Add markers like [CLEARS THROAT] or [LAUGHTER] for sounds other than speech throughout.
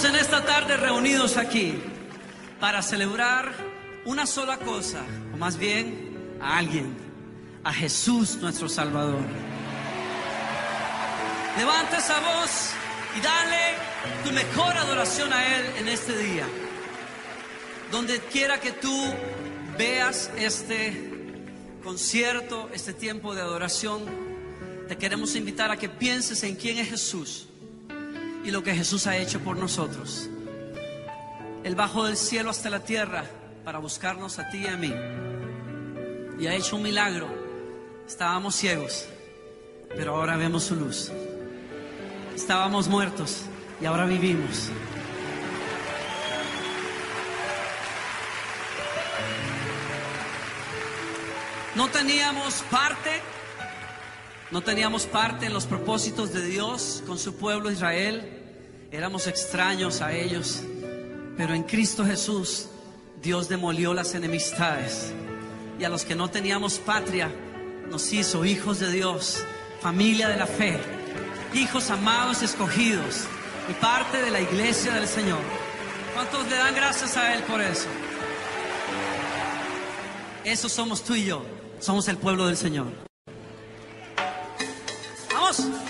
Estamos en esta tarde reunidos aquí para celebrar una sola cosa, o más bien a alguien, a Jesús nuestro Salvador. Levanta esa voz y dale tu mejor adoración a Él en este día. Donde quiera que tú veas este concierto, este tiempo de adoración, te queremos invitar a que pienses en quién es Jesús y lo que Jesús ha hecho por nosotros. Él bajó del cielo hasta la tierra para buscarnos a ti y a mí. Y ha hecho un milagro. Estábamos ciegos, pero ahora vemos su luz. Estábamos muertos y ahora vivimos. No teníamos parte no teníamos parte en los propósitos de Dios con su pueblo Israel. Éramos extraños a ellos. Pero en Cristo Jesús Dios demolió las enemistades. Y a los que no teníamos patria nos hizo hijos de Dios, familia de la fe, hijos amados y escogidos y parte de la iglesia del Señor. ¿Cuántos le dan gracias a Él por eso? Eso somos tú y yo. Somos el pueblo del Señor. ¡Vamos!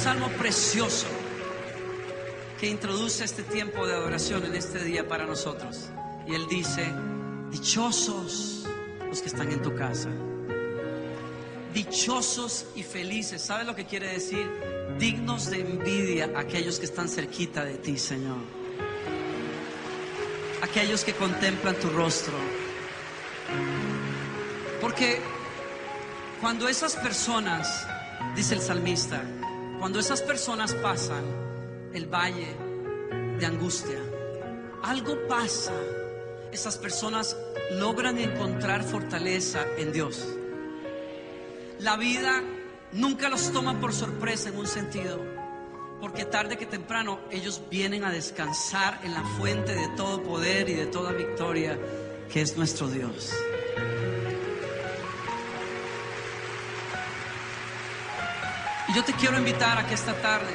Salmo precioso que introduce este tiempo de adoración en este día para nosotros. Y él dice, dichosos los que están en tu casa. Dichosos y felices. ¿Sabes lo que quiere decir? Dignos de envidia aquellos que están cerquita de ti, Señor. Aquellos que contemplan tu rostro. Porque cuando esas personas, dice el salmista, cuando esas personas pasan el valle de angustia, algo pasa. Esas personas logran encontrar fortaleza en Dios. La vida nunca los toma por sorpresa en un sentido, porque tarde que temprano ellos vienen a descansar en la fuente de todo poder y de toda victoria, que es nuestro Dios. Y yo te quiero invitar a que esta tarde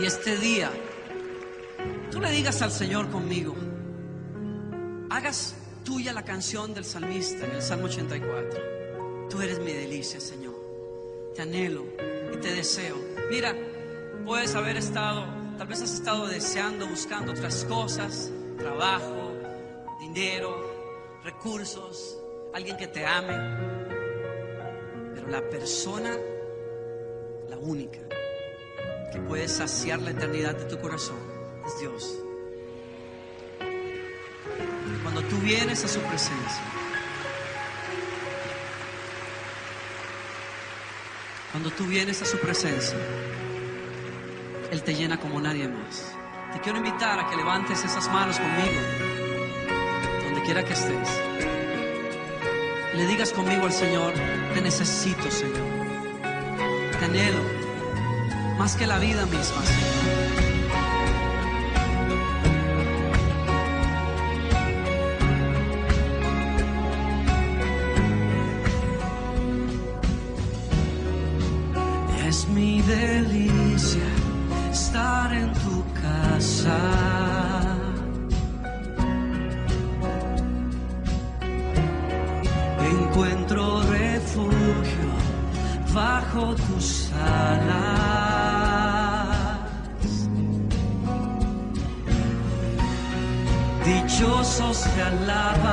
y este día tú le digas al Señor conmigo, hagas tuya la canción del salmista en el Salmo 84. Tú eres mi delicia, Señor. Te anhelo y te deseo. Mira, puedes haber estado, tal vez has estado deseando, buscando otras cosas, trabajo, dinero, recursos, alguien que te ame. Pero la persona la única que puede saciar la eternidad de tu corazón es Dios. Cuando tú vienes a su presencia, cuando tú vienes a su presencia, Él te llena como nadie más. Te quiero invitar a que levantes esas manos conmigo, donde quiera que estés. Le digas conmigo al Señor, te necesito, Señor anhelo más que la vida misma, Señor. Es mi delicia estar en tu casa. Tus. Dichosos te alaban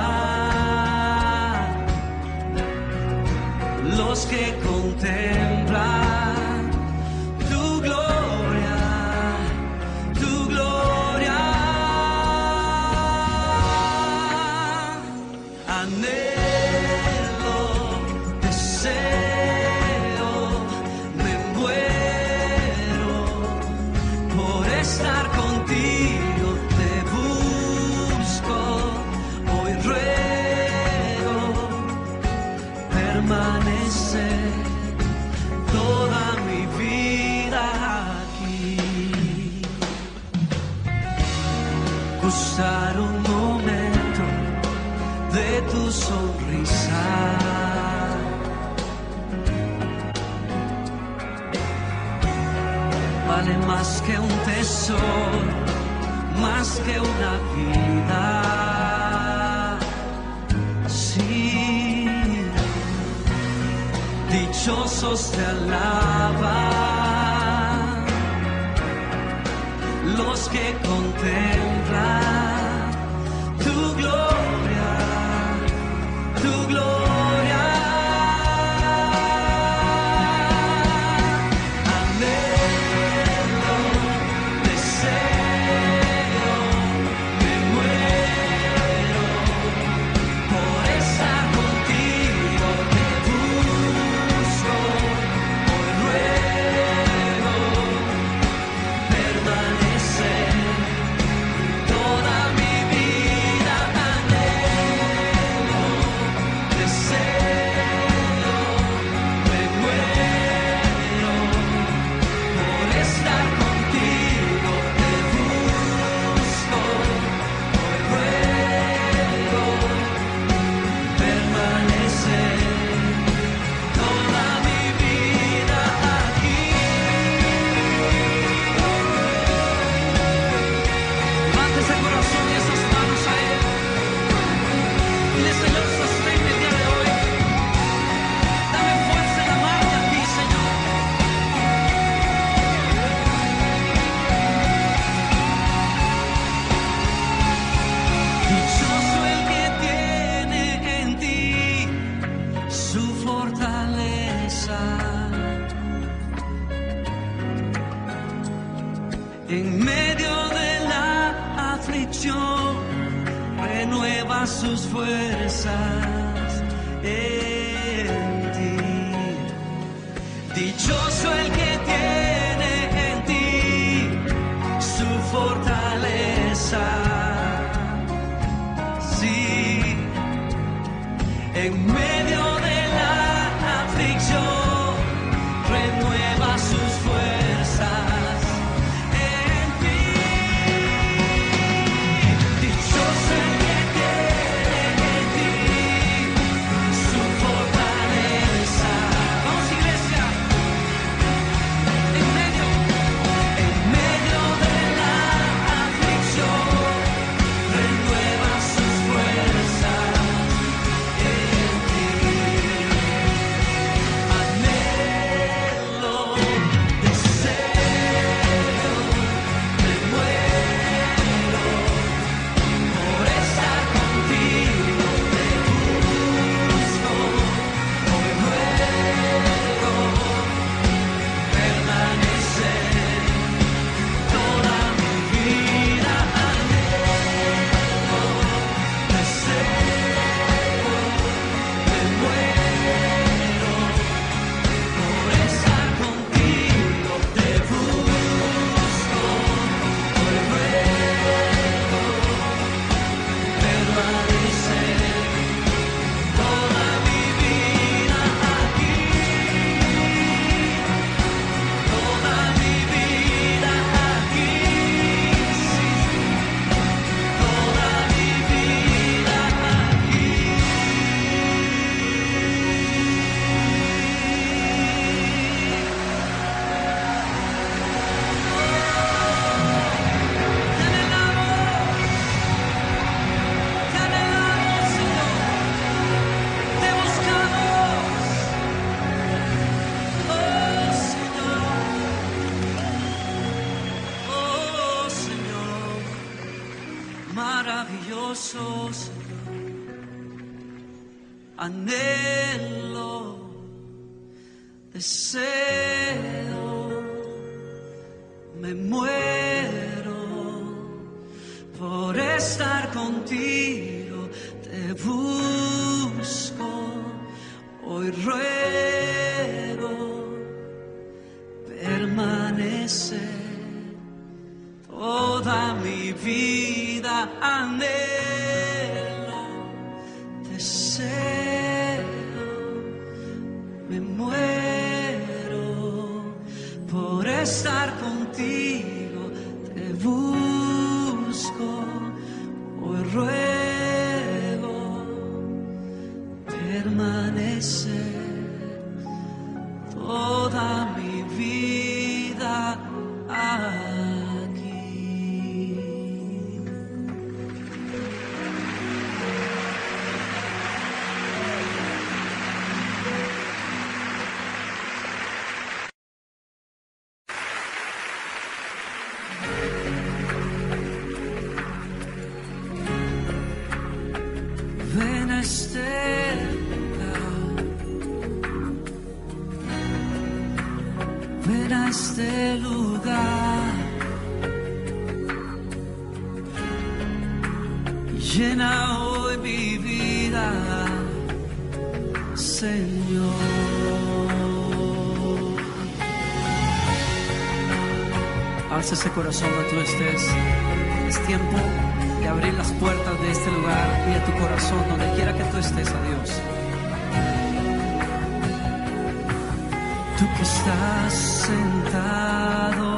estás sentado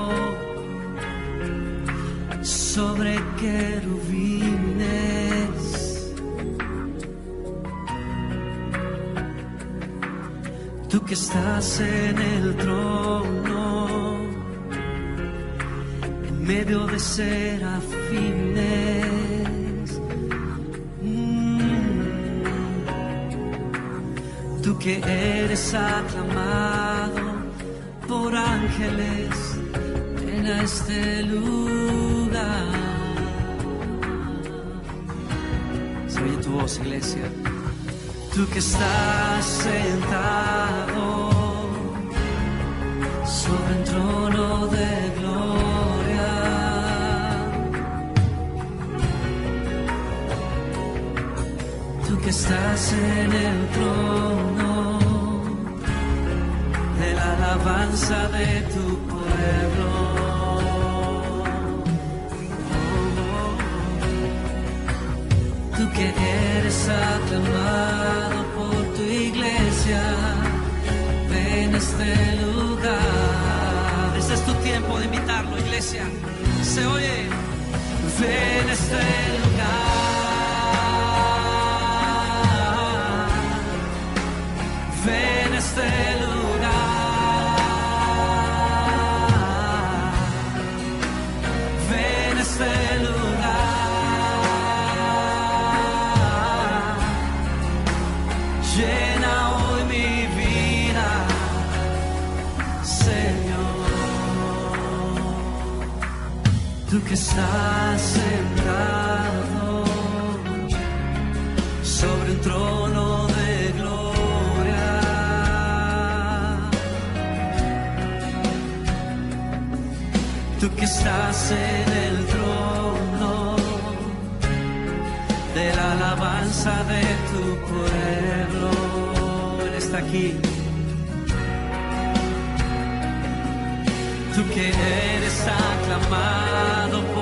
sobre querubines. Tú que estás en el trono, en medio de serafines. Mm. Tú que eres aclamado ángeles en este lugar. Se tu voz, iglesia. Tú que estás sentado sobre el trono de gloria. Tú que estás en el trono alabanza de tu pueblo. tú que eres aclamado por tu iglesia, ven a este lugar. Este es tu tiempo de invitarlo, iglesia. Se oye, ven a este lugar. Ven a este lugar. que sentado sobre un trono de gloria. Tú que estás en el trono de la alabanza de tu pueblo. Él está aquí. Tú que eres amado.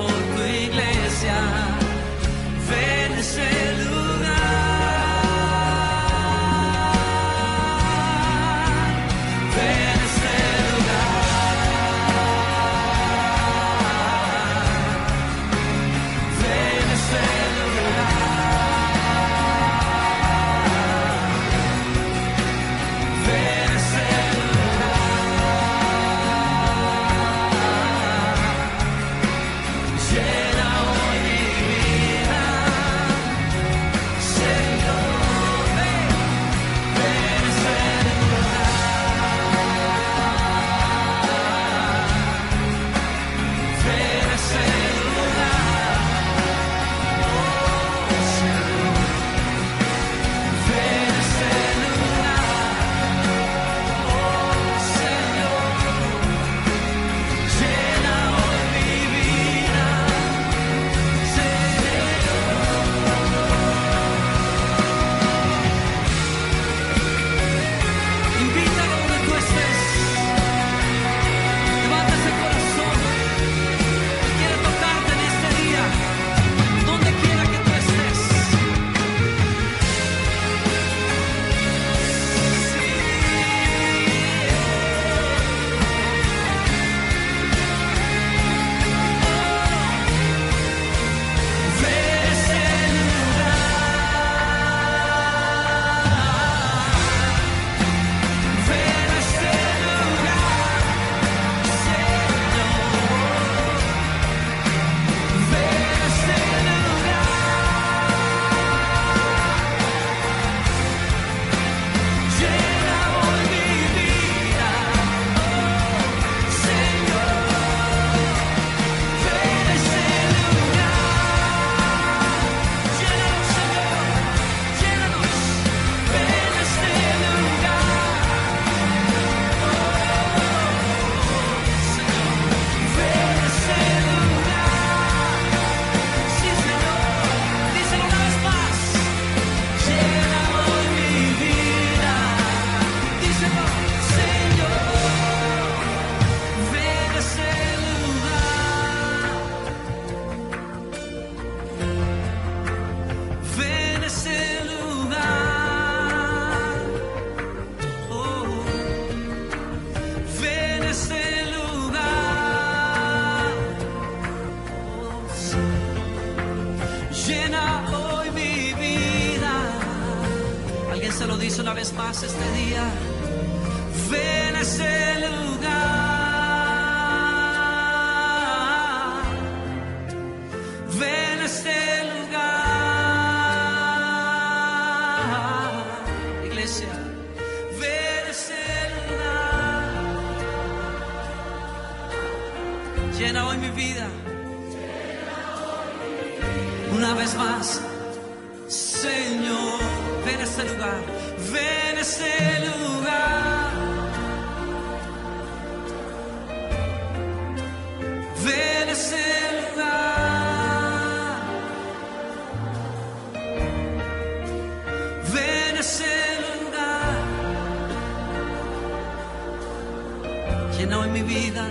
Vida.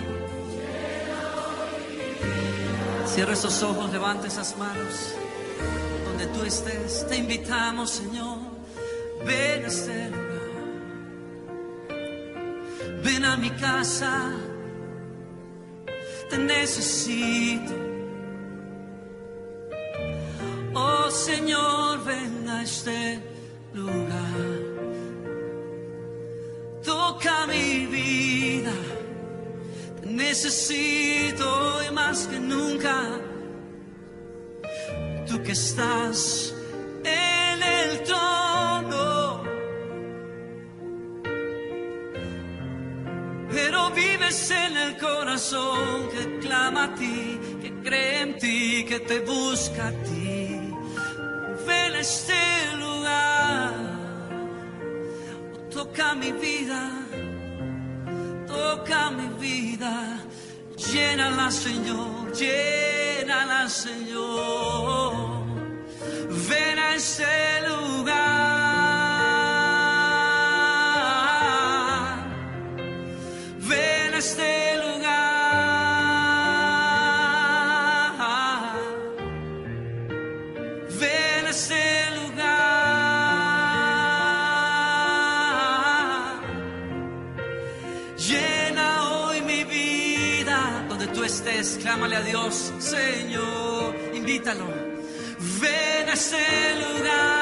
Cierra esos ojos, levanta esas manos. Donde tú estés, te invitamos, Señor. Ven a este. Ven a mi casa. Te necesito. Oh Señor, ven a este lugar. Necesito hoy más que nunca. Tú que estás en el trono. Pero vives en el corazón que clama a ti, que cree en ti, que te busca a ti. Ven a este lugar, toca mi vida, toca mi vida, llénala Señor, llénala Señor. Clámale a Dios, Señor. Invítalo. Ven a este lugar.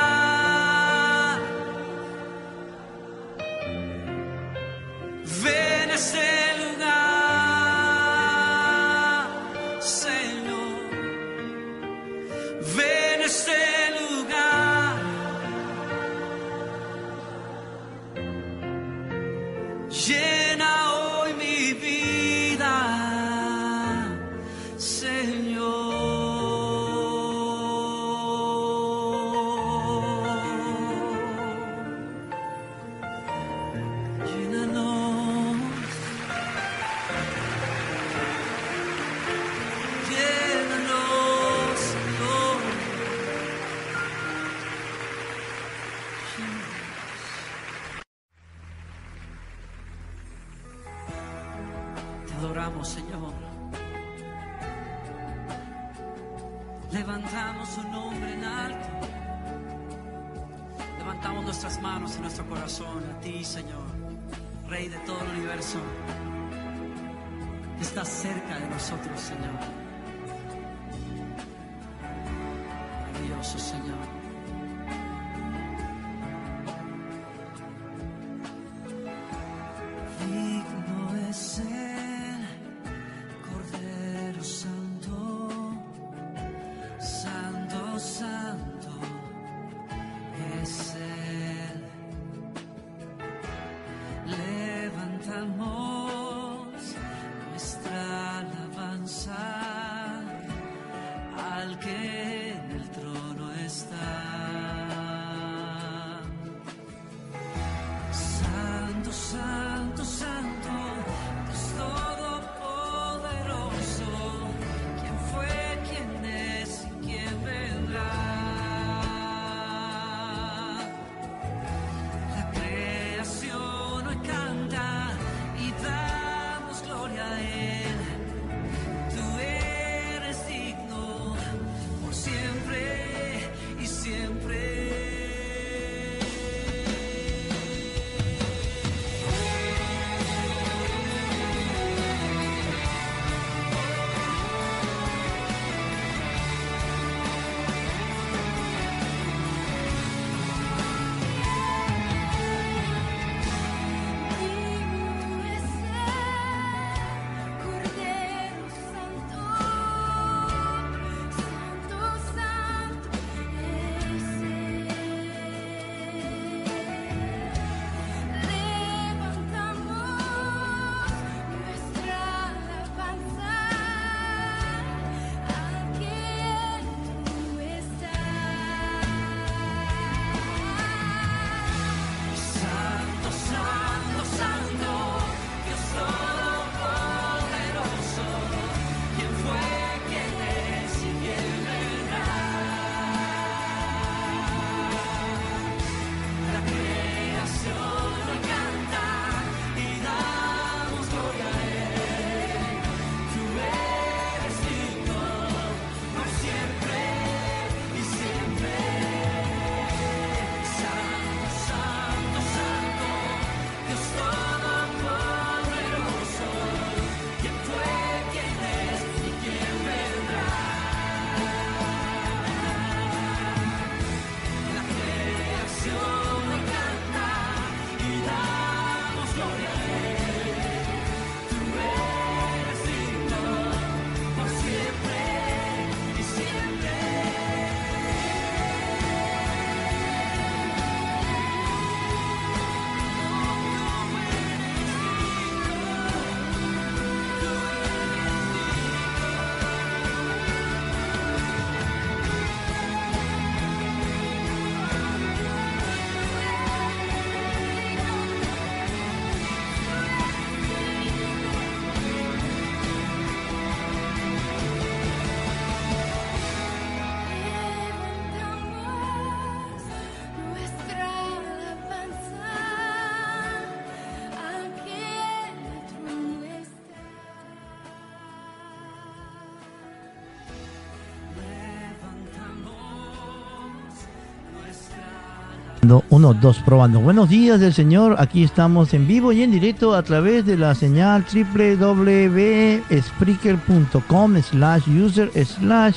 Uno, dos, probando. Buenos días del Señor. Aquí estamos en vivo y en directo a través de la señal www.spreaker.com slash user slash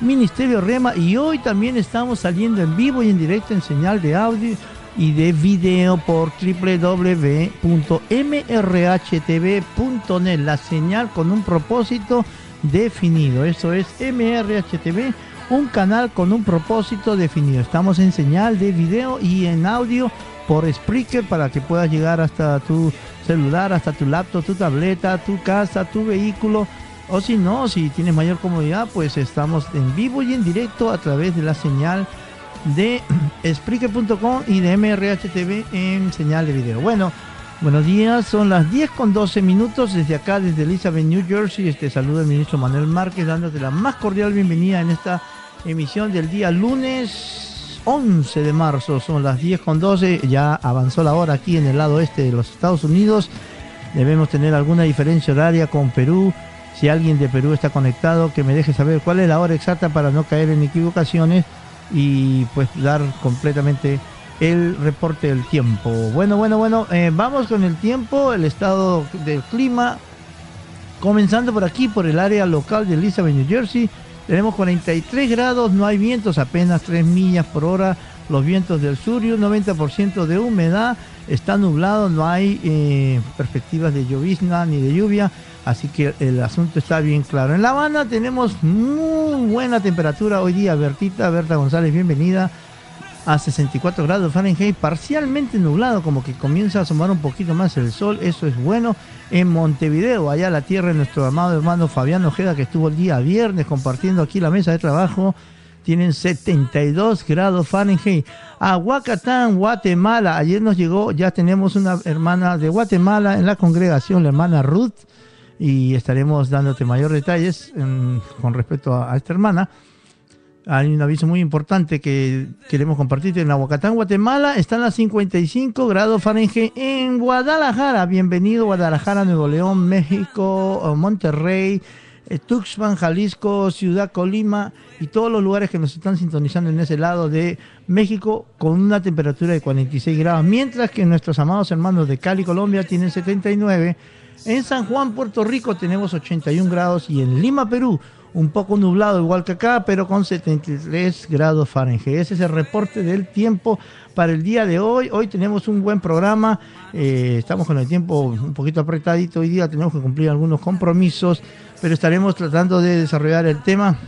ministerio rema. Y hoy también estamos saliendo en vivo y en directo en señal de audio y de video por www.mrhtv.net. La señal con un propósito definido. Eso es MRHTV un canal con un propósito definido. Estamos en señal de video y en audio por Spreaker para que puedas llegar hasta tu celular, hasta tu laptop, tu tableta, tu casa, tu vehículo. O si no, si tienes mayor comodidad, pues estamos en vivo y en directo a través de la señal de [CLEARS THROAT] Spreaker.com y de MRHTV en señal de video. Bueno, buenos días, son las 10 con 12 minutos desde acá, desde Elizabeth, New Jersey. Este saludo el ministro Manuel Márquez, dándote la más cordial bienvenida en esta emisión del día lunes 11 de marzo, son las 10 con 12, ya avanzó la hora aquí en el lado este de los Estados Unidos, debemos tener alguna diferencia horaria con Perú, si alguien de Perú está conectado, que me deje saber cuál es la hora exacta para no caer en equivocaciones y pues dar completamente el reporte del tiempo. Bueno, bueno, bueno, eh, vamos con el tiempo, el estado del clima, comenzando por aquí, por el área local de Elizabeth, New Jersey. Tenemos 43 grados, no hay vientos, apenas 3 millas por hora los vientos del sur y un 90% de humedad. Está nublado, no hay eh, perspectivas de llovizna ni de lluvia, así que el asunto está bien claro. En La Habana tenemos muy buena temperatura hoy día. Bertita, Berta González, bienvenida a 64 grados Fahrenheit, parcialmente nublado, como que comienza a asomar un poquito más el sol, eso es bueno. En Montevideo, allá la tierra nuestro amado hermano Fabián Ojeda, que estuvo el día viernes compartiendo aquí la mesa de trabajo, tienen 72 grados Fahrenheit. A Huacatán, Guatemala, ayer nos llegó, ya tenemos una hermana de Guatemala en la congregación, la hermana Ruth, y estaremos dándote mayor detalles con respecto a esta hermana. Hay un aviso muy importante que queremos compartir en Aguacatán, Guatemala. Están a 55 grados Fahrenheit en Guadalajara. Bienvenido Guadalajara, Nuevo León, México, Monterrey, eh, Tuxpan, Jalisco, Ciudad Colima y todos los lugares que nos están sintonizando en ese lado de México con una temperatura de 46 grados, mientras que nuestros amados hermanos de Cali, Colombia tienen 79. En San Juan, Puerto Rico tenemos 81 grados y en Lima, Perú un poco nublado igual que acá, pero con 73 grados Fahrenheit. Ese es el reporte del tiempo para el día de hoy. Hoy tenemos un buen programa, eh, estamos con el tiempo un poquito apretadito hoy día, tenemos que cumplir algunos compromisos, pero estaremos tratando de desarrollar el tema.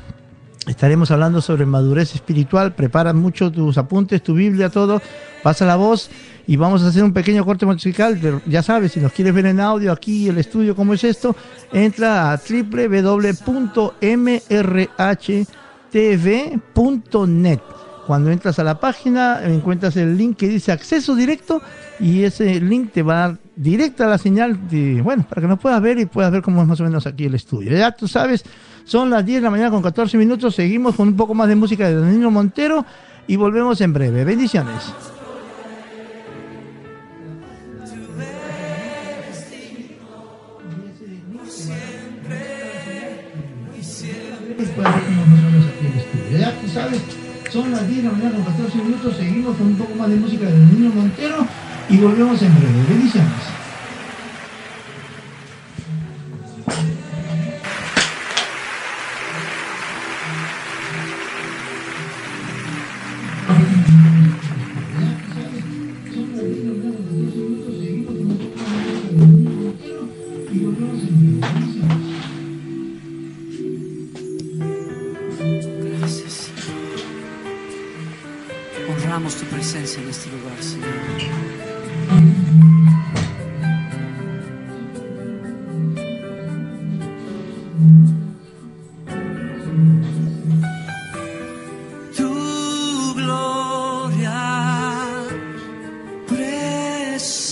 Estaremos hablando sobre madurez espiritual, prepara mucho tus apuntes, tu Biblia, todo, pasa la voz y vamos a hacer un pequeño corte musical. Ya sabes, si nos quieres ver en audio aquí el estudio, cómo es esto, entra a www.mrhtv.net. Cuando entras a la página, encuentras el link que dice acceso directo y ese link te va a dar directa la señal de, bueno, para que nos puedas ver y puedas ver cómo es más o menos aquí el estudio. Ya tú sabes, son las 10 de la mañana con 14 minutos, seguimos con un poco más de música de Danilo Montero y volvemos en breve. Bendiciones. Ya tú sabes, son las 10 de la mañana con 14 minutos, seguimos con un poco más de música del niño Montero y volvemos en breve. Bendiciones.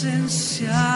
presencia.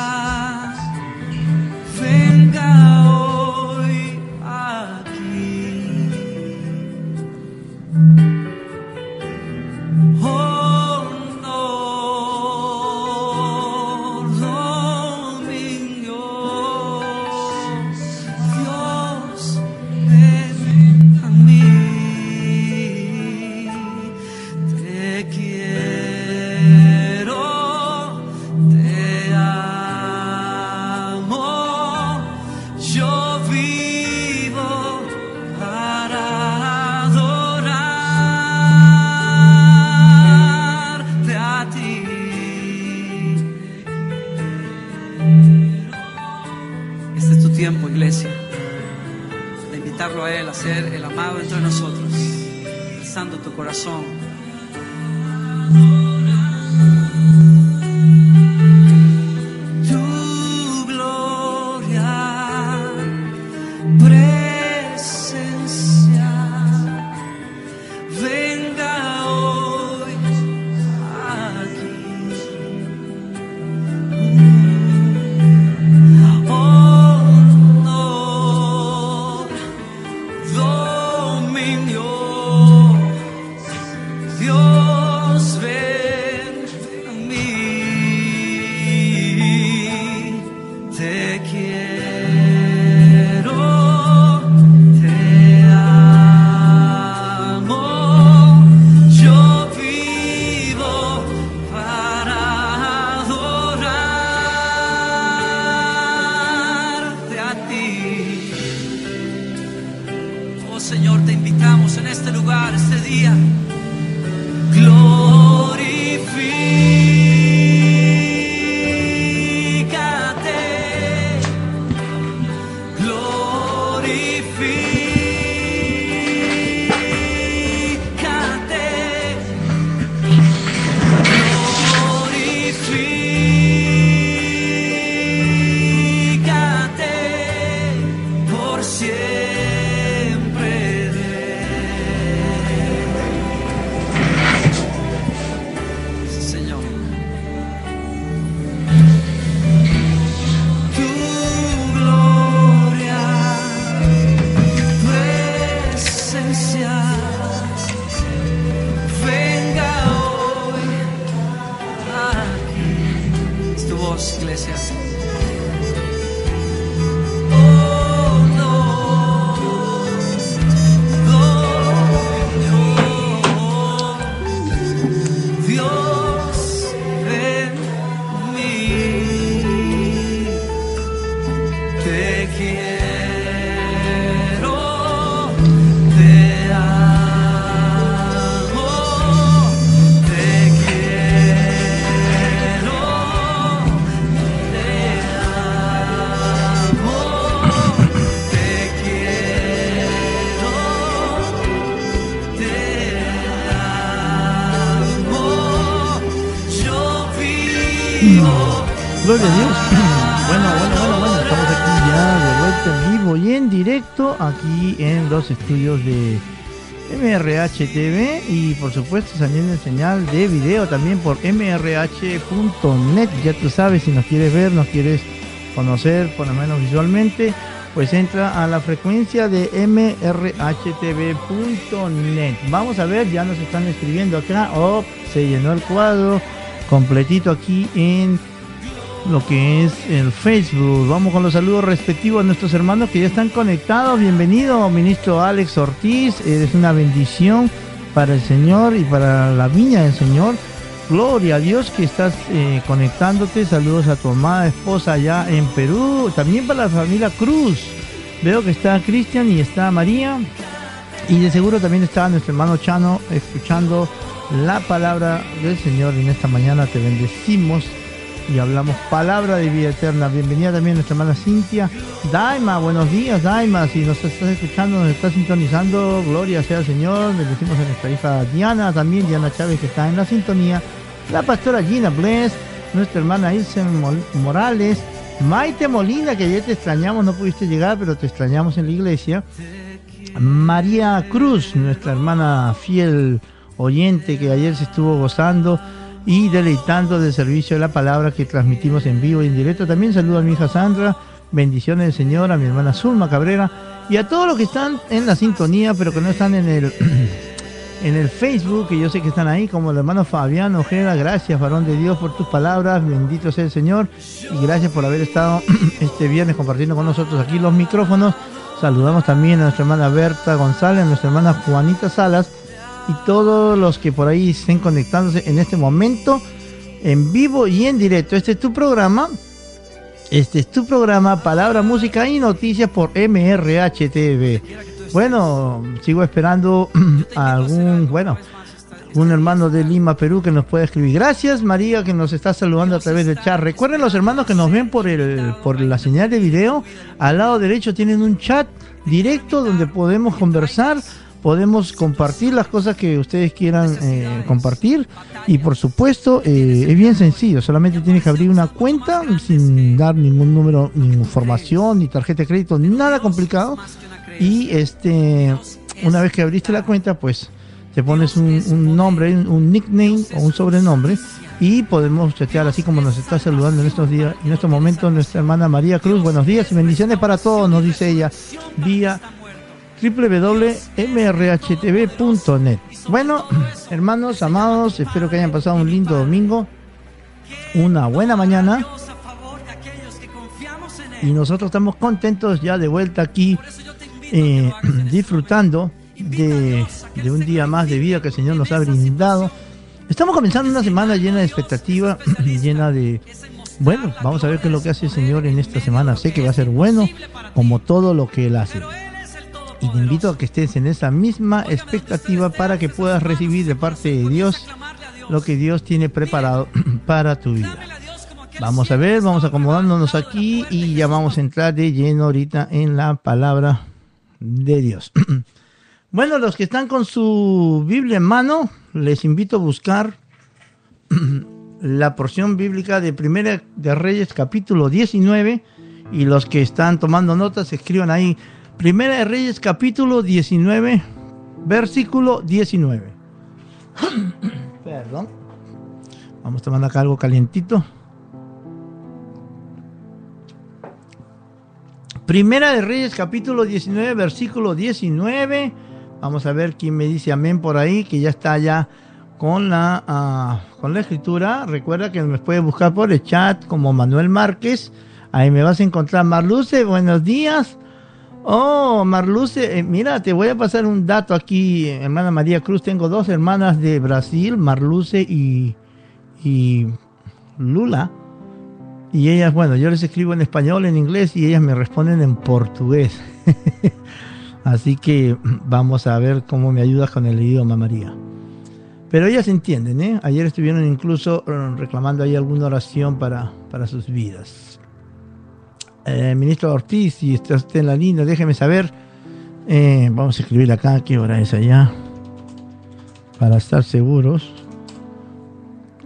Estudios de MRH TV y por supuesto también en señal de video también por mrh.net. Ya tú sabes, si nos quieres ver, nos quieres conocer por lo menos visualmente, pues entra a la frecuencia de mrhtv.net. Vamos a ver, ya nos están escribiendo acá. Oh, se llenó el cuadro completito aquí en lo que es el Facebook. Vamos con los saludos respectivos a nuestros hermanos que ya están conectados. Bienvenido, ministro Alex Ortiz. Eres una bendición para el Señor y para la viña del Señor. Gloria a Dios que estás eh, conectándote. Saludos a tu amada esposa allá en Perú. También para la familia Cruz. Veo que está Cristian y está María. Y de seguro también está nuestro hermano Chano escuchando la palabra del Señor. En esta mañana te bendecimos y hablamos palabra de vida eterna. Bienvenida también nuestra hermana Cintia. Daima, buenos días, Daima. Si nos estás escuchando, nos estás sintonizando, gloria sea al Señor. Bendecimos a nuestra hija Diana, también Diana Chávez que está en la sintonía. La pastora Gina Bless, nuestra hermana Ilsen Mol- Morales. Maite Molina, que ayer te extrañamos, no pudiste llegar, pero te extrañamos en la iglesia. María Cruz, nuestra hermana fiel oyente que ayer se estuvo gozando y deleitando del servicio de la palabra que transmitimos en vivo y en directo. También saludo a mi hija Sandra, bendiciones del Señor, a mi hermana Zulma Cabrera y a todos los que están en la sintonía, pero que no están en el [CLEARS THROAT] en el Facebook, que yo sé que están ahí, como el hermano Fabián Ojeda, gracias, varón de Dios, por tus palabras, bendito sea el Señor, y gracias por haber estado [CLEARS THROAT] este viernes compartiendo con nosotros aquí los micrófonos. Saludamos también a nuestra hermana Berta González, a nuestra hermana Juanita Salas, y todos los que por ahí estén conectándose en este momento, en vivo y en directo. Este es tu programa. Este es tu programa Palabra, Música y Noticias por MRH TV. Bueno, sigo esperando [CLEARS THROAT] a algún, bueno, un hermano de Lima, Perú, que nos puede escribir. Gracias, María, que nos está saludando a través del chat. Recuerden los hermanos que nos ven por, el, por la señal de video. Al lado derecho tienen un chat directo donde podemos conversar, podemos compartir las cosas que ustedes quieran eh, compartir. Y por supuesto, eh, es bien sencillo. Solamente tienes que abrir una cuenta sin dar ningún número, ni información, ni tarjeta de crédito, nada complicado. Y este, una vez que abriste la cuenta, pues te pones un, nombre, un nickname o un sobrenombre y podemos chatear así como nos está saludando en estos días, en estos momentos nuestra hermana María Cruz. Buenos días y bendiciones para todos, nos dice ella, vía www.mrhtv.net. Bueno, [CLEARS THROAT] hermanos, amados, espero que hayan pasado un lindo domingo, una buena mañana. Y nosotros estamos contentos ya de vuelta aquí, eh, [CLEARS THROAT] disfrutando de, un día más de vida que el Señor nos ha brindado. Estamos comenzando una semana llena de expectativa, [CLEARS THROAT] llena de... Bueno, vamos a ver qué es lo que hace el Señor en esta semana. Sé que va a ser bueno, como todo lo que Él hace. Y te invito a que estés en esa misma expectativa para que puedas recibir de parte de Dios lo que Dios tiene preparado [CLEARS THROAT] para tu vida. Vamos a ver, vamos acomodándonos aquí y ya vamos a entrar de lleno ahorita en la palabra de Dios. [CLEARS THROAT] Bueno, los que están con su Biblia en mano, les invito a buscar [CLEARS THROAT] la porción bíblica de Primera de Reyes capítulo 19 y los que están tomando notas escriban ahí Primera de Reyes capítulo 19 versículo 19. [COUGHS] Perdón. Vamos tomando acá algo calientito. Primera de Reyes capítulo 19 versículo 19 Vamos a ver quién me dice amén por ahí, que ya está ya con la, ah, con la escritura. Recuerda que me puedes buscar por el chat como Manuel Márquez. Ahí me vas a encontrar. Marluce, buenos días. Oh, Marluce, eh, mira, te voy a pasar un dato aquí, hermana María Cruz. Tengo dos hermanas de Brasil, Marluce y, y Lula. Y ellas, bueno, yo les escribo en español, en inglés y ellas me responden en portugués. [LAUGHS] Así que vamos a ver cómo me ayudas con el idioma, María. Pero ellas entienden, ¿eh? Ayer estuvieron incluso eh, reclamando ahí alguna oración para, para sus vidas. Eh, ministro Ortiz, si está usted en la línea, déjeme saber. Eh, vamos a escribir acá qué hora es allá. Para estar seguros.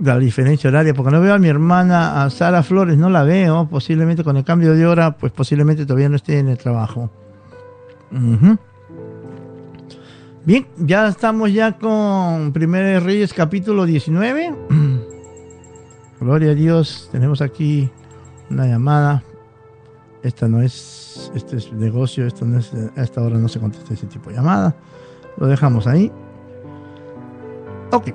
La diferencia horaria, porque no veo a mi hermana, Sara Flores, no la veo. Posiblemente con el cambio de hora, pues posiblemente todavía no esté en el trabajo. Bien, ya estamos ya con Primera Reyes capítulo 19. [CLEARS THROAT] Gloria a Dios, tenemos aquí una llamada. Esta no es, este es negocio, esto no es, a esta hora no se contesta ese tipo de llamada. Lo dejamos ahí. Ok.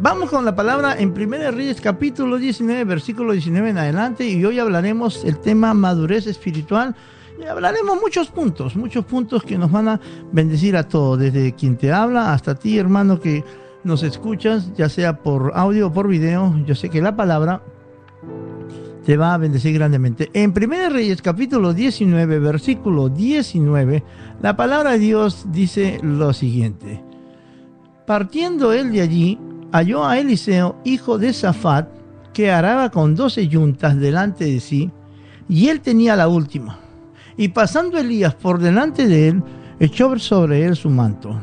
Vamos con la palabra en Primera Reyes capítulo 19, versículo 19 en adelante y hoy hablaremos el tema madurez espiritual y hablaremos muchos puntos, muchos puntos que nos van a bendecir a todos, desde quien te habla hasta ti, hermano, que nos escuchas, ya sea por audio o por video. Yo sé que la palabra te va a bendecir grandemente. En 1 Reyes capítulo 19, versículo 19, la palabra de Dios dice lo siguiente. Partiendo él de allí, halló a Eliseo, hijo de Safat, que araba con doce yuntas delante de sí, y él tenía la última. Y pasando Elías por delante de él, echó sobre él su manto.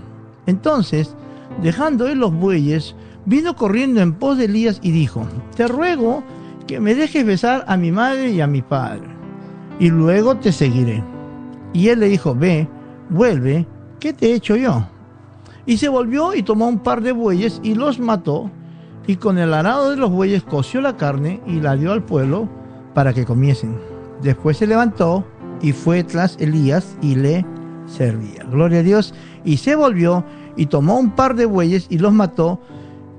Entonces, dejando él los bueyes, vino corriendo en pos de Elías y dijo, te ruego que me dejes besar a mi madre y a mi padre, y luego te seguiré. Y él le dijo, ve, vuelve, ¿qué te he hecho yo? Y se volvió y tomó un par de bueyes y los mató, y con el arado de los bueyes coció la carne y la dio al pueblo para que comiesen. Después se levantó y fue tras Elías y le servía. Gloria a Dios. Y se volvió y tomó un par de bueyes y los mató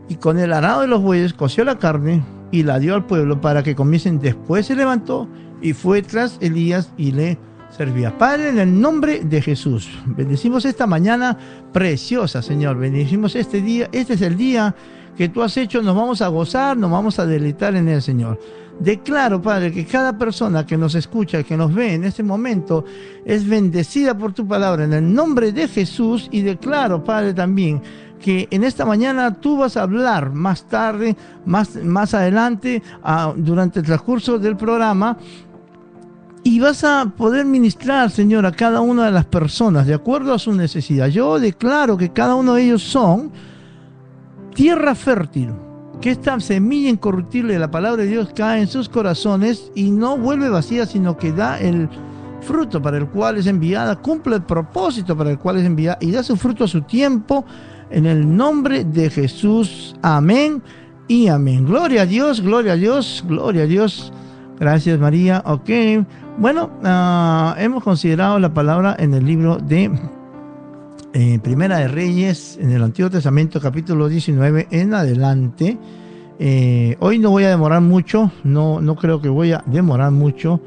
y con el arado de los bueyes coció la carne y la dio al pueblo para que comiesen. Después se levantó y fue tras Elías y le servía. Padre, en el nombre de Jesús, bendecimos esta mañana preciosa, Señor. Bendecimos este día. Este es el día que tú has hecho. Nos vamos a gozar, nos vamos a deleitar en el Señor. Declaro, Padre, que cada persona que nos escucha, que nos ve en este momento, es bendecida por tu palabra en el nombre de Jesús y declaro, Padre, también que en esta mañana tú vas a hablar más tarde, más, más adelante, ah, durante el transcurso del programa, y vas a poder ministrar, Señor, a cada una de las personas de acuerdo a su necesidad. Yo declaro que cada uno de ellos son tierra fértil, que esta semilla incorruptible de la palabra de Dios cae en sus corazones y no vuelve vacía, sino que da el fruto para el cual es enviada, cumple el propósito para el cual es enviada y da su fruto a su tiempo en el nombre de Jesús. Amén y amén. Gloria a Dios, gloria a Dios, gloria a Dios. Gracias María. Ok. Bueno, uh, hemos considerado la palabra en el libro de eh, Primera de Reyes, en el Antiguo Testamento, capítulo 19, en adelante. Eh, hoy no voy a demorar mucho, no, no creo que voy a demorar mucho,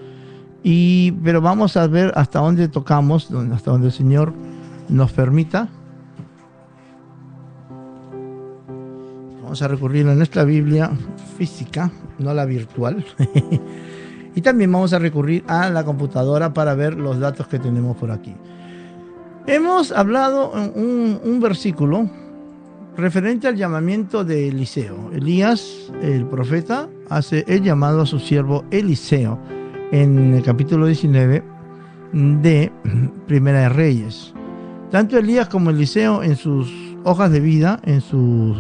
y, pero vamos a ver hasta dónde tocamos, hasta donde el Señor nos permita. Vamos a recurrir a nuestra Biblia física, no la virtual. [LAUGHS] Y también vamos a recurrir a la computadora para ver los datos que tenemos por aquí. Hemos hablado un, un versículo referente al llamamiento de Eliseo. Elías, el profeta, hace el llamado a su siervo Eliseo en el capítulo 19 de Primera de Reyes. Tanto Elías como Eliseo en sus hojas de vida, en su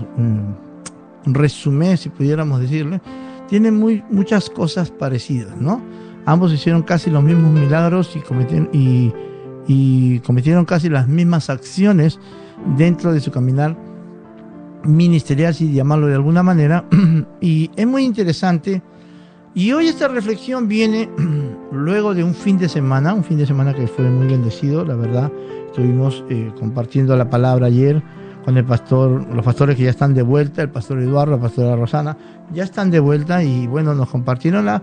resumen, si pudiéramos decirle, tienen muy, muchas cosas parecidas, ¿no? Ambos hicieron casi los mismos milagros y cometieron, y cometieron casi las mismas acciones dentro de su caminar ministerial, si llamarlo de alguna manera. [CLEARS THROAT] y es muy interesante. Y hoy esta reflexión viene [CLEARS THROAT] luego de un fin de semana, un fin de semana que fue muy bendecido, la verdad. Estuvimos eh, compartiendo la palabra ayer con el pastor, los pastores que ya están de vuelta, el pastor Eduardo, la pastora Rosana, ya están de vuelta y bueno, nos compartieron la,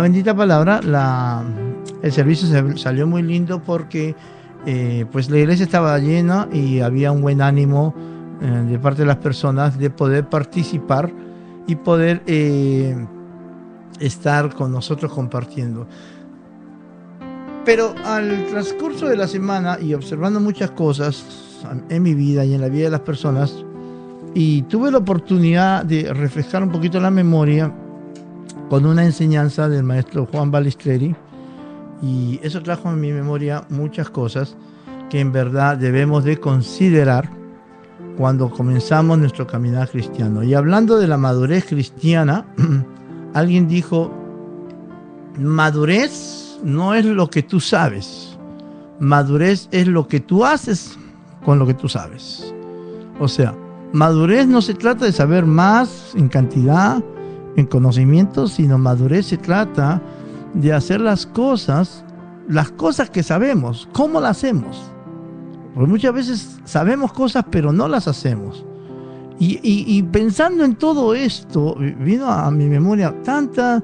bendita palabra. La, el servicio salió muy lindo porque eh, pues la iglesia estaba llena y había un buen ánimo eh, de parte de las personas de poder participar y poder eh, estar con nosotros compartiendo. Pero al transcurso de la semana y observando muchas cosas, en mi vida y en la vida de las personas. Y tuve la oportunidad de refrescar un poquito la memoria con una enseñanza del maestro Juan Balistreri y eso trajo en mi memoria muchas cosas que en verdad debemos de considerar cuando comenzamos nuestro caminar cristiano. Y hablando de la madurez cristiana, [CLEARS THROAT] alguien dijo, madurez no es lo que tú sabes, madurez es lo que tú haces con lo que tú sabes. O sea, madurez no se trata de saber más en cantidad, en conocimiento, sino madurez se trata de hacer las cosas, las cosas que sabemos, cómo las hacemos. Porque muchas veces sabemos cosas pero no las hacemos. Y, pensando en todo esto, vino a mi memoria tantas,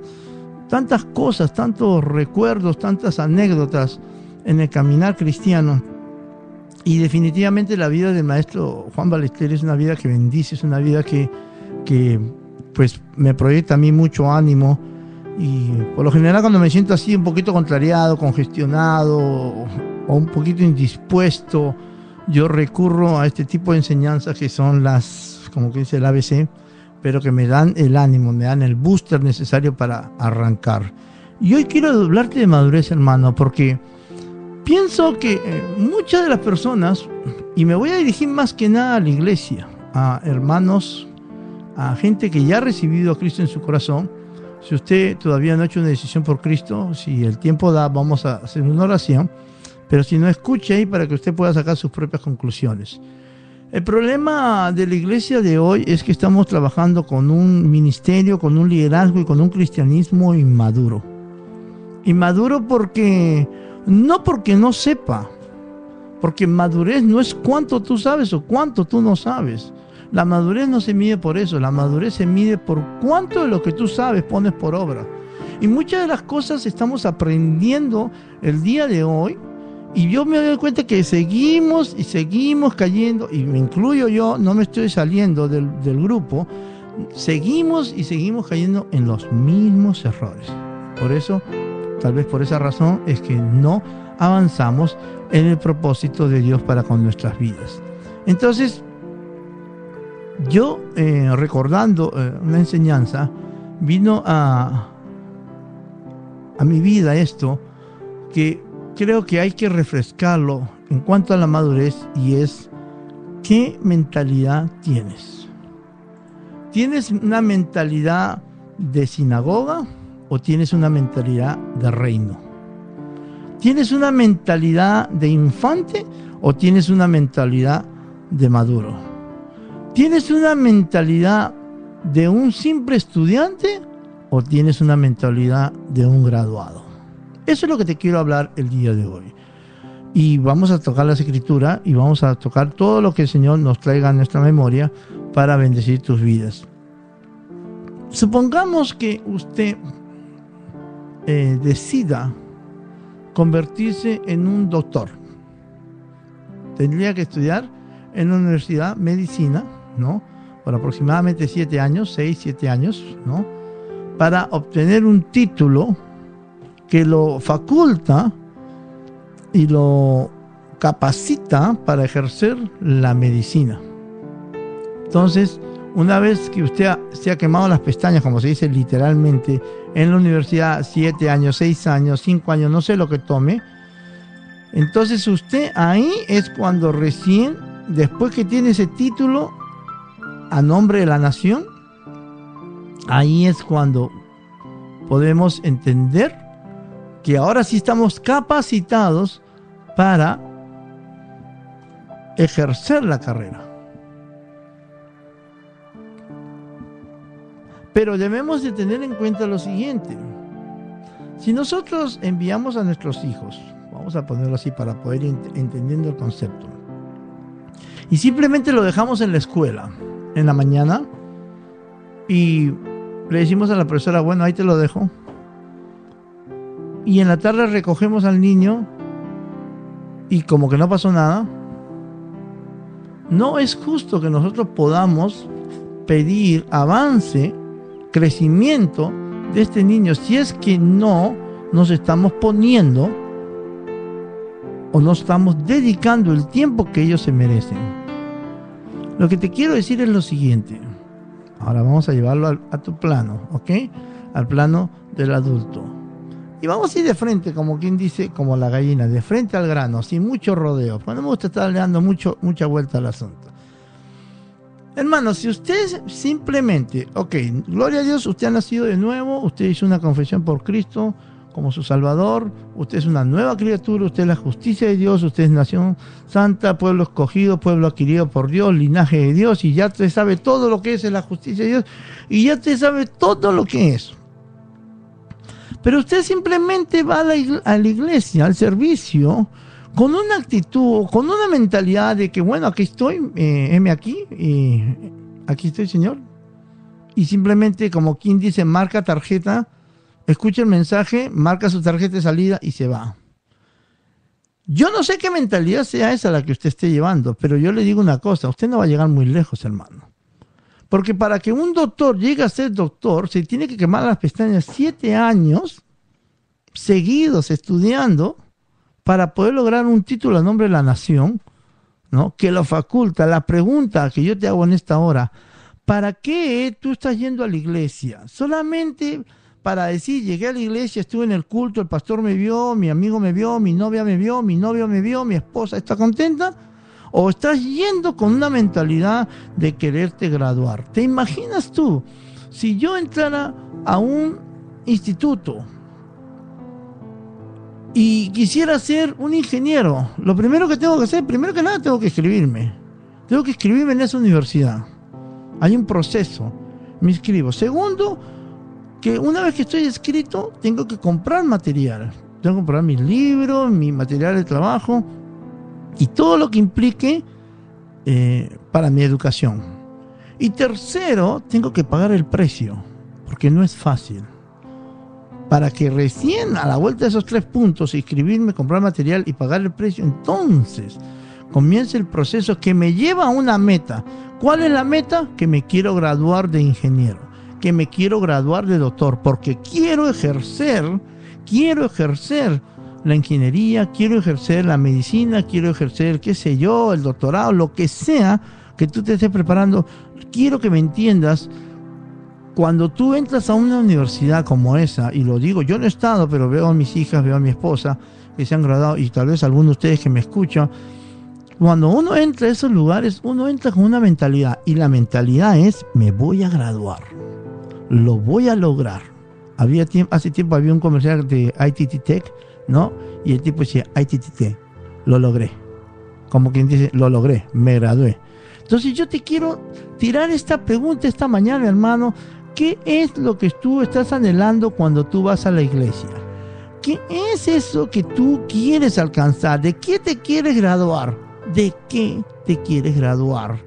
tantas cosas, tantos recuerdos, tantas anécdotas en el caminar cristiano y definitivamente la vida del maestro Juan Balester es una vida que bendice, es una vida que, que pues me proyecta a mí mucho ánimo. Y por lo general cuando me siento así un poquito contrariado, congestionado o un poquito indispuesto, yo recurro a este tipo de enseñanzas que son las, como que dice el ABC, pero que me dan el ánimo, me dan el booster necesario para arrancar. Y hoy quiero hablarte de madurez, hermano, porque pienso que eh, muchas de las personas, y me voy a dirigir más que nada a la iglesia, a hermanos, a gente que ya ha recibido a Cristo en su corazón, si usted todavía no ha hecho una decisión por Cristo, si el tiempo da, vamos a hacer una oración, pero si no, escuche ahí para que usted pueda sacar sus propias conclusiones. El problema de la iglesia de hoy es que estamos trabajando con un ministerio, con un liderazgo y con un cristianismo inmaduro. Inmaduro porque no porque no sepa, porque madurez no es cuánto tú sabes o cuánto tú no sabes. La madurez no se mide por eso, la madurez se mide por cuánto de lo que tú sabes pones por obra. Y muchas de las cosas estamos aprendiendo el día de hoy y yo me doy cuenta que seguimos y seguimos cayendo, y me incluyo yo, no me estoy saliendo del, del grupo, seguimos y seguimos cayendo en los mismos errores. Por eso Tal vez por esa razón es que no avanzamos en el propósito de Dios para con nuestras vidas. Entonces, yo eh, recordando eh, una enseñanza, vino a, a mi vida esto, que creo que hay que refrescarlo en cuanto a la madurez y es qué mentalidad tienes. ¿Tienes una mentalidad de sinagoga o tienes una mentalidad de reino? ¿Tienes una mentalidad de infante o tienes una mentalidad de maduro? ¿Tienes una mentalidad de un simple estudiante o tienes una mentalidad de un graduado? Eso es lo que te quiero hablar el día de hoy. Y vamos a tocar la escritura y vamos a tocar todo lo que el Señor nos traiga a nuestra memoria para bendecir tus vidas. Supongamos que usted eh, decida convertirse en un doctor. Tendría que estudiar en una universidad medicina, ¿no? Por aproximadamente siete años, seis, siete años, ¿no? Para obtener un título que lo faculta y lo capacita para ejercer la medicina. Entonces, una vez que usted se ha quemado las pestañas, como se dice literalmente, en la universidad, siete años, seis años, cinco años, no sé lo que tome, entonces usted ahí es cuando recién, después que tiene ese título a nombre de la nación, ahí es cuando podemos entender que ahora sí estamos capacitados para ejercer la carrera. Pero debemos de tener en cuenta lo siguiente. Si nosotros enviamos a nuestros hijos, vamos a ponerlo así para poder ir entendiendo el concepto, y simplemente lo dejamos en la escuela, en la mañana, y le decimos a la profesora, bueno, ahí te lo dejo, y en la tarde recogemos al niño y como que no pasó nada, no es justo que nosotros podamos pedir avance, crecimiento de este niño si es que no nos estamos poniendo o no estamos dedicando el tiempo que ellos se merecen. Lo que te quiero decir es lo siguiente. Ahora vamos a llevarlo a, tu plano, ¿ok? Al plano del adulto. Y vamos a ir de frente, como quien dice, como la gallina, de frente al grano, sin mucho rodeo. Pues no me gusta estar dando mucho, mucha vuelta al asunto. Hermano, si usted simplemente, ok, gloria a Dios, usted ha nacido de nuevo, usted hizo una confesión por Cristo como su Salvador, usted es una nueva criatura, usted es la justicia de Dios, usted es nación santa, pueblo escogido, pueblo adquirido por Dios, linaje de Dios, y ya usted sabe todo lo que es la justicia de Dios, y ya usted sabe todo lo que es. Pero usted simplemente va a la, iglesia, al servicio, con una actitud, con una mentalidad de que, bueno, aquí estoy, eh, aquí, y aquí estoy, Señor. Y simplemente, como quien dice, marca tarjeta, escucha el mensaje, marca su tarjeta de salida y se va. Yo no sé qué mentalidad sea esa la que usted esté llevando, pero yo le digo una cosa, usted no va a llegar muy lejos, hermano. Porque para que un doctor llegue a ser doctor, se tiene que quemar las pestañas siete años seguidos estudiando para poder lograr un título a nombre de la nación, ¿no? Que lo faculta. La pregunta que yo te hago en esta hora, ¿para qué tú estás yendo a la iglesia? Solamente para decir, llegué a la iglesia, estuve en el culto, el pastor me vio, mi amigo me vio, mi novia me vio, mi novio me vio, mi esposa está contenta o estás yendo con una mentalidad de quererte graduar. ¿Te imaginas tú si yo entrara a un instituto y quisiera ser un ingeniero? Lo primero que tengo que hacer, primero que nada, tengo que escribirme. Tengo que escribirme en esa universidad. Hay un proceso. Me inscribo. Segundo, que una vez que estoy escrito, tengo que comprar material. Tengo que comprar mis libros, mi material de trabajo y todo lo que implique eh, para mi educación. Y tercero, tengo que pagar el precio, porque no es fácil. Para que recién a la vuelta de esos tres puntos, inscribirme, comprar material y pagar el precio, entonces comience el proceso que me lleva a una meta. ¿Cuál es la meta? Que me quiero graduar de ingeniero, que me quiero graduar de doctor, porque quiero ejercer, quiero ejercer la ingeniería, quiero ejercer la medicina, quiero ejercer, qué sé yo, el doctorado, lo que sea, que tú te estés preparando. Quiero que me entiendas cuando tú entras a una universidad como esa, y lo digo, yo no he estado, pero veo a mis hijas, veo a mi esposa que se han graduado, y tal vez algunos de ustedes que me escuchan, cuando uno entra a esos lugares, uno entra con una mentalidad, y la mentalidad es, me voy a graduar, lo voy a lograr. Había tiempo, hace tiempo había un comercial de ITT Tech, ¿no? Y el tipo decía, ITT lo logré. Como quien dice, lo logré, me gradué. Entonces yo te quiero tirar esta pregunta esta mañana, hermano. ¿Qué es lo que tú estás anhelando cuando tú vas a la iglesia? ¿Qué es eso que tú quieres alcanzar? ¿De qué te quieres graduar? ¿De qué te quieres graduar?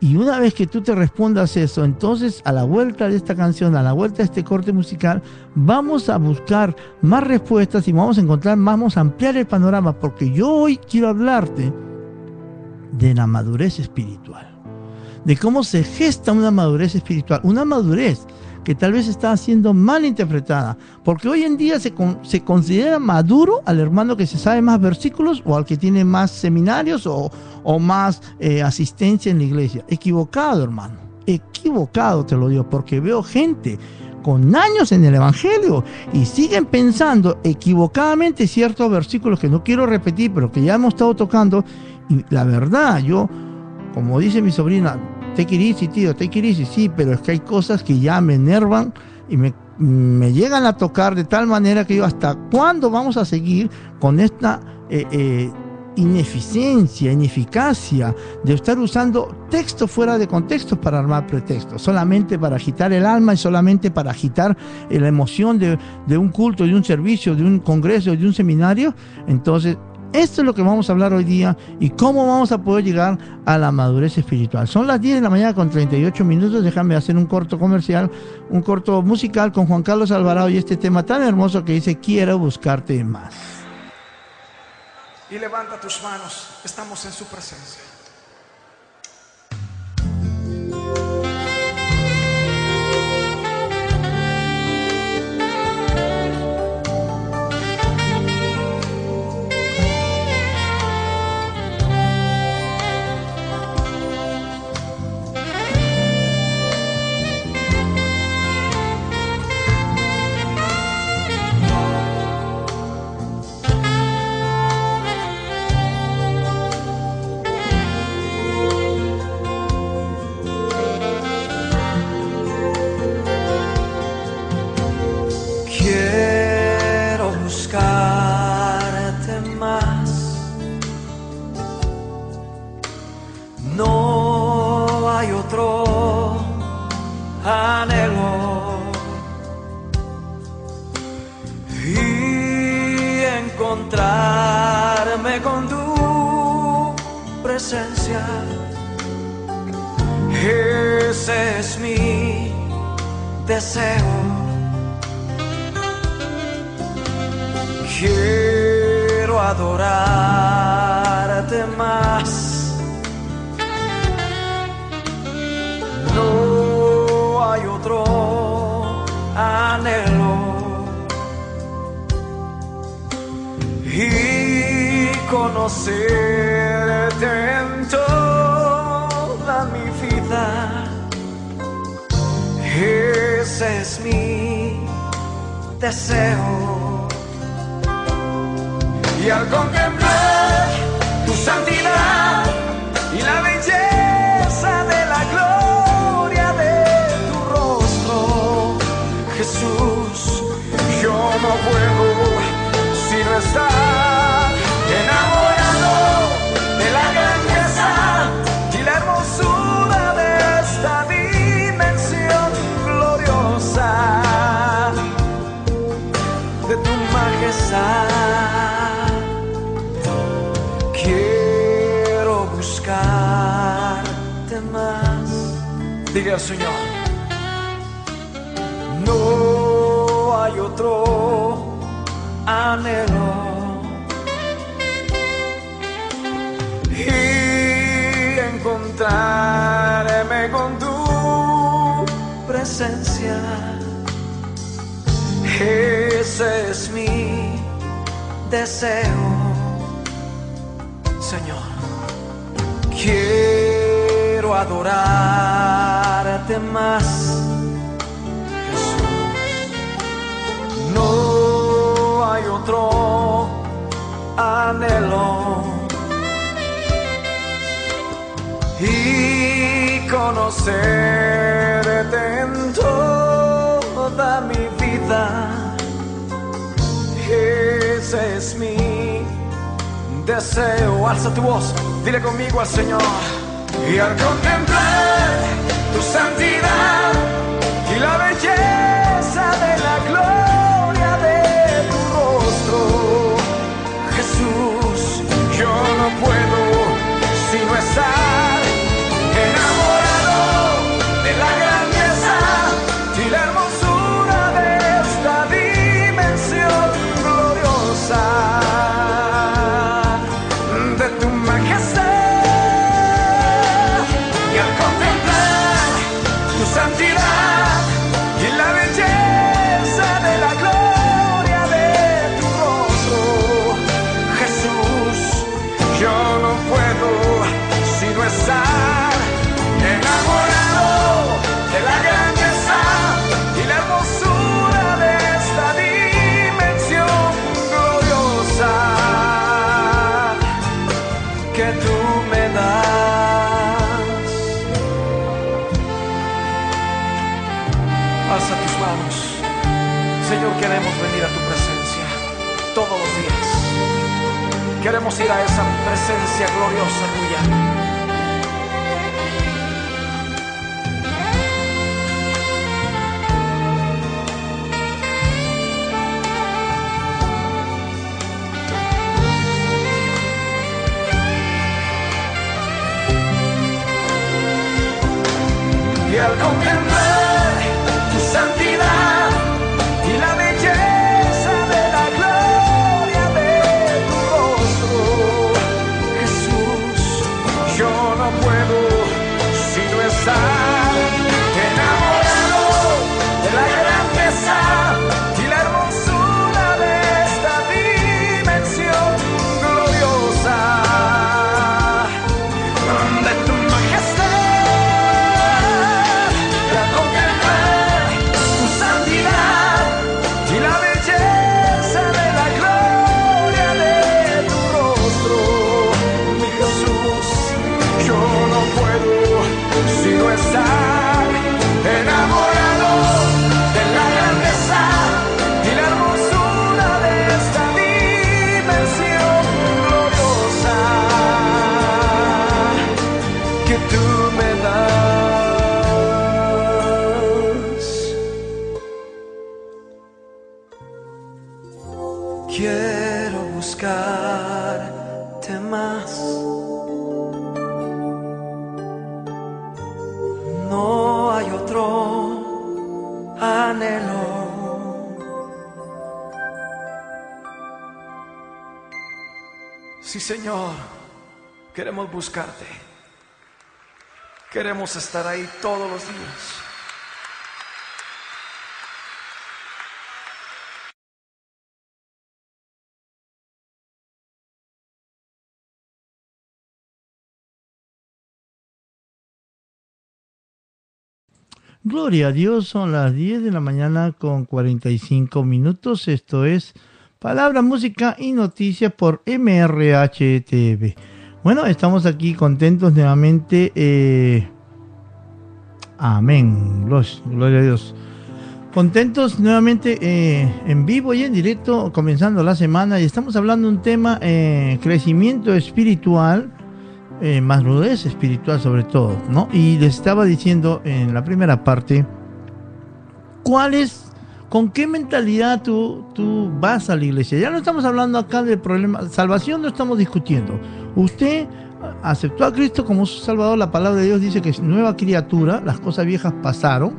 Y una vez que tú te respondas eso, entonces a la vuelta de esta canción, a la vuelta de este corte musical, vamos a buscar más respuestas y vamos a encontrar, vamos a ampliar el panorama, porque yo hoy quiero hablarte de la madurez espiritual de cómo se gesta una madurez espiritual, una madurez que tal vez está siendo mal interpretada, porque hoy en día se, considera maduro al hermano que se sabe más versículos o al que tiene más seminarios o, o más eh, asistencia en la iglesia. Equivocado, hermano, equivocado te lo digo, porque veo gente con años en el Evangelio y siguen pensando equivocadamente ciertos versículos que no quiero repetir, pero que ya hemos estado tocando. Y la verdad, yo, como dice mi sobrina, take it easy, tío, take it easy, sí, pero es que hay cosas que ya me enervan y me, llegan a tocar de tal manera que yo, ¿hasta cuándo vamos a seguir con esta eh, eh, ineficiencia, ineficacia de estar usando texto fuera de contexto para armar pretextos, solamente para agitar el alma y solamente para agitar la emoción de un culto, de un servicio, de un congreso, de un seminario? Entonces, esto es lo que vamos a hablar hoy día y cómo vamos a poder llegar a la madurez espiritual. Son las 10 de la mañana con 38 minutos. Déjame hacer un corto comercial, un corto musical con Juan Carlos Alvarado y este tema tan hermoso que dice Quiero buscarte más. Y levanta tus manos, estamos en su presencia. Ese es mi deseo. Quiero adorarte más. No hay otro anhelo. Y conocerte en Es mi deseo. Y al contemplar tu santidad y la belleza de la gloria de tu rostro, Jesús, yo no puedo sino estar Diga al Señor. No hay otro anhelo. Y encontrarme con tu presencia. Ese es mi deseo, Señor. Quiero adorarte más. Jesús. No hay otro anhelo. Y conocerte en toda mi vida. Ese es mi deseo. Alza tu voz, dile conmigo al Señor. Y al contemplar tu santidad y la belleza de la gloria de tu rostro, Jesús, yo no puedo Queremos ir a esa presencia gloriosa tuya. Y al buscarte. Queremos estar ahí todos los días. Gloria a Dios, son las 10 de la mañana con 45 minutos. Esto es Palabra, Música y Noticias por MRHTV. Bueno, estamos aquí contentos nuevamente. eh, Amén. Glos- Gloria a Dios. Contentos nuevamente eh, en vivo y en directo, comenzando la semana. Y estamos hablando de un tema, eh, crecimiento espiritual eh, más rudez espiritual sobre todo, ¿no? Y les estaba diciendo en la primera parte, ¿cuál es, con qué mentalidad tú, tú vas a la iglesia? Ya no estamos hablando acá del problema, salvación no estamos discutiendo. Usted aceptó a Cristo como su Salvador, la palabra de Dios dice que es nueva criatura, las cosas viejas pasaron,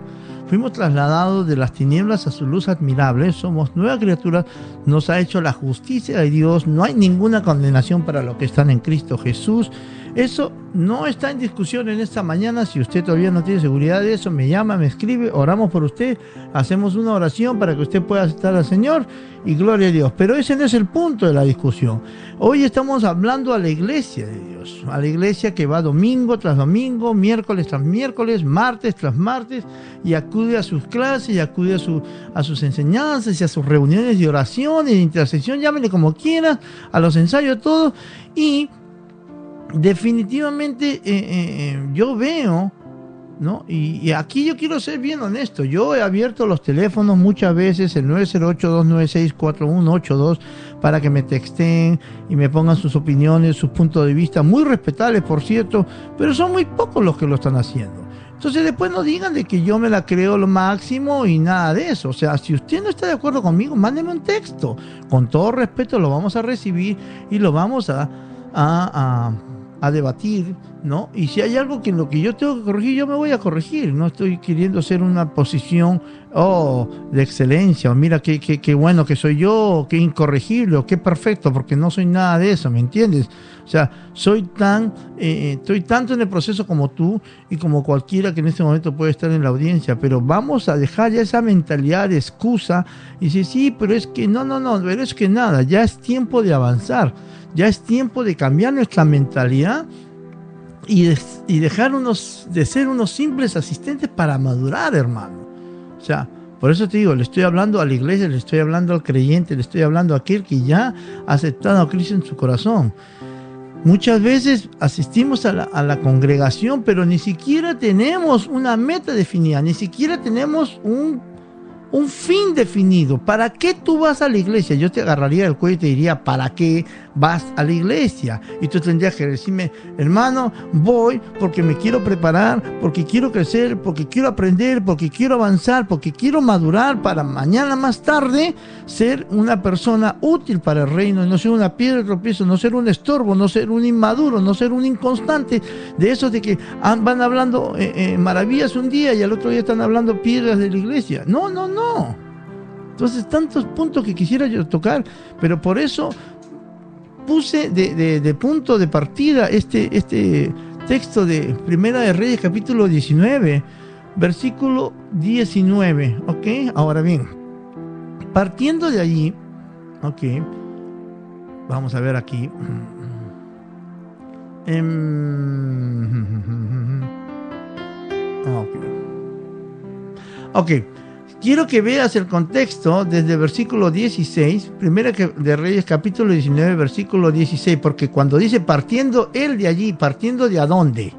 fuimos trasladados de las tinieblas a su luz admirable, somos nueva criatura, nos ha hecho la justicia de Dios, no hay ninguna condenación para los que están en Cristo Jesús. Eso no está en discusión en esta mañana. Si usted todavía no tiene seguridad de eso, me llama, me escribe, oramos por usted, hacemos una oración para que usted pueda aceptar al Señor y gloria a Dios. Pero ese no es el punto de la discusión. Hoy estamos hablando a la iglesia de Dios, a la iglesia que va domingo tras domingo, miércoles tras miércoles, martes tras martes y acude a sus clases y acude a, su, a sus enseñanzas y a sus reuniones de oración y de intercesión, llámenle como quieran, a los ensayos, todo. Y definitivamente eh, eh, eh, yo veo, ¿no? Y, aquí yo quiero ser bien honesto. Yo he abierto los teléfonos muchas veces, el 908-296-4182, para que me texten y me pongan sus opiniones, sus puntos de vista, muy respetables, por cierto, pero son muy pocos los que lo están haciendo. Entonces después no digan de que yo me la creo lo máximo y nada de eso. O sea, si usted no está de acuerdo conmigo, mándeme un texto. Con todo respeto lo vamos a recibir y lo vamos a, debatir, ¿no? Y si hay algo que en lo que yo tengo que corregir, yo me voy a corregir. No estoy queriendo ser una posición, oh, de excelencia, o mira qué, qué, qué bueno que soy yo, qué incorregible, o qué perfecto, porque no soy nada de eso, ¿me entiendes? O sea, soy tan, eh, estoy tanto en el proceso como tú y como cualquiera que en este momento puede estar en la audiencia, pero vamos a dejar ya esa mentalidad de excusa y decir, sí, pero es que no, no, no, pero es que nada, ya es tiempo de avanzar ya es tiempo de cambiar nuestra mentalidad y, dejar unos, de ser unos simples asistentes para madurar, hermano. O sea, por eso te digo, le estoy hablando a la iglesia, le estoy hablando al creyente, le estoy hablando a aquel que ya ha aceptado a Cristo en su corazón. Muchas veces asistimos a la, congregación, pero ni siquiera tenemos una meta definida, ni siquiera tenemos un un fin definido. ¿Para qué tú vas a la iglesia? Yo te agarraría el cuello y te diría, ¿para qué vas a la iglesia? Y tú tendrías que decirme, hermano, voy porque me quiero preparar, porque quiero crecer, porque quiero aprender, porque quiero avanzar, porque quiero madurar para mañana más tarde ser una persona útil para el reino, no ser una piedra de tropiezo, no ser un estorbo, no ser un inmaduro, no ser un inconstante, de esos de que van hablando eh, eh, maravillas un día y al otro día están hablando piedras de la iglesia. No, no, no. Entonces, tantos puntos que quisiera yo tocar, pero por eso puse de, punto de partida este, este texto de Primera de Reyes, capítulo 19, versículo 19. ¿Ok? Ahora bien, partiendo de allí, ok, vamos a ver aquí. Em, [LAUGHS] ok. Ok. Quiero que veas el contexto desde el versículo 16, primera de Reyes capítulo 19, versículo 16, porque cuando dice partiendo él de allí, partiendo de a dónde,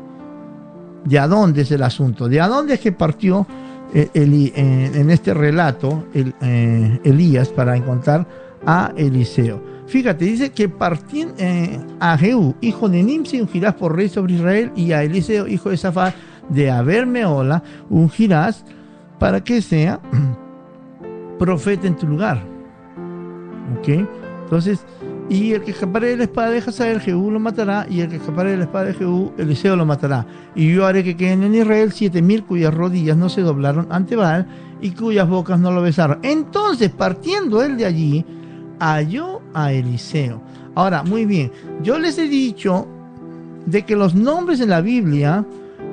de a dónde es el asunto, de a dónde es que partió eh, en este relato eh, Elías para encontrar a Eliseo. Fíjate, dice que partió eh, a Jehú, hijo de Nimsi, ungirás por rey sobre Israel, y a Eliseo, hijo de Zafar, de Abermeola, ungirás para que sea [CLEARS THROAT] profeta en tu lugar. ¿Ok? Entonces, y el que escapare de la espada de Hazael, Jehú lo matará, y el que escapare de la espada de Jehú, Eliseo lo matará. Y yo haré que queden en Israel siete mil cuyas rodillas no se doblaron ante Baal y cuyas bocas no lo besaron. Entonces, partiendo él de allí, halló a Eliseo. Ahora, muy bien, yo les he dicho de que los nombres en la Biblia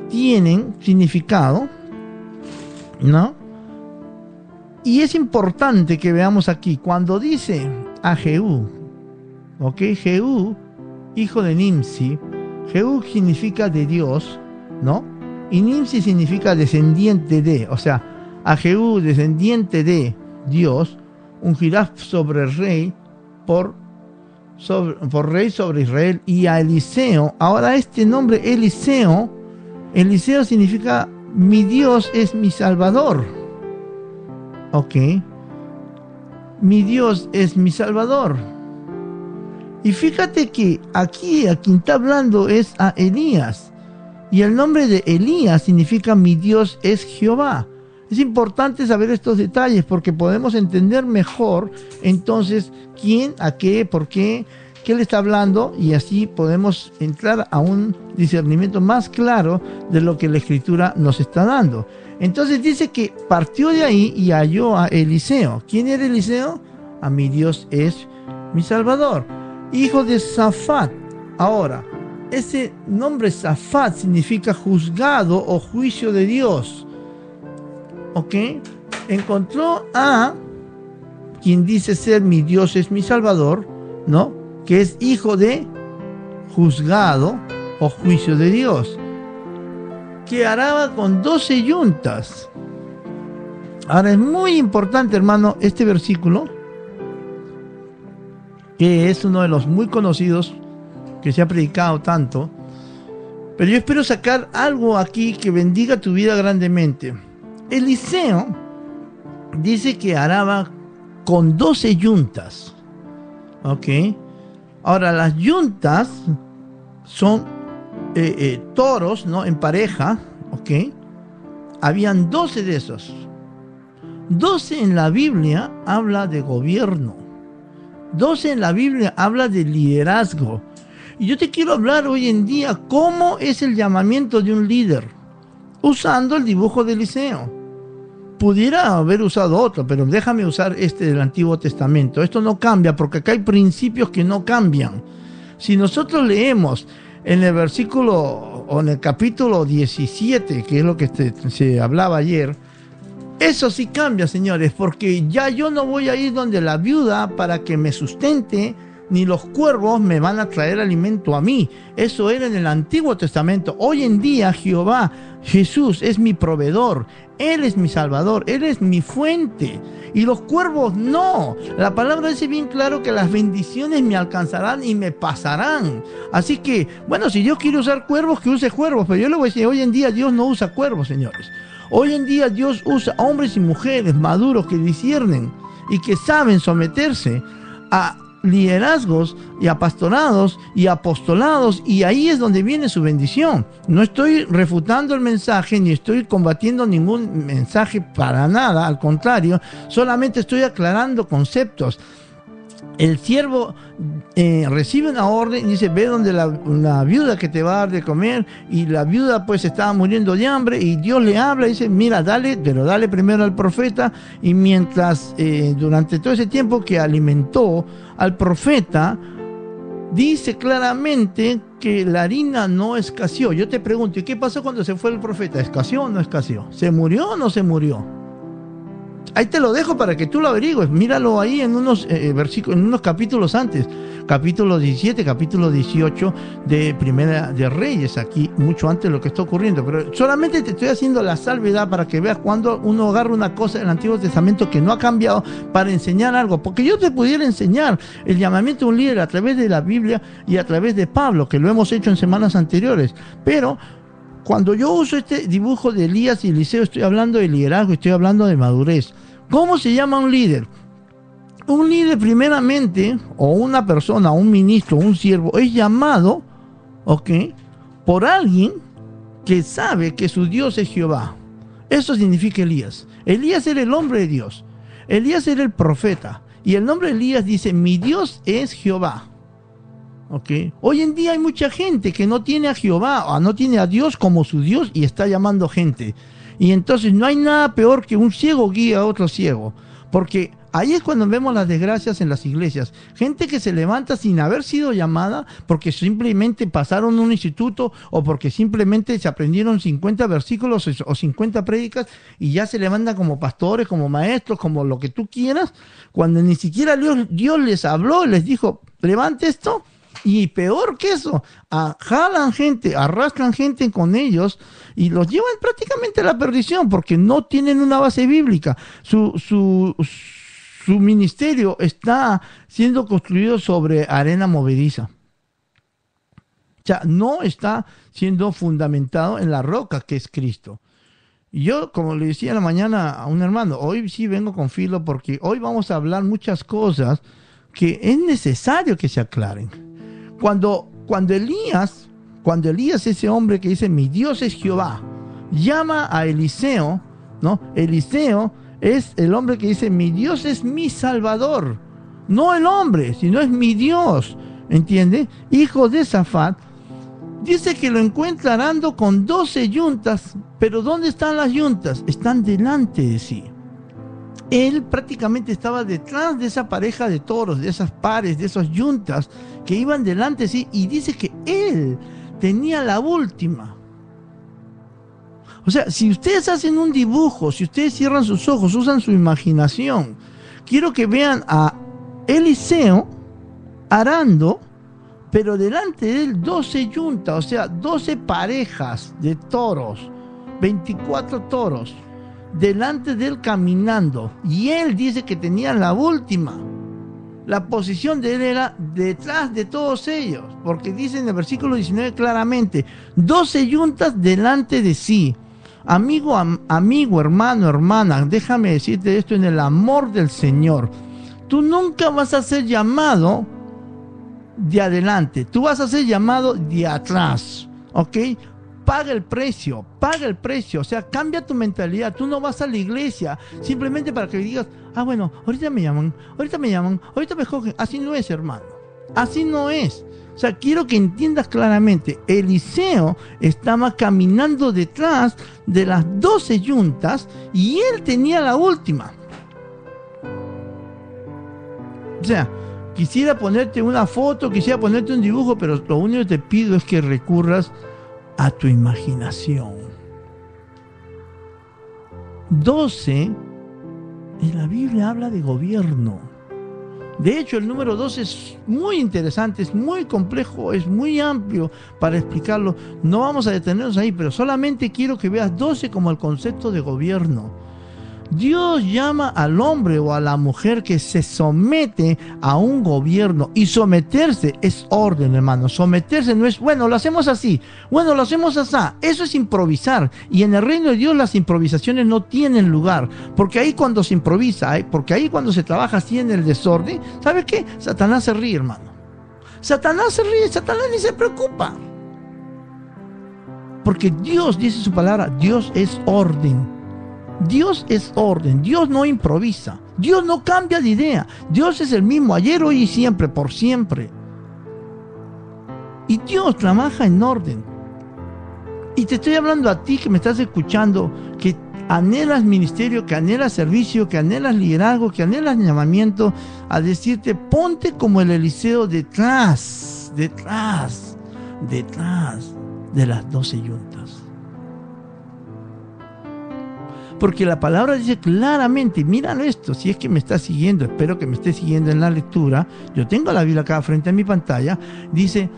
tienen significado, ¿no? Y es importante que veamos aquí, cuando dice a Jehú, ¿ok? Jehú, hijo de Nimsi, Jehú significa de Dios, ¿no? Y Nimsi significa descendiente de, o sea, a Jehú, descendiente de Dios, ungirás sobre rey por, sobre, por rey sobre Israel y a Eliseo. Ahora este nombre Eliseo, Eliseo significa mi Dios es mi Salvador. Ok. Mi Dios es mi Salvador. Y fíjate que aquí a quien está hablando es a Elías. Y el nombre de Elías significa mi Dios es Jehová. Es importante saber estos detalles porque podemos entender mejor entonces quién, a qué, por qué qué le está hablando y así podemos entrar a un discernimiento más claro de lo que la escritura nos está dando. Entonces dice que partió de ahí y halló a Eliseo. ¿Quién era Eliseo? A mi Dios es mi Salvador. Hijo de Zafat. Ahora, ese nombre Zafat significa juzgado o juicio de Dios. ¿Ok? Encontró a quien dice ser mi Dios es mi Salvador, ¿no? Que es hijo de juzgado o juicio de Dios. Que araba con 12 yuntas. Ahora es muy importante, hermano, este versículo, que es uno de los muy conocidos que se ha predicado tanto. Pero yo espero sacar algo aquí que bendiga tu vida grandemente. Eliseo dice que araba con 12 yuntas. ¿Ok? Ahora, las yuntas son eh, eh, toros, ¿no? En pareja. ¿Ok? Habían 12 de esos. 12 en la Biblia habla de gobierno. 12 en la Biblia habla de liderazgo. Y yo te quiero hablar hoy en día cómo es el llamamiento de un líder, usando el dibujo de Eliseo. Pudiera haber usado otro, pero déjame usar este del Antiguo Testamento. Esto no cambia porque acá hay principios que no cambian. Si nosotros leemos en el versículo o en el capítulo 17, que es lo que se hablaba ayer, eso sí cambia, señores, porque ya yo no voy a ir donde la viuda para que me sustente, ni los cuervos me van a traer alimento a mí. Eso era en el Antiguo Testamento. Hoy en día Jehová, Jesús es mi proveedor, Él es mi salvador, Él es mi fuente. Y los cuervos no. La palabra dice bien claro que las bendiciones me alcanzarán y me pasarán. Así que, bueno, si Dios quiere usar cuervos, que use cuervos. Pero yo le voy a decir, hoy en día Dios no usa cuervos, señores. Hoy en día Dios usa hombres y mujeres maduros que disciernen y que saben someterse a liderazgos y a pastorados y apostolados y ahí es donde viene su bendición. No estoy refutando el mensaje ni estoy combatiendo ningún mensaje para nada, al contrario, solamente estoy aclarando conceptos el siervo eh, recibe una orden y dice, ve donde la, viuda que te va a dar de comer, y la viuda pues estaba muriendo de hambre, y Dios le habla y dice, mira, dale, pero dale primero al profeta, y mientras eh, durante todo ese tiempo que alimentó al profeta, dice claramente que la harina no escaseó. Yo te pregunto, ¿y qué pasó cuando se fue el profeta? ¿Escaseó o no escaseó? ¿Se murió o no se murió? Ahí te lo dejo para que tú lo averigües. Míralo ahí en unos eh, versículos, en unos capítulos antes, capítulo 17, capítulo 18 de Primera de Reyes, aquí mucho antes de lo que está ocurriendo. Pero solamente te estoy haciendo la salvedad para que veas cuando uno agarra una cosa del Antiguo Testamento que no ha cambiado para enseñar algo. Porque yo te pudiera enseñar el llamamiento de un líder a través de la Biblia y a través de Pablo, que lo hemos hecho en semanas anteriores. Pero cuando yo uso este dibujo de Elías y Eliseo, estoy hablando de liderazgo, estoy hablando de madurez. ¿Cómo se llama un líder? Un líder primeramente, o una persona, un ministro, un siervo, es llamado, ¿ok? Por alguien que sabe que su Dios es Jehová. Eso significa Elías. Elías era el hombre de Dios. Elías era el profeta. Y el nombre de Elías dice, mi Dios es Jehová. Hoy en día hay mucha gente que no tiene a Jehová no tiene a Dios como su Dios y está llamando gente. Y entonces no hay nada peor que un ciego guía a otro ciego. Porque ahí es cuando vemos las desgracias en las iglesias. Gente que se levanta sin haber sido llamada porque simplemente pasaron un instituto o porque simplemente se aprendieron 50 versículos o 50 prédicas y ya se levantan como pastores, como maestros, como lo que tú quieras, cuando ni siquiera Dios, Dios les habló, les dijo, levante esto y peor que eso, jalan gente, arrastran gente con ellos y los llevan prácticamente a la perdición porque no tienen una base bíblica. Su, su, su ministerio está siendo construido sobre arena movediza. O sea, no está siendo fundamentado en la roca que es Cristo. Y yo, como le decía en la mañana a un hermano, hoy sí vengo con filo porque hoy vamos a hablar muchas cosas que es necesario que se aclaren. Cuando, cuando Elías, cuando Elías, ese hombre que dice, mi Dios es Jehová, llama a Eliseo, ¿no? Eliseo es el hombre que dice, mi Dios es mi Salvador. No el hombre, sino es mi Dios. ¿Entiende? Hijo de Zafat. Dice que lo encuentra arando con doce yuntas, pero ¿dónde están las yuntas? Están delante de sí él prácticamente estaba detrás de esa pareja de toros, de esas pares, de esas yuntas que iban delante de sí, y dice que él tenía la última. O sea, si ustedes hacen un dibujo, si ustedes cierran sus ojos, usan su imaginación, quiero que vean a Eliseo arando, pero delante de él 12 yuntas, o sea, 12 parejas de toros, 24 toros, delante de él caminando. Y él dice que tenía la última. La posición de él era detrás de todos ellos, porque dice en el versículo 19 claramente, 12 yuntas delante de sí. Amigo, amigo, hermano, hermana, déjame decirte esto en el amor del Señor. Tú nunca vas a ser llamado de adelante, tú vas a ser llamado de atrás, ¿ok? Paga el precio, paga el precio, o sea, cambia tu mentalidad. Tú no vas a la iglesia simplemente para que digas, ah, bueno, ahorita me llaman, ahorita me llaman, ahorita me cogen. Así no es, hermano. Así no es. O sea, quiero que entiendas claramente, Eliseo estaba caminando detrás de las doce yuntas y él tenía la última. O sea, quisiera ponerte una foto, quisiera ponerte un dibujo, pero lo único que te pido es que recurras a tu imaginación. Doce, en la Biblia habla de gobierno. De hecho, el número 2 es muy interesante, es muy complejo, es muy amplio para explicarlo. No vamos a detenernos ahí, pero solamente quiero que veas 12 como el concepto de gobierno. Dios llama al hombre o a la mujer que se somete a un gobierno y someterse es orden, hermano. Someterse no es, bueno, lo hacemos así, bueno, lo hacemos así. Eso es improvisar. Y en el reino de Dios las improvisaciones no tienen lugar. Porque ahí cuando se improvisa, ¿eh? porque ahí cuando se trabaja así en el desorden, ¿sabe qué? Satanás se ríe, hermano. Satanás se ríe, Satanás ni se preocupa. Porque Dios dice su palabra, Dios es orden. Dios es orden, Dios no improvisa, Dios no cambia de idea, Dios es el mismo ayer, hoy y siempre, por siempre. Y Dios trabaja en orden. Y te estoy hablando a ti que me estás escuchando, que anhelas ministerio, que anhelas servicio, que anhelas liderazgo, que anhelas llamamiento, a decirte, ponte como el Eliseo detrás, detrás, detrás de las doce yuntas. Porque la palabra dice claramente, míralo esto, si es que me está siguiendo, espero que me esté siguiendo en la lectura, yo tengo la Biblia acá frente a mi pantalla, dice,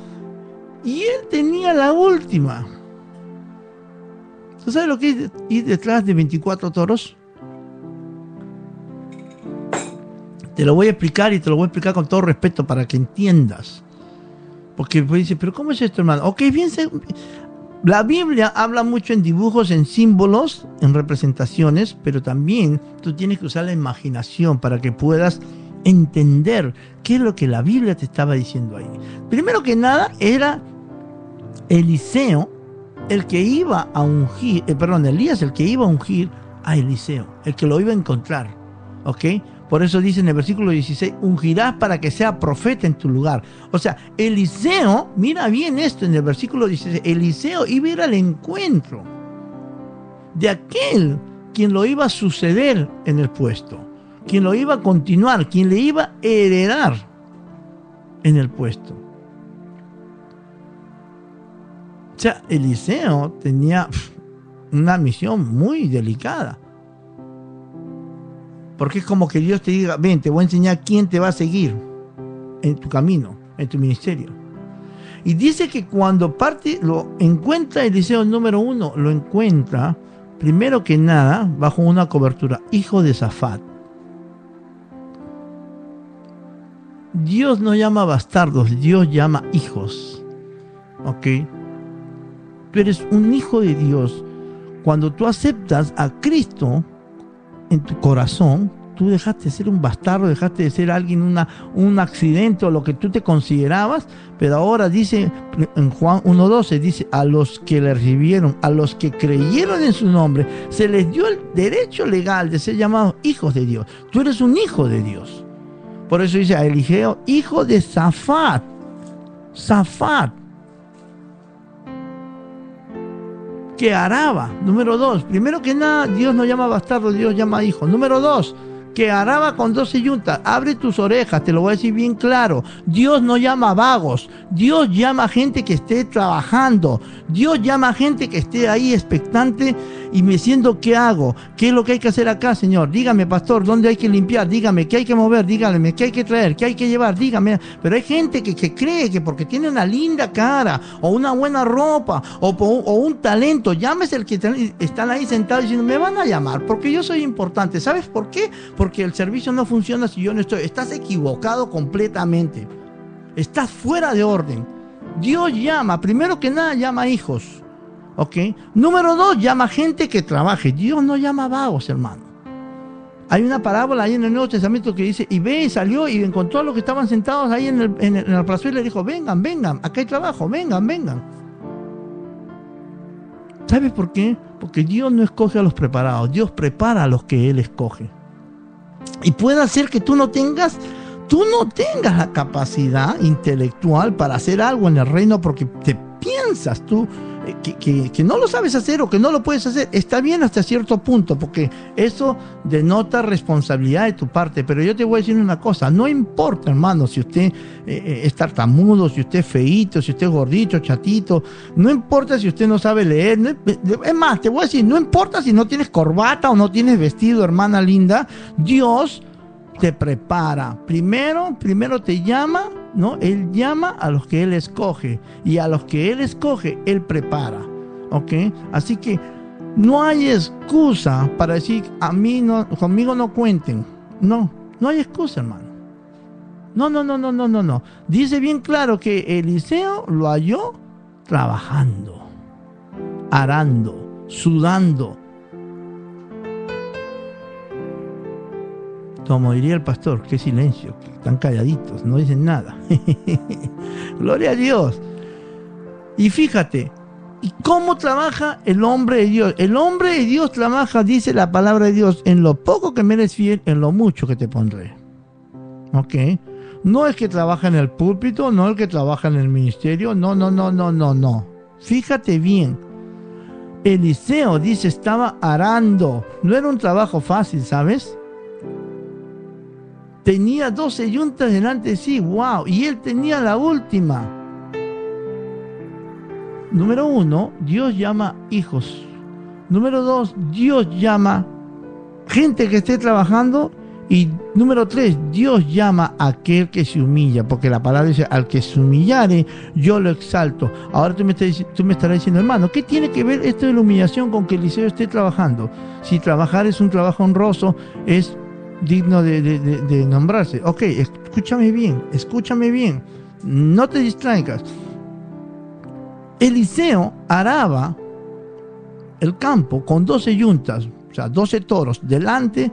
y él tenía la última. ¿Tú sabes lo que es ir detrás de 24 toros? Te lo voy a explicar y te lo voy a explicar con todo respeto para que entiendas. Porque pues dice, pero ¿cómo es esto, hermano? Ok, bien, la Biblia habla mucho en dibujos, en símbolos, en representaciones, pero también tú tienes que usar la imaginación para que puedas entender qué es lo que la Biblia te estaba diciendo ahí. Primero que nada era Eliseo el que iba a ungir, eh, perdón, Elías el que iba a ungir a Eliseo, el que lo iba a encontrar, ¿ok? Por eso dice en el versículo 16, ungirás para que sea profeta en tu lugar. O sea, Eliseo, mira bien esto en el versículo 16, Eliseo iba a ir al encuentro de aquel quien lo iba a suceder en el puesto, quien lo iba a continuar, quien le iba a heredar en el puesto. O sea, Eliseo tenía una misión muy delicada. Porque es como que Dios te diga, ven, te voy a enseñar quién te va a seguir en tu camino, en tu ministerio. Y dice que cuando parte, lo encuentra Eliseo número uno, lo encuentra, primero que nada, bajo una cobertura, hijo de Zafat. Dios no llama bastardos, Dios llama hijos. ¿Ok? Tú eres un hijo de Dios. Cuando tú aceptas a Cristo, en tu corazón, tú dejaste de ser un bastardo, dejaste de ser alguien, una, un accidente o lo que tú te considerabas, pero ahora dice en Juan 1.12, dice, a los que le recibieron, a los que creyeron en su nombre, se les dio el derecho legal de ser llamados hijos de Dios. Tú eres un hijo de Dios. Por eso dice a Eligeo, hijo de Zafat. Zafat. Que araba. Número dos, primero que nada, Dios no llama bastardo, Dios llama hijo. Número dos, que araba con 12 yuntas. Abre tus orejas, te lo voy a decir bien claro. Dios no llama vagos. Dios llama gente que esté trabajando. Dios llama gente que esté ahí expectante y me siento qué hago, qué es lo que hay que hacer acá, Señor. Dígame, pastor, dónde hay que limpiar, dígame, qué hay que mover, dígame, qué hay que traer, qué hay que llevar, dígame. Pero hay gente que, que cree que porque tiene una linda cara o una buena ropa o, o un talento, llámese el que están ahí sentados diciendo, me van a llamar porque yo soy importante. ¿Sabes por qué? Porque el servicio no funciona si yo no estoy. Estás equivocado completamente. Estás fuera de orden. Dios llama, primero que nada llama hijos. ¿Ok? Número dos, llama gente que trabaje. Dios no llama vagos, hermano. Hay una parábola ahí en el Nuevo Testamento que dice, y ve, y salió y encontró a los que estaban sentados ahí en el, en el, plazo y le dijo, vengan, vengan, acá hay trabajo, vengan, vengan. ¿Sabes por qué? Porque Dios no escoge a los preparados, Dios prepara a los que Él escoge. Y puede hacer que tú no tengas, tú no tengas la capacidad intelectual para hacer algo en el reino porque te piensas tú eh, que, no lo sabes hacer o que no lo puedes hacer, está bien hasta cierto punto, porque eso denota responsabilidad de tu parte. Pero yo te voy a decir una cosa, no importa, hermano, si usted eh, eh, es tartamudo, si usted es feíto, si usted es gordito, chatito, no importa si usted no sabe leer, es más, te voy a decir, no importa si no tienes corbata o no tienes vestido, hermana linda, Dios te prepara. Primero, primero te llama, ¿no? Él llama a los que Él escoge y a los que Él escoge, Él prepara. ¿Ok? Así que no hay excusa para decir, a mí no, conmigo no cuenten. No, no hay excusa, hermano. No, no, no, no, no, no, no. Dice bien claro que Eliseo lo halló trabajando, arando, sudando, Como diría el pastor, qué silencio, están calladitos, no dicen nada. [LAUGHS] Gloria a Dios. Y fíjate, ¿y cómo trabaja el hombre de Dios? El hombre de Dios trabaja, dice la palabra de Dios, en lo poco que me eres fiel, en lo mucho que te pondré. ¿Ok? No es que trabaja en el púlpito, no es que trabaja en el ministerio, no, no, no, no, no, no. Fíjate bien. Eliseo dice estaba arando. No era un trabajo fácil, ¿sabes? Tenía 12 yuntas delante de sí, wow, y él tenía la última. Número uno, Dios llama hijos. Número dos, Dios llama gente que esté trabajando. Y número tres, Dios llama a aquel que se humilla, porque la palabra dice, al que se humillare, yo lo exalto. Ahora tú me, estás, tú me estarás diciendo, hermano, ¿qué tiene que ver esto de la humillación con que Eliseo esté trabajando? Si trabajar es un trabajo honroso, es digno de, nombrarse. Ok, escúchame bien, escúchame bien, no te distraigas. Eliseo araba el campo con 12 yuntas, o sea, 12 toros delante,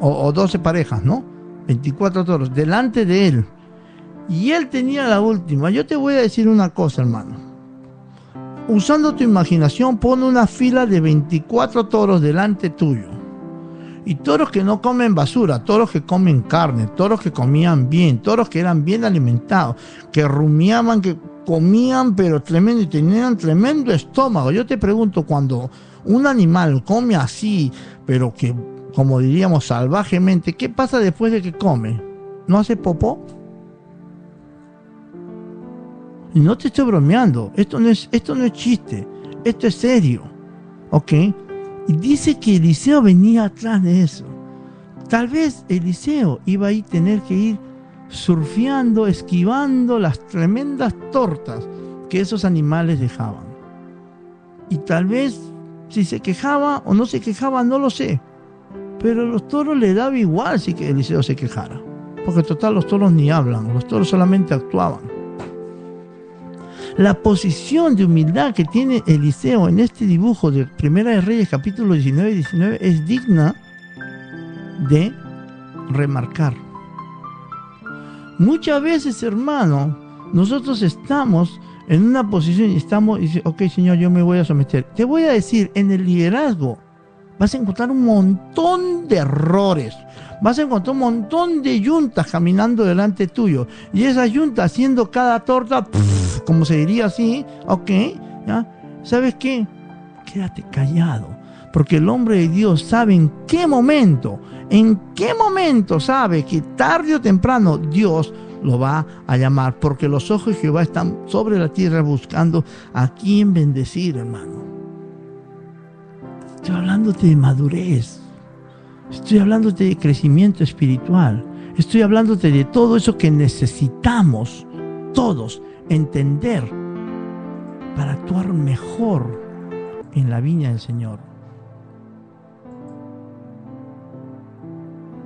o, o 12 parejas, ¿no? 24 toros delante de él. Y él tenía la última. Yo te voy a decir una cosa, hermano. Usando tu imaginación, pone una fila de 24 toros delante tuyo y toros que no comen basura, toros que comen carne, toros que comían bien, toros que eran bien alimentados, que rumiaban, que comían pero tremendo y tenían tremendo estómago. Yo te pregunto, cuando un animal come así, pero que, como diríamos salvajemente, ¿qué pasa después de que come? ¿No hace popó? No te estoy bromeando, esto no es, esto no es chiste, esto es serio, ¿ok? Y dice que Eliseo venía atrás de eso. Tal vez Eliseo iba a tener que ir surfeando, esquivando las tremendas tortas que esos animales dejaban. Y tal vez si se quejaba o no se quejaba, no lo sé. Pero a los toros le daba igual si Eliseo se quejara. Porque total los toros ni hablan, los toros solamente actuaban. La posición de humildad que tiene Eliseo en este dibujo de Primera de Reyes capítulo 19 y 19 es digna de remarcar. Muchas veces, hermano, nosotros estamos en una posición y estamos y dice, ok, Señor, yo me voy a someter. Te voy a decir, en el liderazgo vas a encontrar un montón de errores, vas a encontrar un montón de yuntas caminando delante tuyo. Y esas yuntas haciendo cada torta, como se diría así, ok. ¿Sabes qué? Quédate callado. Porque el hombre de Dios sabe en qué momento, en qué momento sabe que tarde o temprano Dios lo va a llamar. Porque los ojos de Jehová están sobre la tierra buscando a quien bendecir, hermano. Estoy hablándote de madurez. Estoy hablándote de crecimiento espiritual. Estoy hablándote de todo eso que necesitamos todos entender para actuar mejor en la viña del Señor.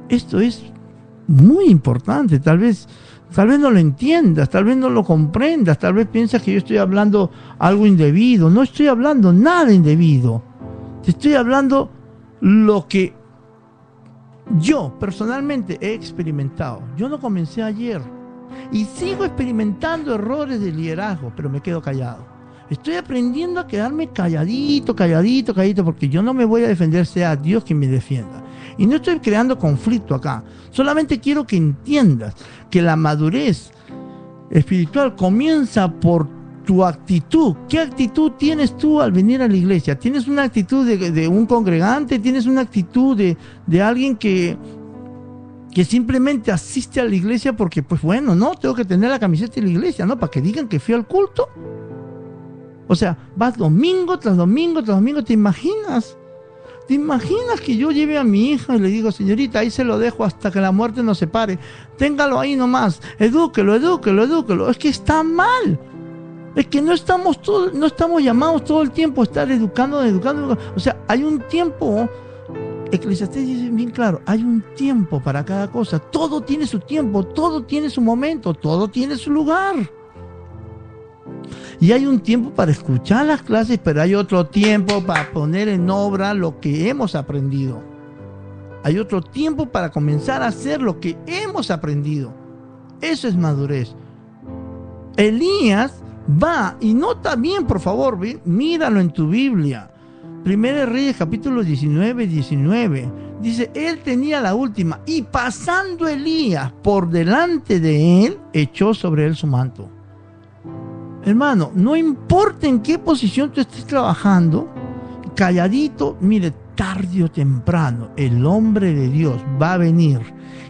Esto es muy importante, tal vez tal vez no lo entiendas, tal vez no lo comprendas, tal vez piensas que yo estoy hablando algo indebido, no estoy hablando nada indebido. Te estoy hablando lo que yo personalmente he experimentado. Yo no comencé ayer y sigo experimentando errores de liderazgo, pero me quedo callado. Estoy aprendiendo a quedarme calladito, calladito, calladito, porque yo no me voy a defender, sea Dios quien me defienda. Y no estoy creando conflicto acá. Solamente quiero que entiendas que la madurez espiritual comienza por tu actitud. ¿Qué actitud tienes tú al venir a la iglesia? ¿Tienes una actitud de, un congregante? ¿Tienes una actitud de, de alguien que, que simplemente asiste a la iglesia porque, pues bueno, no, tengo que tener la camiseta de la iglesia, ¿no? Para que digan que fui al culto. O sea, vas domingo tras domingo tras domingo, ¿te imaginas? ¿Te imaginas que yo lleve a mi hija y le digo, señorita, ahí se lo dejo hasta que la muerte nos separe? Téngalo ahí nomás, edúquelo, edúquelo, edúquelo. Es que está mal. Es que no estamos, todo, no estamos llamados todo el tiempo a estar educando, educando, O sea, hay un tiempo, Eclesiastés dice bien claro, hay un tiempo para cada cosa. Todo tiene su tiempo, todo tiene su momento, todo tiene su lugar. Y hay un tiempo para escuchar las clases, pero hay otro tiempo para poner en obra lo que hemos aprendido. Hay otro tiempo para comenzar a hacer lo que hemos aprendido. Eso es madurez. Elías va y nota bien, por favor, míralo en tu Biblia. Primero Reyes capítulo 19, 19. Dice, él tenía la última y pasando Elías por delante de él, echó sobre él su manto. Hermano, no importa en qué posición tú estés trabajando, calladito, mire, tarde o temprano, el hombre de Dios va a venir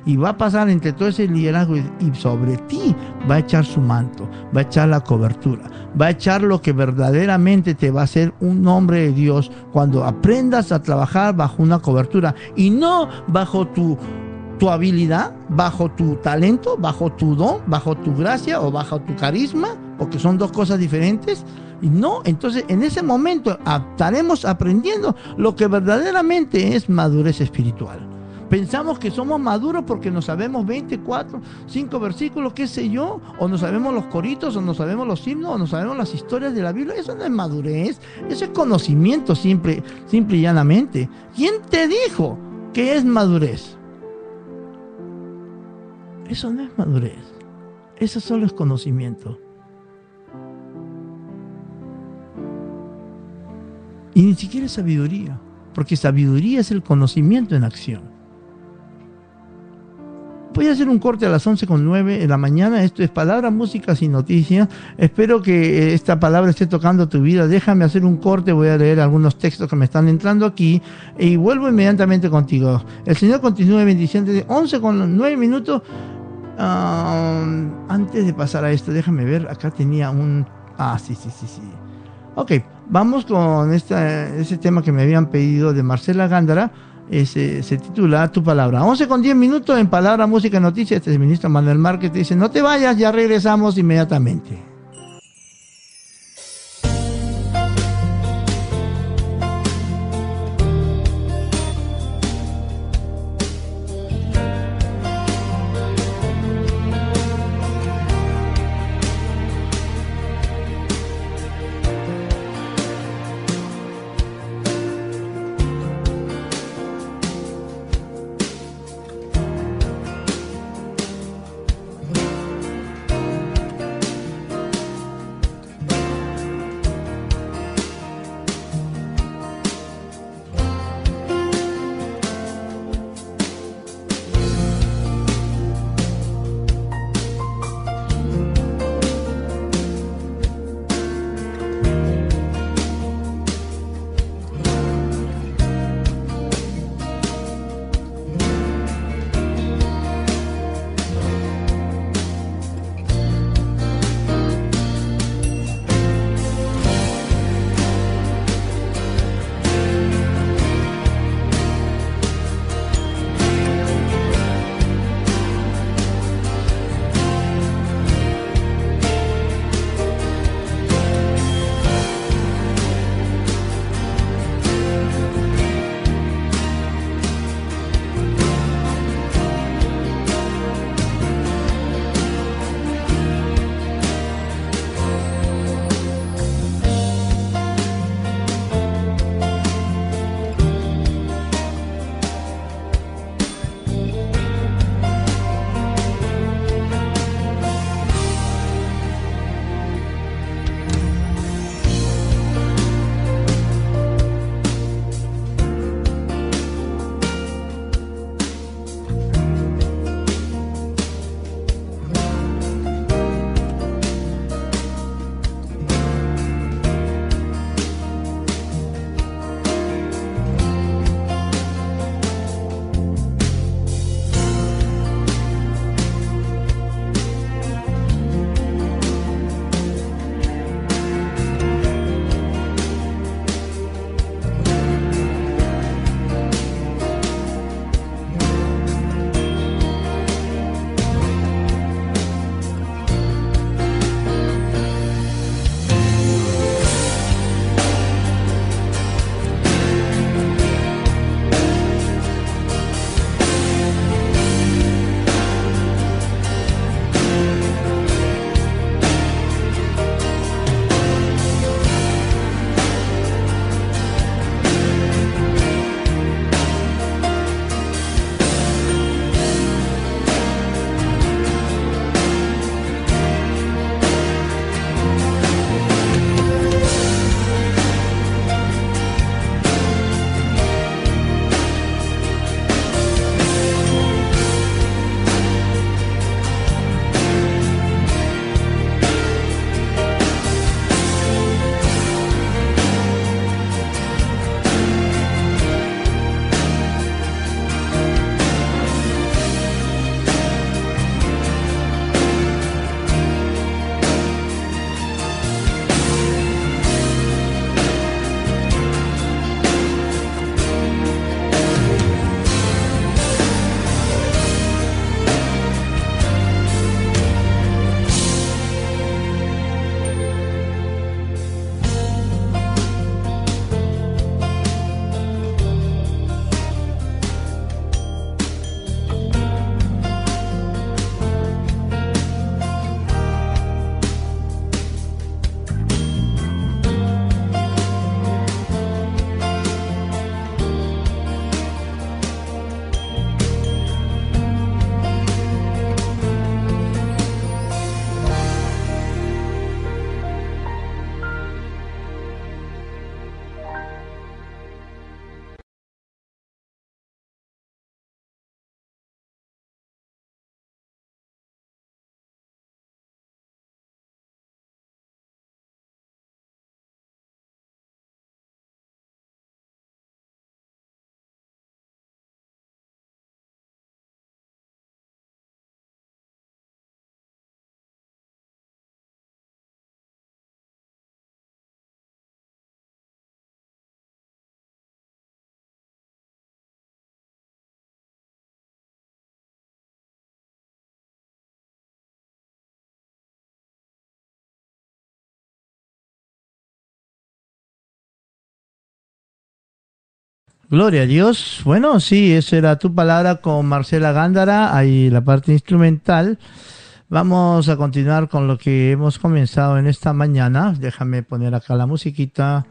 y va a pasar entre todo ese liderazgo y sobre ti va a echar su manto, va a echar la cobertura, va a echar lo que verdaderamente te va a hacer un hombre de Dios cuando aprendas a trabajar bajo una cobertura y no bajo tu tu habilidad, bajo tu talento, bajo tu don, bajo tu gracia o bajo tu carisma, porque son dos cosas diferentes. Y no, entonces en ese momento estaremos aprendiendo lo que verdaderamente es madurez espiritual. Pensamos que somos maduros porque nos sabemos 24, 5 versículos, qué sé yo, o no sabemos los coritos, o no sabemos los himnos, o no sabemos las historias de la Biblia. Eso no es madurez, eso es conocimiento simple, simple y llanamente. ¿Quién te dijo que es madurez? Eso no es madurez. Eso solo es conocimiento. Y ni siquiera es sabiduría, porque sabiduría es el conocimiento en acción. Voy a hacer un corte a las 11 con 9 de la mañana. Esto es Palabra, Música sin Noticias. Espero que eh, esta palabra esté tocando tu vida. Déjame hacer un corte. Voy a leer algunos textos que me están entrando aquí y vuelvo inmediatamente contigo. El Señor continúe bendiciendo. 11 con 9 minutos. antes de pasar a esto, déjame ver. Acá tenía un. Ah, sí, sí, sí, sí. Ok, vamos con este, ese tema que me habían pedido de Marcela Gándara se titula Tu Palabra. 11 con 10 minutos en Palabra, Música, Noticias. Este es el ministro Manuel Márquez. Dice, no te vayas, ya regresamos inmediatamente. Gloria a Dios. Bueno, sí, esa era tu palabra con Marcela Gándara, ahí la parte instrumental. Vamos a continuar con lo que hemos comenzado en esta mañana. Déjame poner acá la musiquita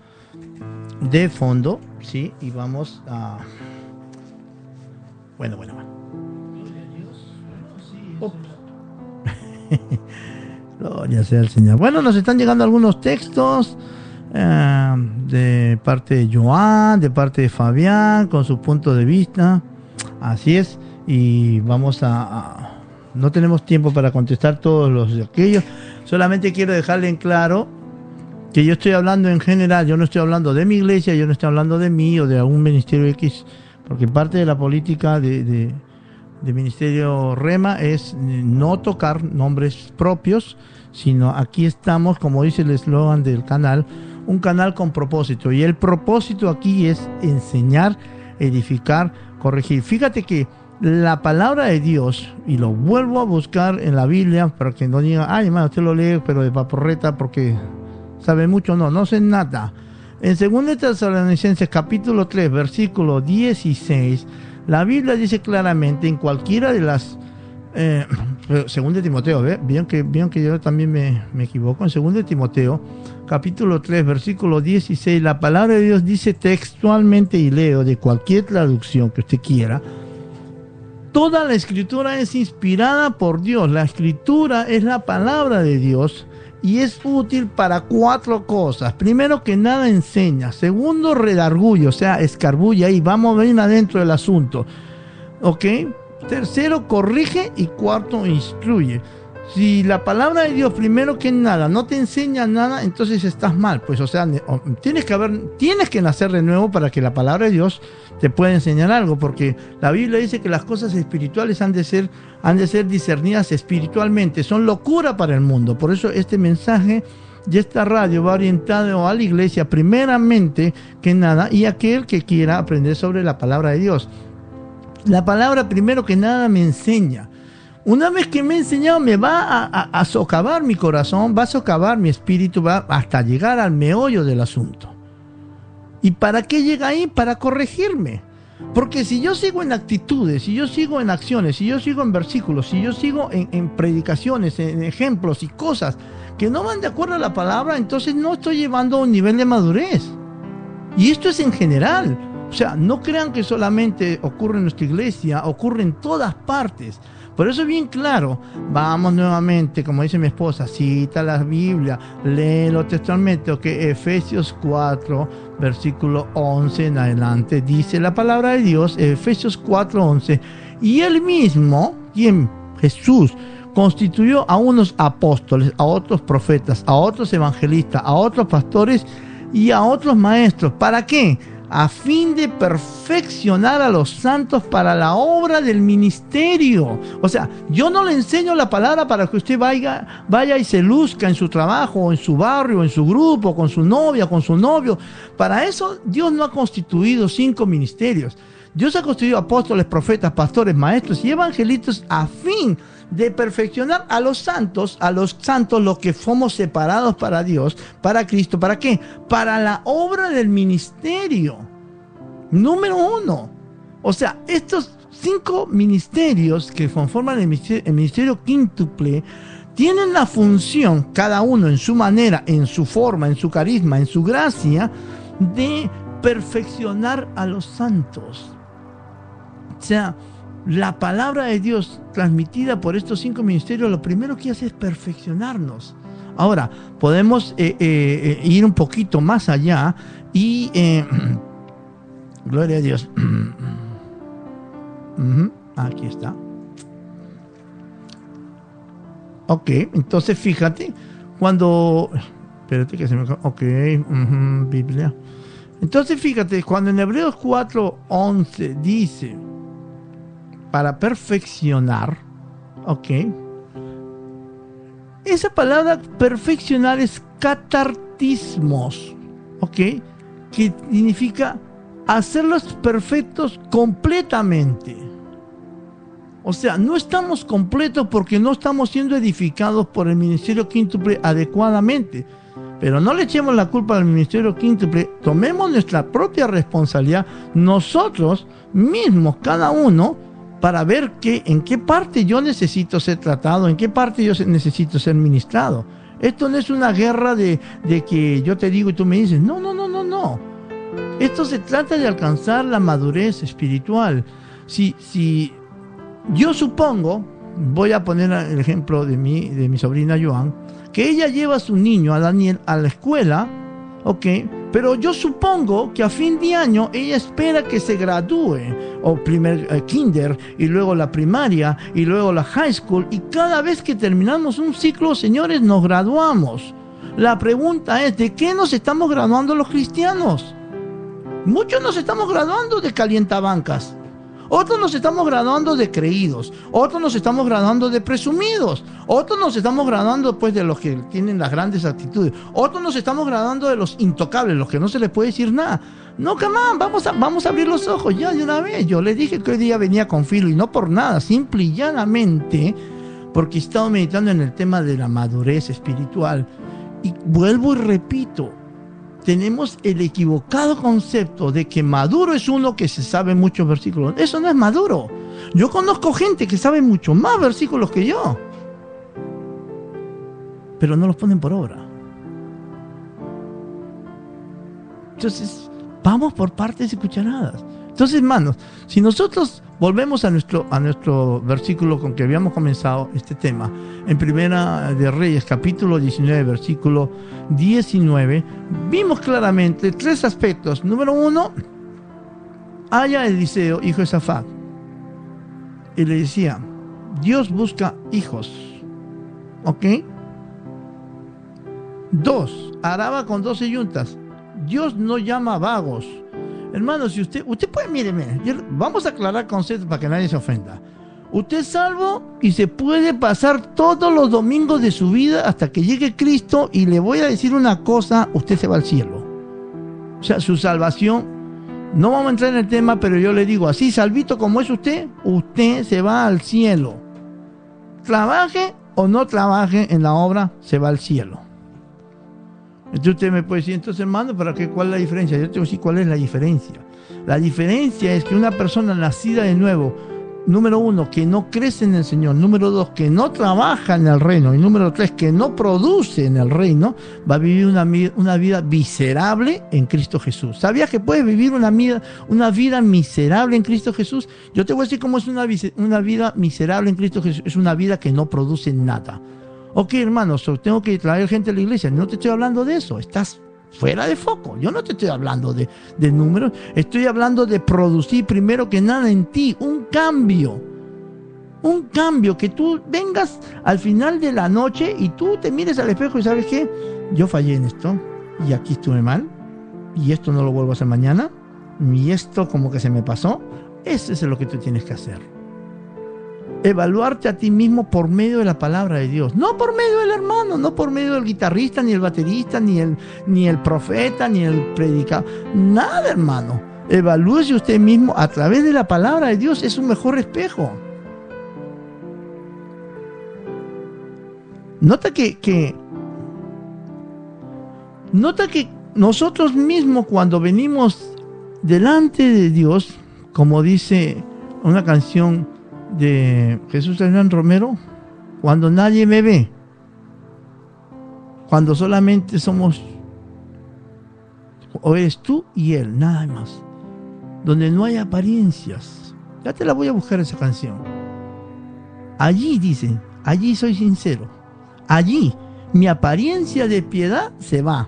de fondo, sí, y vamos a... Bueno, bueno, bueno. [LAUGHS] Gloria sea el Señor. Bueno, nos están llegando algunos textos. Eh, de parte de Joan, de parte de Fabián, con su punto de vista. Así es. Y vamos a, no tenemos tiempo para contestar todos los de aquellos. Solamente quiero dejarle en claro que yo estoy hablando en general. Yo no estoy hablando de mi iglesia, yo no estoy hablando de mí o de algún ministerio X. Porque parte de la política de, de Ministerio Rema es no tocar nombres propios, sino aquí estamos, como dice el eslogan del canal, un canal con propósito. Y el propósito aquí es enseñar, edificar, corregir. Fíjate que la palabra de Dios, y lo vuelvo a buscar en la Biblia para que no diga, ay hermano, usted lo lee, pero de paporreta porque sabe mucho. No, no sé nada. En 2 Tesalonicenses capítulo 3, versículo 16, la Biblia dice claramente en cualquiera de las eh, [CLEARS THROAT] Timoteo, ¿ve? Bien que, bien que yo también me, me equivoco. En de Timoteo, capítulo 3, versículo 16, la palabra de Dios dice textualmente, y leo de cualquier traducción que usted quiera, toda la escritura es inspirada por Dios. La escritura es la palabra de Dios y es útil para cuatro cosas. Primero que nada enseña. Segundo, redarguye, o sea, escarbulla y vamos a ver adentro del asunto. ¿Ok? Tercero, corrige y cuarto, instruye. Si la palabra de Dios, primero que nada, no te enseña nada, entonces estás mal. Pues, o sea, tienes que haber, tienes que nacer de nuevo para que la palabra de Dios te pueda enseñar algo, porque la Biblia dice que las cosas espirituales han de ser, han de ser discernidas espiritualmente, son locura para el mundo. Por eso este mensaje de esta radio va orientado a la iglesia primeramente que nada y a aquel que quiera aprender sobre la palabra de Dios. La palabra primero que nada me enseña. Una vez que me ha enseñado, me va a, socavar mi corazón, va a socavar mi espíritu, va hasta llegar al meollo del asunto. ¿Y para qué llega ahí? Para corregirme. Porque si yo sigo en actitudes, si yo sigo en acciones, si yo sigo en versículos, si yo sigo en, en, predicaciones, en ejemplos y cosas que no van de acuerdo a la palabra, entonces no estoy llevando a un nivel de madurez. Y esto es en general. O sea, no crean que solamente ocurre en nuestra iglesia, ocurre en todas partes. Por eso es bien claro, vamos nuevamente, como dice mi esposa, cita la Biblia, léelo textualmente, ok, Efesios 4, versículo 11 en adelante, dice la palabra de Dios, Efesios 4, 11, y él mismo, quien Jesús, constituyó a unos apóstoles, a otros profetas, a otros evangelistas, a otros pastores y a otros maestros. ¿Para qué? A fin de perfeccionar a los santos para la obra del ministerio. O sea, yo no le enseño la palabra para que usted vaya, vaya y se luzca en su trabajo, en su barrio, en su grupo, con su novia, con su novio. Para eso Dios no ha constituido cinco ministerios. Dios ha constituido apóstoles, profetas, pastores, maestros y evangelistas a fin de perfeccionar a los santos, a los santos los que fuimos separados para Dios, para Cristo, ¿para qué? Para la obra del ministerio. Número uno. O sea, estos cinco ministerios que conforman el ministerio, el ministerio quíntuple tienen la función, cada uno en su manera, en su forma, en su carisma, en su gracia, de perfeccionar a los santos. O sea, la palabra de Dios transmitida por estos cinco ministerios, lo primero que hace es perfeccionarnos. Ahora, podemos eh, eh, eh, ir un poquito más allá y... [CLEARS THROAT] gloria a Dios. [CLEARS THROAT] aquí está. Ok, entonces fíjate, cuando... Espérate que se me... Ok, Biblia. Entonces fíjate, cuando en Hebreos 4, 11 dice para perfeccionar, ¿ok? Esa palabra perfeccionar es catartismos, ¿ok? Que significa hacerlos perfectos completamente. O sea, no estamos completos porque no estamos siendo edificados por el ministerio quíntuple adecuadamente. Pero no le echemos la culpa al Ministerio Quíntuple, tomemos nuestra propia responsabilidad, nosotros mismos, cada uno, para ver que, en qué parte yo necesito ser tratado, en qué parte yo necesito ser ministrado. Esto no es una guerra de, de que yo te digo y tú me dices, no, no, no, no, no. Esto se trata de alcanzar la madurez espiritual. Si, si yo supongo, voy a poner el ejemplo de mi, de mi sobrina Joan, que ella lleva a su niño, a Daniel, a la escuela, ¿ok? Pero yo supongo que a fin de año ella espera que se gradúe, o primer eh, kinder, y luego la primaria, y luego la high school, y cada vez que terminamos un ciclo, señores, nos graduamos. La pregunta es, ¿de qué nos estamos graduando los cristianos? Muchos nos estamos graduando de calientabancas. Otros nos estamos graduando de creídos, otros nos estamos graduando de presumidos, otros nos estamos graduando pues de los que tienen las grandes actitudes, otros nos estamos graduando de los intocables, los que no se les puede decir nada. No, camán, vamos a, vamos a abrir los ojos ya de una vez. Yo les dije que hoy día venía con filo y no por nada, simple y llanamente porque he estado meditando en el tema de la madurez espiritual. Y vuelvo y repito, tenemos el equivocado concepto de que maduro es uno que se sabe muchos versículos. Eso no es maduro. Yo conozco gente que sabe mucho más versículos que yo, pero no los ponen por obra. Entonces, vamos por partes y cucharadas. Entonces, hermanos, si nosotros volvemos a nuestro, a nuestro versículo con que habíamos comenzado este tema, en Primera de Reyes, capítulo 19, versículo 19, vimos claramente tres aspectos. Número uno, haya Eliseo, hijo de Safat, y le decía, Dios busca hijos. ¿Ok? Dos, araba con doce yuntas. Dios no llama vagos Hermano, si usted, usted puede, mire, vamos a aclarar conceptos para que nadie se ofenda. Usted es salvo y se puede pasar todos los domingos de su vida hasta que llegue Cristo y le voy a decir una cosa, usted se va al cielo. O sea, su salvación, no vamos a entrar en el tema, pero yo le digo, así salvito como es usted, usted se va al cielo. Trabaje o no trabaje en la obra, se va al cielo. Entonces usted me puede decir, entonces hermano, ¿para qué? ¿Cuál es la diferencia? Yo te voy a decir cuál es la diferencia. La diferencia es que una persona nacida de nuevo, número uno, que no crece en el Señor, número dos, que no trabaja en el reino, y número tres, que no produce en el reino, va a vivir una, una vida miserable en Cristo Jesús. ¿Sabías que puedes vivir una vida, una vida miserable en Cristo Jesús? Yo te voy a decir cómo es una, una vida miserable en Cristo Jesús. Es una vida que no produce nada. Ok, hermanos, tengo que traer gente a la iglesia. No te estoy hablando de eso. Estás fuera de foco. Yo no te estoy hablando de, números. Estoy hablando de producir primero que nada en ti un cambio. Un cambio, que tú vengas al final de la noche y tú te mires al espejo y sabes que yo fallé en esto y aquí estuve mal y esto no lo vuelvo a hacer mañana y esto como que se me pasó. Eso es lo que tú tienes que hacer evaluarte a ti mismo por medio de la palabra de Dios, no por medio del hermano, no por medio del guitarrista, ni el baterista, ni el, ni el profeta, ni el predicador, nada hermano. Evalúese usted mismo a través de la palabra de Dios, es un mejor espejo. Nota que, que nota que nosotros mismos cuando venimos delante de Dios, como dice una canción, de Jesús Hernán Romero, cuando nadie me ve, cuando solamente somos, o eres tú y él, nada más, donde no hay apariencias. Ya te la voy a buscar esa canción. Allí dicen, allí soy sincero, allí mi apariencia de piedad se va.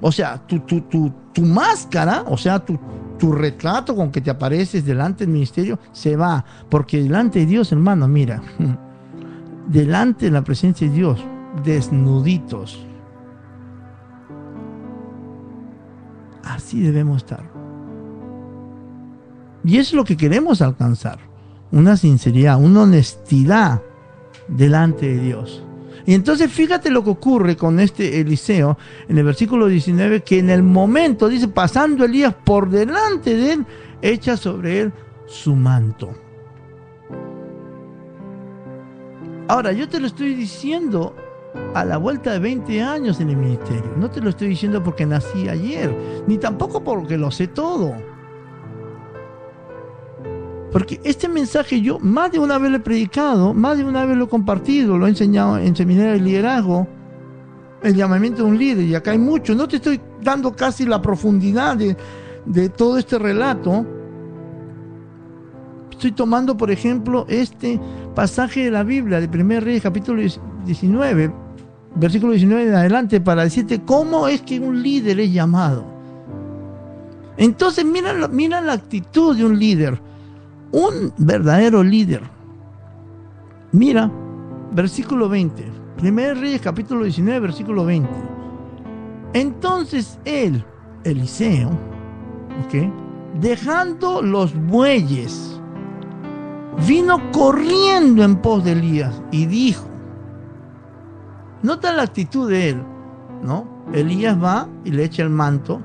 O sea, tu, tu, tu, tu máscara, o sea, tu, tu retrato con que te apareces delante del ministerio se va, porque delante de Dios, hermano, mira, [LAUGHS] delante de la presencia de Dios, desnuditos. Así debemos estar. Y es lo que queremos alcanzar, una sinceridad, una honestidad delante de Dios. Y entonces fíjate lo que ocurre con este Eliseo en el versículo 19, que en el momento, dice, pasando Elías por delante de él, echa sobre él su manto. Ahora, yo te lo estoy diciendo a la vuelta de 20 años en el ministerio. No te lo estoy diciendo porque nací ayer, ni tampoco porque lo sé todo. Porque este mensaje yo más de una vez lo he predicado, más de una vez lo he compartido, lo he enseñado en seminario de liderazgo, el llamamiento de un líder, y acá hay mucho. No te estoy dando casi la profundidad de, de todo este relato. Estoy tomando, por ejemplo, este pasaje de la Biblia, de 1 Reyes, capítulo 19, versículo 19 en adelante, para decirte cómo es que un líder es llamado. Entonces, mira, mira la actitud de un líder un verdadero líder. Mira, versículo 20. Primer Reyes capítulo 19, versículo 20. Entonces él, Eliseo, ¿ok? dejando los bueyes, vino corriendo en pos de Elías y dijo, nota la actitud de él, ¿no? Elías va y le echa el manto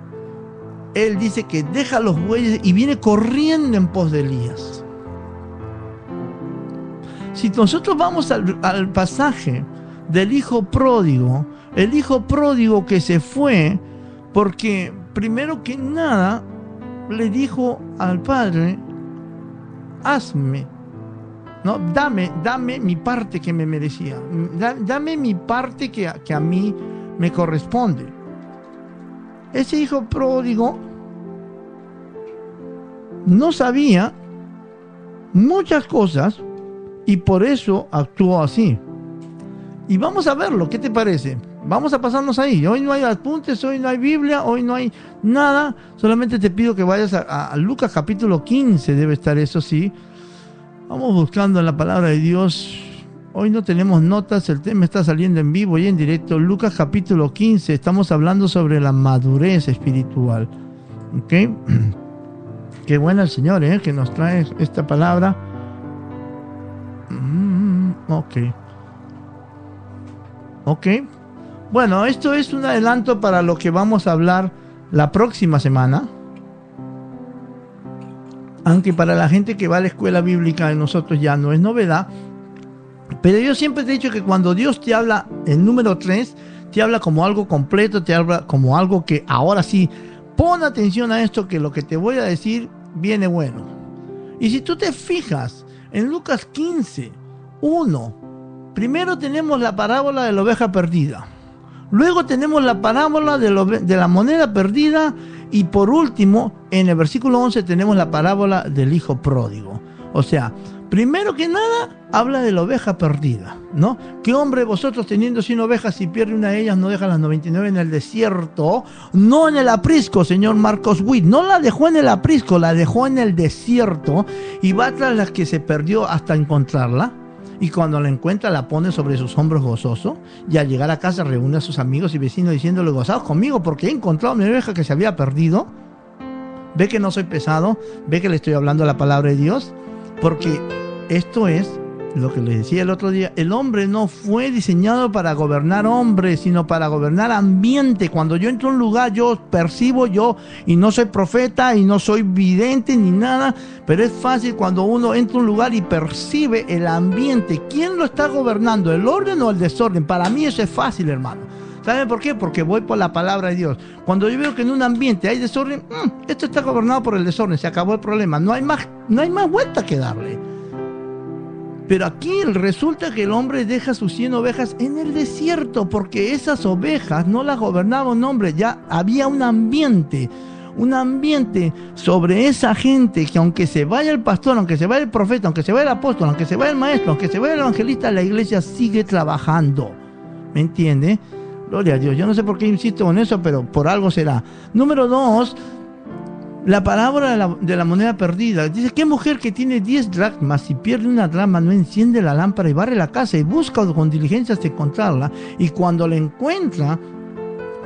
él dice que deja los bueyes y viene corriendo en pos de Elías. Si nosotros vamos al, pasaje del hijo pródigo, el hijo pródigo que se fue porque primero que nada le dijo al padre, hazme, no, dame, dame mi parte que me merecía, dame mi parte que, que a mí me corresponde. Ese hijo pródigo no sabía muchas cosas y por eso actuó así. Y vamos a verlo, ¿qué te parece? Vamos a pasarnos ahí. Hoy no hay apuntes, hoy no hay Biblia, hoy no hay nada. Solamente te pido que vayas a, Lucas capítulo 15, debe estar eso sí. Vamos buscando en la palabra de Dios. Hoy no tenemos notas, el tema está saliendo en vivo y en directo. Lucas capítulo 15, estamos hablando sobre la madurez espiritual. ¿Ok? [CLEARS THROAT] Qué bueno el Señor, ¿eh? Que nos trae esta palabra. Mm, ok. Ok. Bueno, esto es un adelanto para lo que vamos a hablar la próxima semana. Aunque para la gente que va a la escuela bíblica de nosotros ya no es novedad. Pero yo siempre te he dicho que cuando Dios te habla en número 3, te habla como algo completo, te habla como algo que ahora sí, pon atención a esto que lo que te voy a decir viene bueno. Y si tú te fijas en Lucas 15, 1, primero tenemos la parábola de la oveja perdida. Luego tenemos la parábola de, de la moneda perdida. Y por último, en el versículo 11 tenemos la parábola del hijo pródigo. O sea, Primero que nada, habla de la oveja perdida, ¿no? ¿Qué hombre vosotros teniendo 100 ovejas si pierde una de ellas no deja las 99 en el desierto? No en el aprisco, señor Marcos Witt. No la dejó en el aprisco, la dejó en el desierto y va tras las que se perdió hasta encontrarla. Y cuando la encuentra la pone sobre sus hombros gozoso y al llegar a casa reúne a sus amigos y vecinos diciéndole gozados conmigo porque he encontrado mi oveja que se había perdido. Ve que no soy pesado, ve que le estoy hablando la palabra de Dios, porque esto es lo que les decía el otro día, el hombre no fue diseñado para gobernar hombres, sino para gobernar ambiente. Cuando yo entro a un lugar, yo percibo yo, y no soy profeta, y no soy vidente ni nada, pero es fácil cuando uno entra a un lugar y percibe el ambiente. ¿Quién lo está gobernando, el orden o el desorden? Para mí eso es fácil, hermano. ¿Saben por qué? Porque voy por la palabra de Dios. Cuando yo veo que en un ambiente hay desorden, mm, esto está gobernado por el desorden, se acabó el problema. No hay más, no hay más vuelta que darle. Pero aquí resulta que el hombre deja sus 100 ovejas en el desierto, porque esas ovejas no las gobernaba un hombre, ya había un ambiente, un ambiente sobre esa gente que aunque se vaya el pastor, aunque se vaya el profeta, aunque se vaya el apóstol, aunque se vaya el maestro, aunque se vaya el evangelista, la iglesia sigue trabajando. ¿Me entiende? Gloria a Dios. Yo no sé por qué insisto en eso, pero por algo será. Número dos, la parábola de la, moneda perdida. Dice, ¿qué mujer que tiene 10 dracmas y pierde una drama no enciende la lámpara y barre la casa y busca con diligencia hasta encontrarla? Y cuando la encuentra,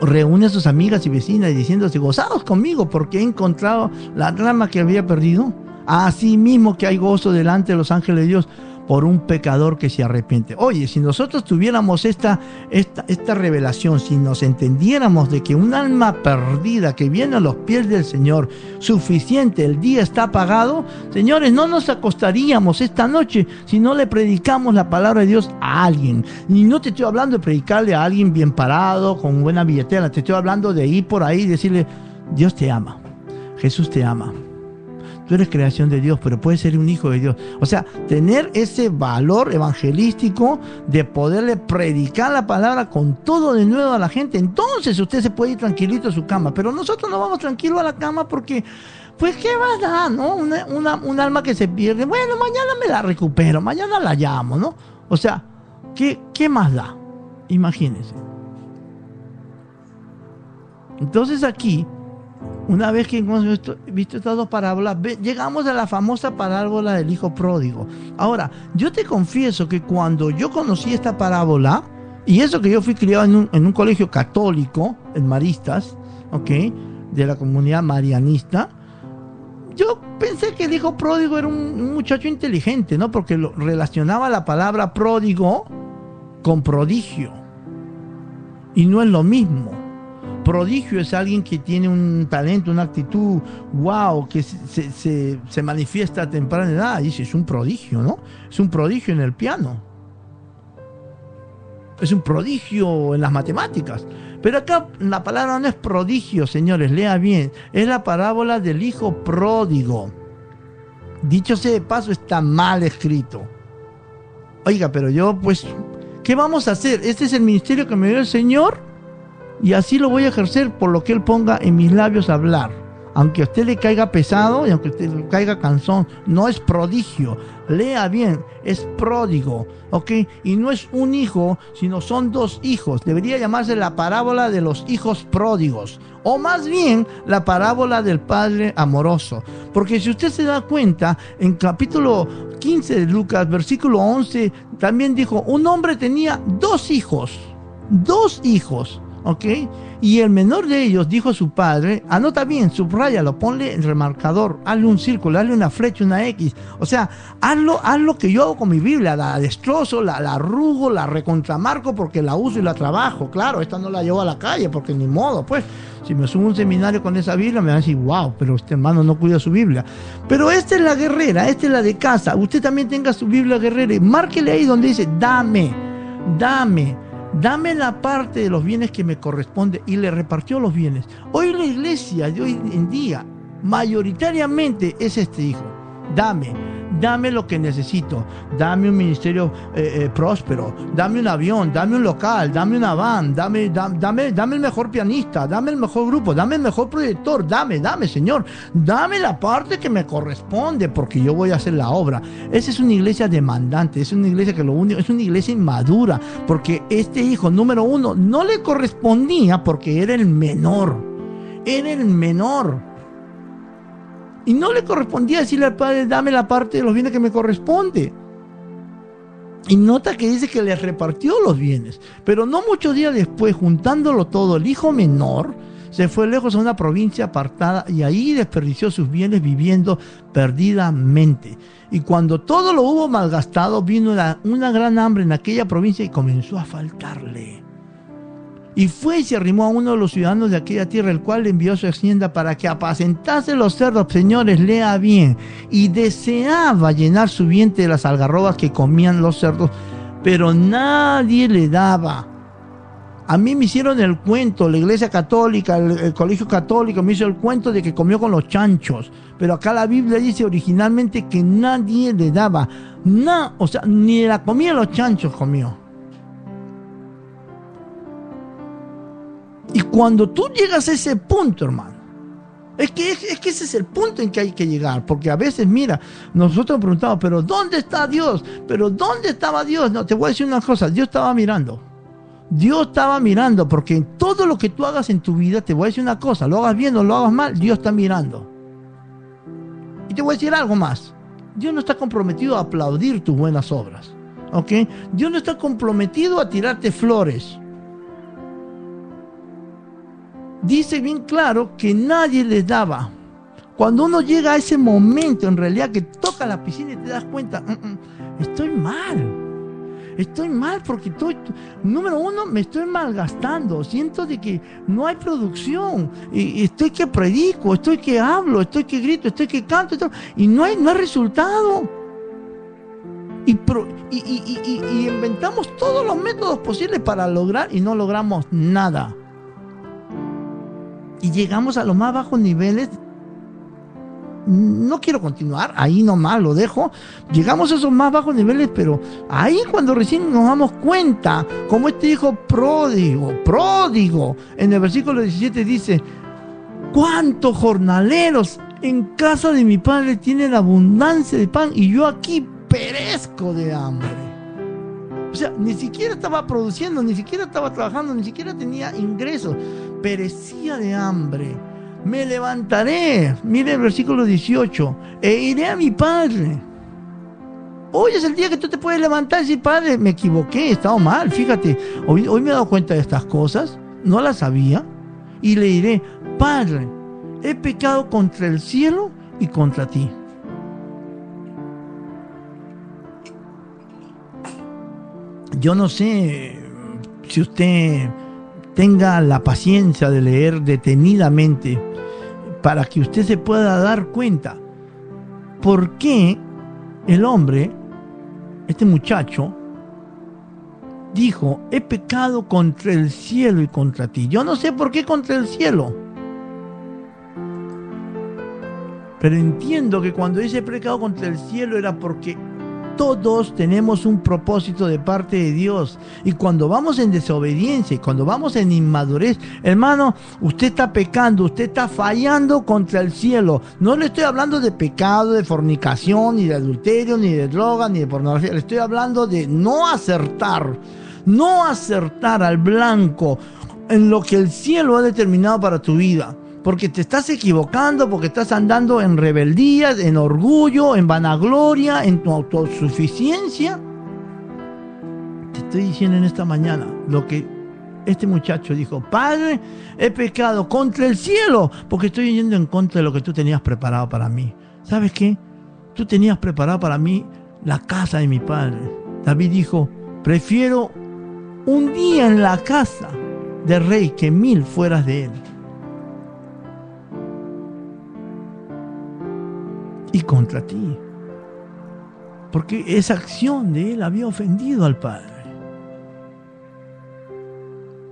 reúne a sus amigas y vecinas diciéndose, gozados conmigo porque he encontrado la drama que había perdido. Así mismo que hay gozo delante de los ángeles de Dios por un pecador que se arrepiente. Oye, si nosotros tuviéramos esta, esta, esta revelación, si nos entendiéramos de que un alma perdida que viene a los pies del Señor, suficiente, el día está pagado, señores, no nos acostaríamos esta noche si no le predicamos la palabra de Dios a alguien. Y no te estoy hablando de predicarle a alguien bien parado, con buena billetera, te estoy hablando de ir por ahí y decirle, Dios te ama, Jesús te ama. Tú eres creación de Dios, pero puedes ser un hijo de Dios. O sea, tener ese valor evangelístico de poderle predicar la palabra con todo de nuevo a la gente. Entonces usted se puede ir tranquilito a su cama. Pero nosotros no vamos tranquilo a la cama porque, pues, ¿qué va a dar, no? Una, un alma que se pierde. Bueno, mañana me la recupero, mañana la llamo, ¿no? O sea, ¿qué, qué más da? Imagínense. Entonces aquí una vez que hemos visto, estas dos parábolas, llegamos a la famosa parábola del hijo pródigo. Ahora, yo te confieso que cuando yo conocí esta parábola, y eso que yo fui criado en un, colegio católico, en Maristas, ¿ok? De la comunidad marianista, yo pensé que el hijo pródigo era un, muchacho inteligente, ¿no? Porque lo, relacionaba la palabra pródigo con prodigio. Y no es lo mismo prodigio es alguien que tiene un talento, una actitud, wow, que se, manifiesta a temprana edad. Dice, es un prodigio, ¿no? Es un prodigio en el piano. Es un prodigio en las matemáticas. Pero acá la palabra no es prodigio, señores, lea bien. Es la parábola del hijo pródigo. Dicho sea de paso, está mal escrito. Oiga, pero yo, pues, ¿qué vamos a hacer? Este es el ministerio que me dio el Señor y así lo voy a ejercer por lo que Él ponga en mis labios hablar. Aunque a usted le caiga pesado y aunque usted le caiga cansón, no es prodigio. Lea bien, es pródigo, ¿ok? Y no es un hijo, sino son dos hijos. Debería llamarse la parábola de los hijos pródigos. O más bien la parábola del padre amoroso. Porque si usted se da cuenta, en capítulo 15 de Lucas, versículo 11, también dijo, un hombre tenía dos hijos. Dos hijos. ¿Ok? Y el menor de ellos dijo a su padre, anota bien, subrayalo, ponle el remarcador, hazle un círculo, hazle una flecha, una X. O sea, haz lo que yo hago con mi Biblia, la destrozo, la, la arrugo, la recontramarco porque la uso y la trabajo. Claro, esta no la llevo a la calle porque ni modo, pues. Si me subo a un seminario con esa Biblia, me van a decir, wow, pero este hermano no cuida su Biblia. Pero esta es la guerrera, esta es la de casa. Usted también tenga su Biblia guerrera y márquele ahí donde dice, dame, dame dame la parte de los bienes que me corresponde y le repartió los bienes. Hoy la iglesia de hoy en día mayoritariamente es este hijo. Dame, dame lo que necesito, dame un ministerio eh, eh, próspero, dame un avión, dame un local, dame una van, dame, dame, dame el mejor pianista, dame el mejor grupo, dame el mejor proyector, dame, dame, Señor, dame la parte que me corresponde porque yo voy a hacer la obra. Esa es una iglesia demandante, es una iglesia que lo único, es una iglesia inmadura, porque este hijo número uno no le correspondía porque era el menor, era el menor. Y no le correspondía decirle al padre, dame la parte de los bienes que me corresponde. Y nota que dice que le repartió los bienes. Pero no muchos días después, juntándolo todo, el hijo menor se fue lejos a una provincia apartada y ahí desperdició sus bienes viviendo perdidamente. Y cuando todo lo hubo malgastado, vino una gran hambre en aquella provincia y comenzó a faltarle. Y fue y se arrimó a uno de los ciudadanos de aquella tierra, el cual le envió su hacienda para que apacentase los cerdos, señores, lea bien. Y deseaba llenar su vientre de las algarrobas que comían los cerdos, pero nadie le daba. A mí me hicieron el cuento, la iglesia católica, el, colegio católico me hizo el cuento de que comió con los chanchos. Pero acá la Biblia dice originalmente que nadie le daba. No, o sea, ni la comía los chanchos comió. Cuando tú llegas a ese punto, hermano, es que, es, que ese es el punto en que hay que llegar, porque a veces, mira, nosotros preguntamos, pero ¿dónde está Dios? ¿Pero dónde estaba Dios? No, te voy a decir una cosa, Dios estaba mirando. Dios estaba mirando, porque en todo lo que tú hagas en tu vida, te voy a decir una cosa, lo hagas bien o lo hagas mal, Dios está mirando. Y te voy a decir algo más, Dios no está comprometido a aplaudir tus buenas obras, ¿ok? Dios no está comprometido a tirarte flores dice bien claro que nadie les daba. Cuando uno llega a ese momento, en realidad, que toca la piscina y te das cuenta, "Mm, mm, estoy mal. Estoy mal porque estoy, número uno, me estoy malgastando. Siento de que no hay producción. Y, estoy que predico, estoy que hablo, estoy que grito, estoy que canto. y no hay, no hay resultado. Y, pro- y inventamos todos los métodos posibles para lograr y no logramos nada. Y llegamos a los más bajos niveles no quiero continuar, ahí nomás lo dejo. Llegamos a esos más bajos niveles, pero ahí cuando recién nos damos cuenta, como este hijo pródigo, pródigo, en el versículo 17 dice, ¿cuántos jornaleros en casa de mi padre tienen abundancia de pan y yo aquí perezco de hambre? O sea, ni siquiera estaba produciendo, ni siquiera estaba trabajando, ni siquiera tenía ingresos, perecía de hambre me levantaré, mire el versículo 18, e iré a mi padre. Hoy es el día que tú te puedes levantar y decir, padre, me equivoqué, he estado mal, fíjate, hoy, hoy me he dado cuenta de estas cosas, no las sabía, y le diré, padre, he pecado contra el cielo y contra ti. Yo no sé si usted tenga la paciencia de leer detenidamente para que usted se pueda dar cuenta por qué el hombre, este muchacho, dijo, he pecado contra el cielo y contra ti. Yo no sé por qué contra el cielo. Pero entiendo que cuando dice pecado contra el cielo era porque todos tenemos un propósito de parte de Dios. Y cuando vamos en desobediencia y cuando vamos en inmadurez, hermano, usted está pecando, usted está fallando contra el cielo. No le estoy hablando de pecado, de fornicación, ni de adulterio, ni de droga, ni de pornografía. Le estoy hablando de no acertar, no acertar al blanco en lo que el cielo ha determinado para tu vida porque te estás equivocando, porque estás andando en rebeldía, en orgullo, en vanagloria, en tu autosuficiencia. Te estoy diciendo en esta mañana lo que este muchacho dijo, Padre, he pecado contra el cielo, porque estoy yendo en contra de lo que tú tenías preparado para mí. ¿Sabes qué? Tú tenías preparado para mí la casa de mi padre. David dijo, prefiero un día en la casa del rey que mil fueras de él. Contra ti. Porque esa acción de él había ofendido al Padre.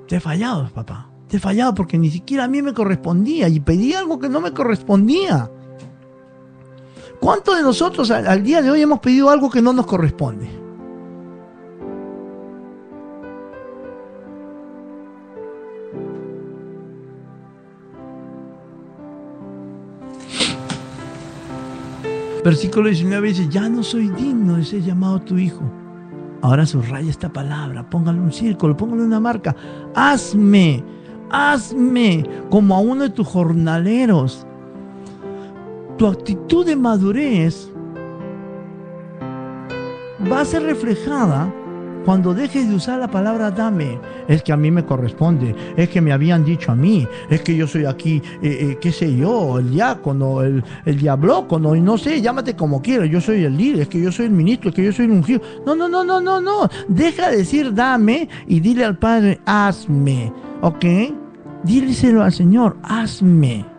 Te he fallado, papá. Te he fallado porque ni siquiera a mí me correspondía y pedí algo que no me correspondía. ¿Cuántos de nosotros al día de hoy hemos pedido algo que no nos corresponde? Versículo 19 dice, ya no soy digno de ser llamado tu hijo. Ahora subraya esta palabra, póngale un círculo, póngale una marca. Hazme, hazme como a uno de tus jornaleros. Tu actitud de madurez va a ser reflejada cuando dejes de usar la palabra dame, es que a mí me corresponde, es que me habían dicho a mí, es que yo soy aquí, eh, eh, qué sé yo, el diácono, el, el diablócono, y no sé, llámate como quieras, yo soy el líder, es que yo soy el ministro, es que yo soy el ungido. No, no, no, no, no, no. Deja de decir dame y dile al Padre, hazme, ¿ok? Díleselo al Señor, hazme.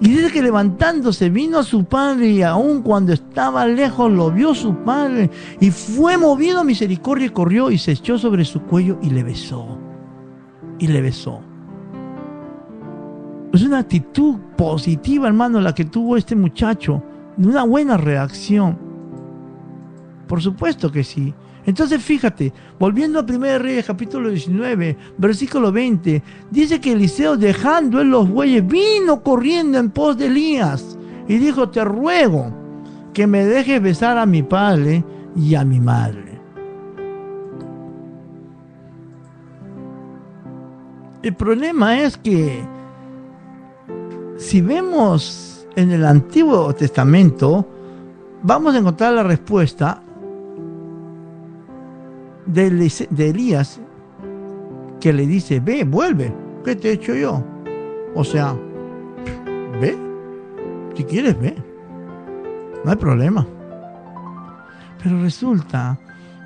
Y dice que levantándose vino a su padre y aun cuando estaba lejos lo vio su padre y fue movido a misericordia corrió y se echó sobre su cuello y le besó. Y le besó. Es una actitud positiva, hermano, la que tuvo este muchacho. Una buena reacción. Por supuesto que sí. Entonces fíjate, volviendo a 1 Reyes capítulo 19, versículo 20, dice que Eliseo dejando en los bueyes vino corriendo en pos de Elías y dijo, te ruego que me dejes besar a mi padre y a mi madre. El problema es que si vemos en el Antiguo Testamento, vamos a encontrar la respuesta de, Elías que le dice, ve, vuelve, ¿qué te he hecho yo? O sea, ve. Si quieres, ve. No hay problema. Pero resulta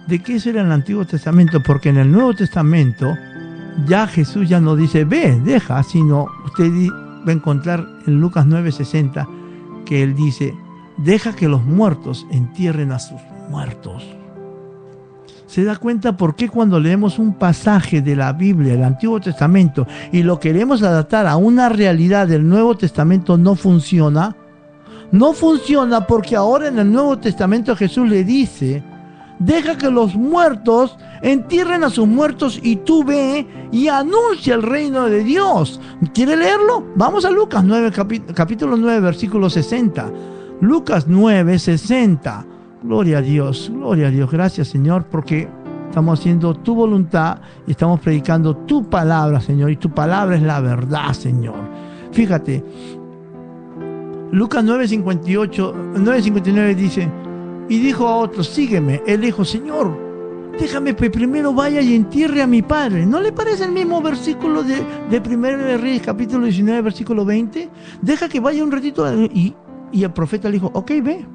de que eso era en el Antiguo Testamento, porque en el Nuevo Testamento ya Jesús ya no dice ve, deja, sino usted va a encontrar en Lucas 9:60 que él dice, deja que los muertos entierren a sus muertos. Se da cuenta por qué cuando leemos un pasaje de la Biblia, el Antiguo Testamento, y lo queremos adaptar a una realidad del Nuevo Testamento no funciona. No funciona porque ahora en el Nuevo Testamento Jesús le dice, deja que los muertos entierren a sus muertos y tú ve y anuncia el reino de Dios. ¿Quiere leerlo? Vamos a Lucas 9, capítulo 9, versículo 60. Lucas 9, 60. Gloria a Dios, gloria a Dios. Gracias Señor porque estamos haciendo tu voluntad y estamos predicando tu palabra, Señor. Y tu palabra es la verdad, Señor. Fíjate, Lucas 9:58, 9:59 dice, y dijo a otro, sígueme. Él dijo, Señor, déjame que primero vaya y entierre a mi padre. ¿No le parece el mismo versículo de, de 1 de Reyes, capítulo 19, versículo 20? Deja que vaya un ratito y, y el profeta le dijo, ok, ve.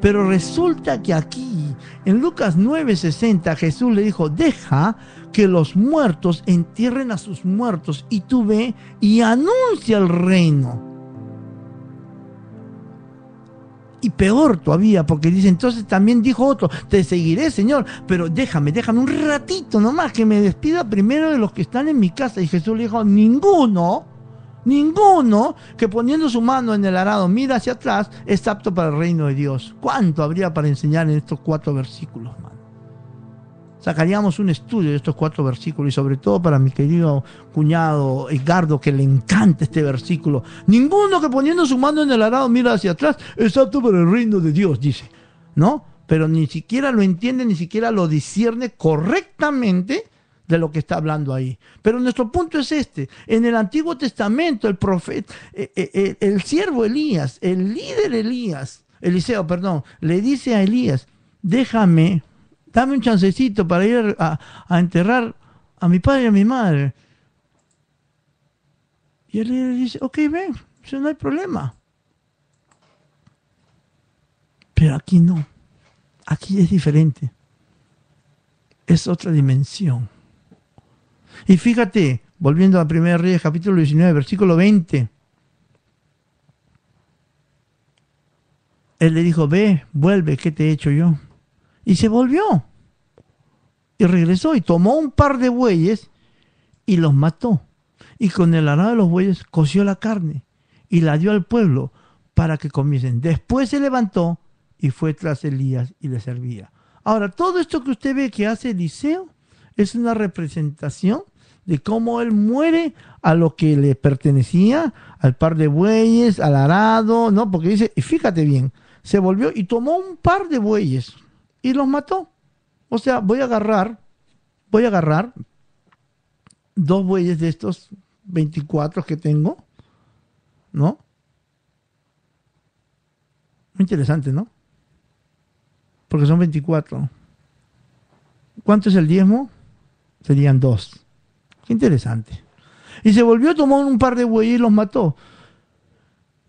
Pero resulta que aquí, en Lucas 9:60, Jesús le dijo, deja que los muertos entierren a sus muertos y tú ve y anuncia el reino. Y peor todavía, porque dice, entonces también dijo otro, te seguiré, Señor, pero déjame, déjame un ratito nomás, que me despida primero de los que están en mi casa. Y Jesús le dijo, ninguno Ninguno que poniendo su mano en el arado mira hacia atrás es apto para el reino de Dios. ¿Cuánto habría para enseñar en estos cuatro versículos, mano? Sacaríamos un estudio de estos cuatro versículos y sobre todo para mi querido cuñado Edgardo que le encanta este versículo. Ninguno que poniendo su mano en el arado mira hacia atrás es apto para el reino de Dios, dice. ¿No? Pero ni siquiera lo entiende, ni siquiera lo discierne correctamente de lo que está hablando ahí. Pero nuestro punto es este. En el Antiguo Testamento, el profeta, eh, eh, eh, el siervo Elías, el líder Elías, Eliseo, perdón, le dice a Elías, déjame, dame un chancecito para ir a, enterrar a mi padre y a mi madre. Y él le dice, ok, ven, no hay problema. Pero aquí no. Aquí es diferente. Es otra dimensión. Y fíjate, volviendo a 1 Reyes capítulo 19, versículo 20. Él le dijo, ve, vuelve, ¿qué te he hecho yo? Y se volvió. Y regresó y tomó un par de bueyes y los mató. Y con el arado de los bueyes coció la carne y la dio al pueblo para que comiesen. Después se levantó y fue tras Elías y le servía. Ahora, todo esto que usted ve que hace Eliseo es una representación de cómo él muere a lo que le pertenecía, al par de bueyes, al arado, ¿no? Porque dice, y fíjate bien, se volvió y tomó un par de bueyes y los mató. O sea, voy a agarrar, voy a agarrar dos bueyes de estos 24 que tengo, ¿no? Muy interesante, ¿no? Porque son 24. ¿Cuánto es el diezmo? Serían dos. Qué interesante. Y se volvió a tomar un par de bueyes y los mató.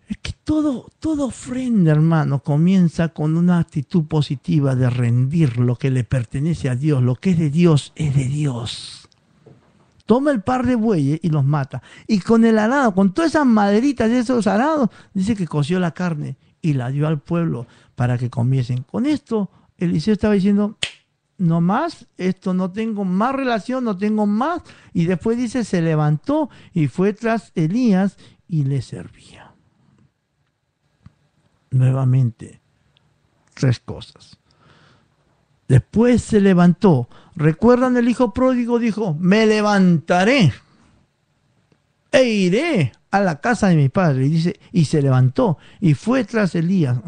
Es que todo, todo ofrenda, hermano, comienza con una actitud positiva de rendir lo que le pertenece a Dios. Lo que es de Dios es de Dios. Toma el par de bueyes y los mata. Y con el arado, con todas esas maderitas de esos arados, dice que coció la carne y la dio al pueblo para que comiesen. Con esto, Eliseo estaba diciendo, no más, esto no tengo más relación, no tengo más. Y después dice, se levantó y fue tras Elías y le servía. Nuevamente, tres cosas. Después se levantó. ¿Recuerdan el hijo pródigo? Dijo, me levantaré e iré a la casa de mi padre. Y dice, y se levantó y fue tras Elías.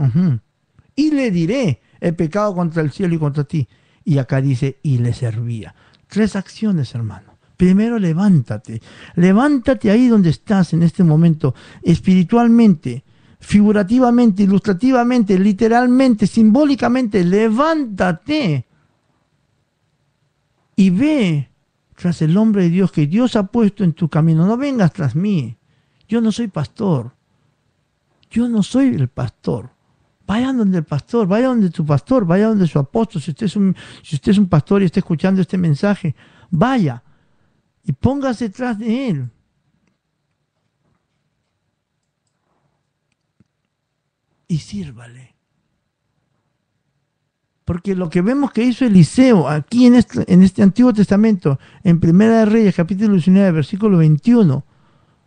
Y le diré, he pecado contra el cielo y contra ti y acá dice, y le servía. Tres acciones, hermano. Primero, levántate. Levántate ahí donde estás en este momento, espiritualmente, figurativamente, ilustrativamente, literalmente, simbólicamente. Levántate. Y ve tras el hombre de Dios que Dios ha puesto en tu camino. No vengas tras mí. Yo no soy pastor. Yo no soy el pastor. Vayan donde el pastor, vaya donde tu pastor, vaya donde su apóstol. Si usted es un, si usted es un pastor y está escuchando este mensaje, vaya y póngase detrás de él. Y sírvale. Porque lo que vemos que hizo Eliseo aquí en este, en este Antiguo Testamento, en Primera de Reyes, capítulo 19, versículo 21,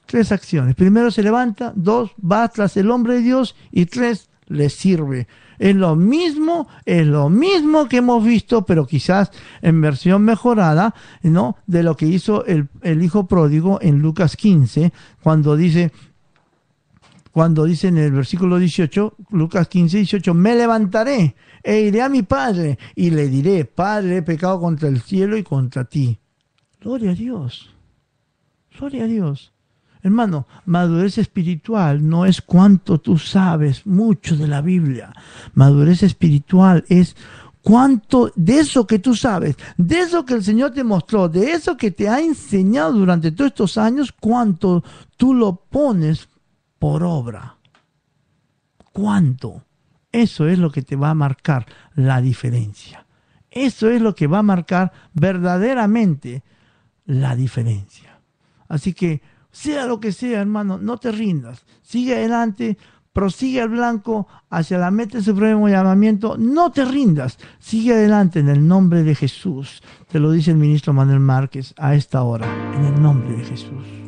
tres acciones. Primero se levanta, dos, va tras el hombre de Dios y tres, le sirve. Es lo mismo, es lo mismo que hemos visto, pero quizás en versión mejorada, ¿no? De lo que hizo el, el hijo pródigo en Lucas 15, cuando dice, cuando dice en el versículo 18, Lucas 15, 18, me levantaré e iré a mi padre y le diré, Padre, he pecado contra el cielo y contra ti. Gloria a Dios. Gloria a Dios. Hermano, madurez espiritual no es cuánto tú sabes mucho de la Biblia. Madurez espiritual es cuánto de eso que tú sabes, de eso que el Señor te mostró, de eso que te ha enseñado durante todos estos años, cuánto tú lo pones por obra. ¿Cuánto? Eso es lo que te va a marcar la diferencia. Eso es lo que va a marcar verdaderamente la diferencia. Así que sea lo que sea, hermano, no te rindas. Sigue adelante, prosigue al blanco hacia la meta de supremo llamamiento. No te rindas. Sigue adelante en el nombre de Jesús. Te lo dice el ministro Manuel Márquez a esta hora. En el nombre de Jesús.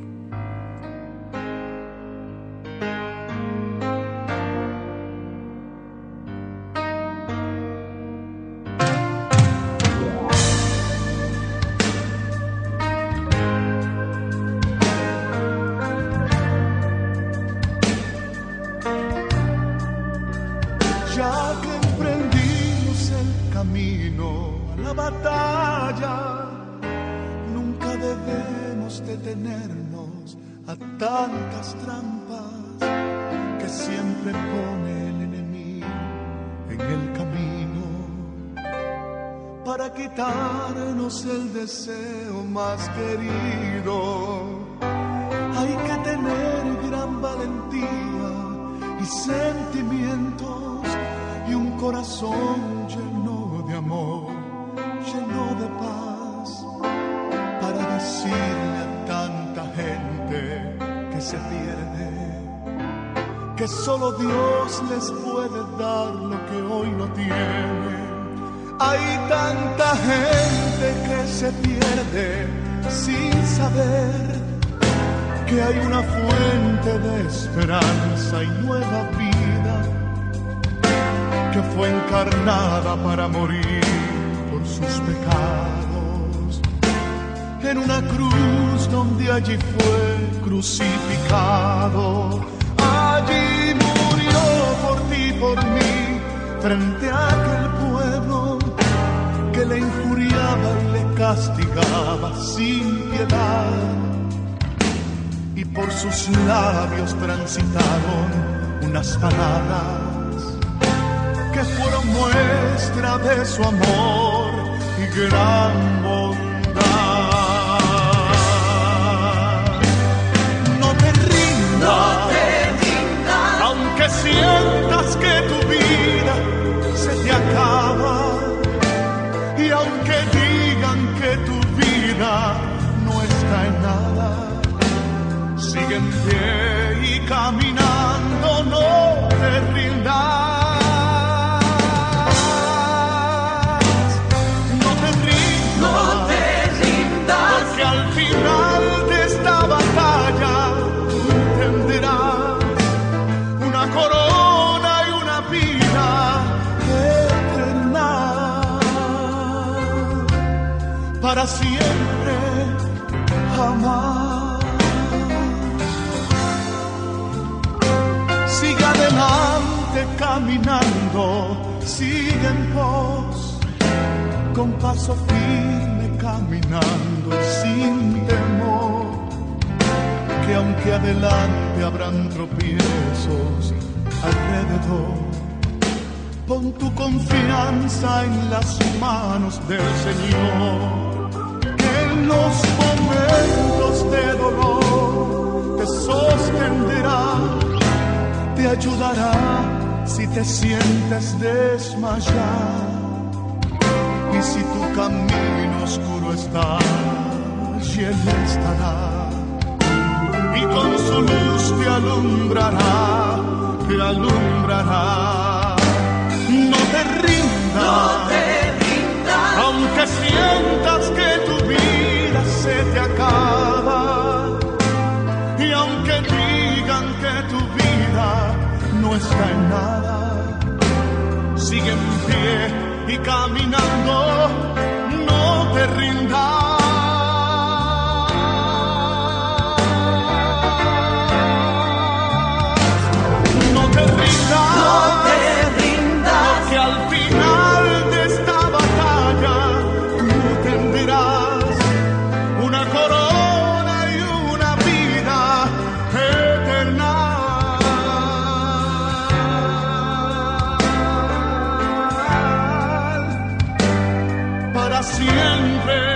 las trampas que siempre pone el enemigo en el camino para quitarnos el deseo más querido. Hay que tener gran valentía y sentimientos y un corazón lleno de amor, lleno de paz para decir se pierde, que solo Dios les puede dar lo que hoy no tienen. Hay tanta gente que se pierde sin saber que hay una fuente de esperanza y nueva vida que fue encarnada para morir por sus pecados en una cruz donde allí fue crucificado. Allí murió por ti, por mí, frente a aquel pueblo que le injuriaba y le castigaba sin piedad. Y por sus labios transitaron unas palabras que fueron muestra de su amor y gran amor. sientas que tu vida se te acaba y aunque digan que tu vida no está en nada, sigue en pie y caminando no te rindas. siempre, jamás. Sigue adelante caminando, sigue en pos, con paso firme caminando sin temor, que aunque adelante habrán tropiezos alrededor. Pon tu confianza en las manos del Señor los momentos de dolor te sostendrá, te ayudará si te sientes desmayar y si tu camino oscuro está, y estará y con su luz te alumbrará, te alumbrará. No te rindas, no te rindas. aunque sientas que se te acaba y aunque digan que tu vida no está en nada, sigue en pie y caminando, no te rindas. Siempre.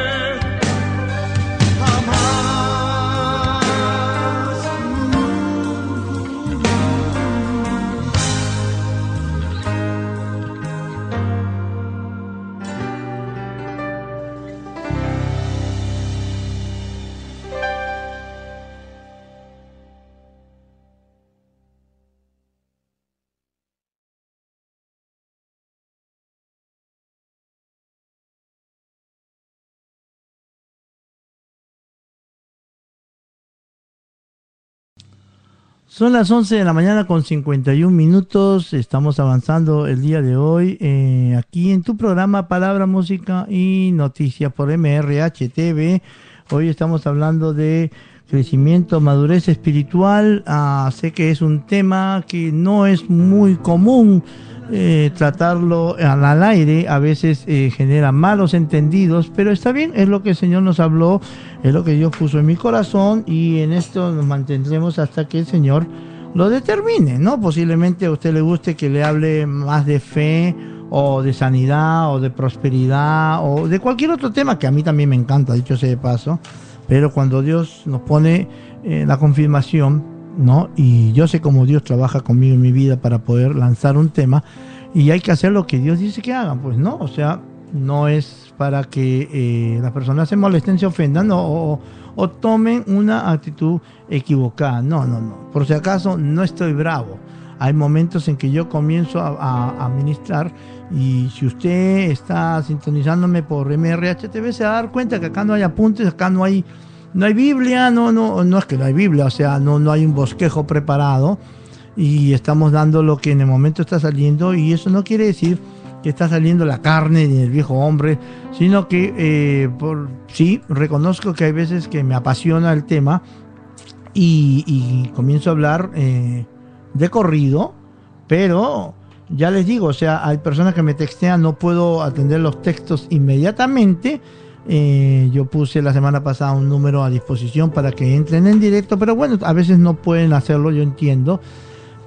Son las 11 de la mañana con 51 minutos. Estamos avanzando el día de hoy eh, aquí en tu programa Palabra, Música y Noticias por MRHTV. Hoy estamos hablando de crecimiento, madurez espiritual. Ah, sé que es un tema que no es muy común eh, tratarlo al, aire. A veces eh, genera malos entendidos, pero está bien, es lo que el Señor nos habló, es lo que Dios puso en mi corazón y en esto nos mantendremos hasta que el Señor lo determine, ¿no? Posiblemente a usted le guste que le hable más de fe o de sanidad o de prosperidad o de cualquier otro tema que a mí también me encanta, dicho sea de paso, pero cuando Dios nos pone eh, la confirmación, ¿no? Y yo sé cómo Dios trabaja conmigo en mi vida para poder lanzar un tema y hay que hacer lo que Dios dice que hagan, pues, ¿no? O sea, no es para que eh, las personas se molesten, se ofendan ¿no? o, o tomen una actitud equivocada. No, no, no. Por si acaso, no estoy bravo. Hay momentos en que yo comienzo a, ministrar y si usted está sintonizándome por MRHTV se va a dar cuenta que acá no hay apuntes, acá no hay, no hay Biblia, no, no, no es que no hay Biblia, o sea, no, no hay un bosquejo preparado y estamos dando lo que en el momento está saliendo y eso no quiere decir que está saliendo la carne ni el viejo hombre, sino que eh, por, sí, reconozco que hay veces que me apasiona el tema y, y comienzo a hablar eh, de corrido, pero ya les digo, o sea, hay personas que me textean, no puedo atender los textos inmediatamente. Eh, yo puse la semana pasada un número a disposición para que entren en directo, pero bueno, a veces no pueden hacerlo, yo entiendo.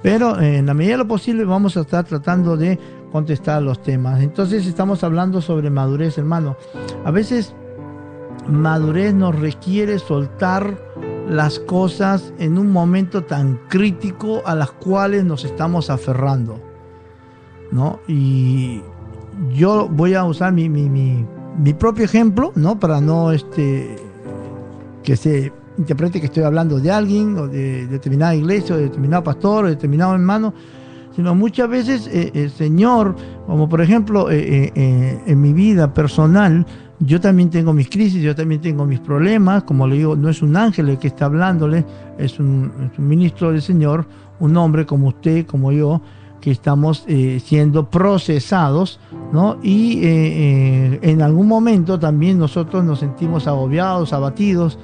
Pero eh, en la medida de lo posible vamos a estar tratando de contestar los temas. Entonces estamos hablando sobre madurez, hermano. A veces madurez nos requiere soltar las cosas en un momento tan crítico a las cuales nos estamos aferrando. ¿no? Y yo voy a usar mi, mi, mi, propio ejemplo, ¿no? Para no este, que se interprete que estoy hablando de alguien o de determinada iglesia o de determinado pastor o de determinado hermano, sino muchas veces eh, el Señor, como por ejemplo eh, eh, en mi vida personal, yo también tengo mis crisis, yo también tengo mis problemas, como le digo, no es un ángel el que está hablándole, es un, es un ministro del Señor, un hombre como usted, como yo, que estamos eh, siendo procesados, ¿no? Y eh, eh, en algún momento también nosotros nos sentimos agobiados, abatidos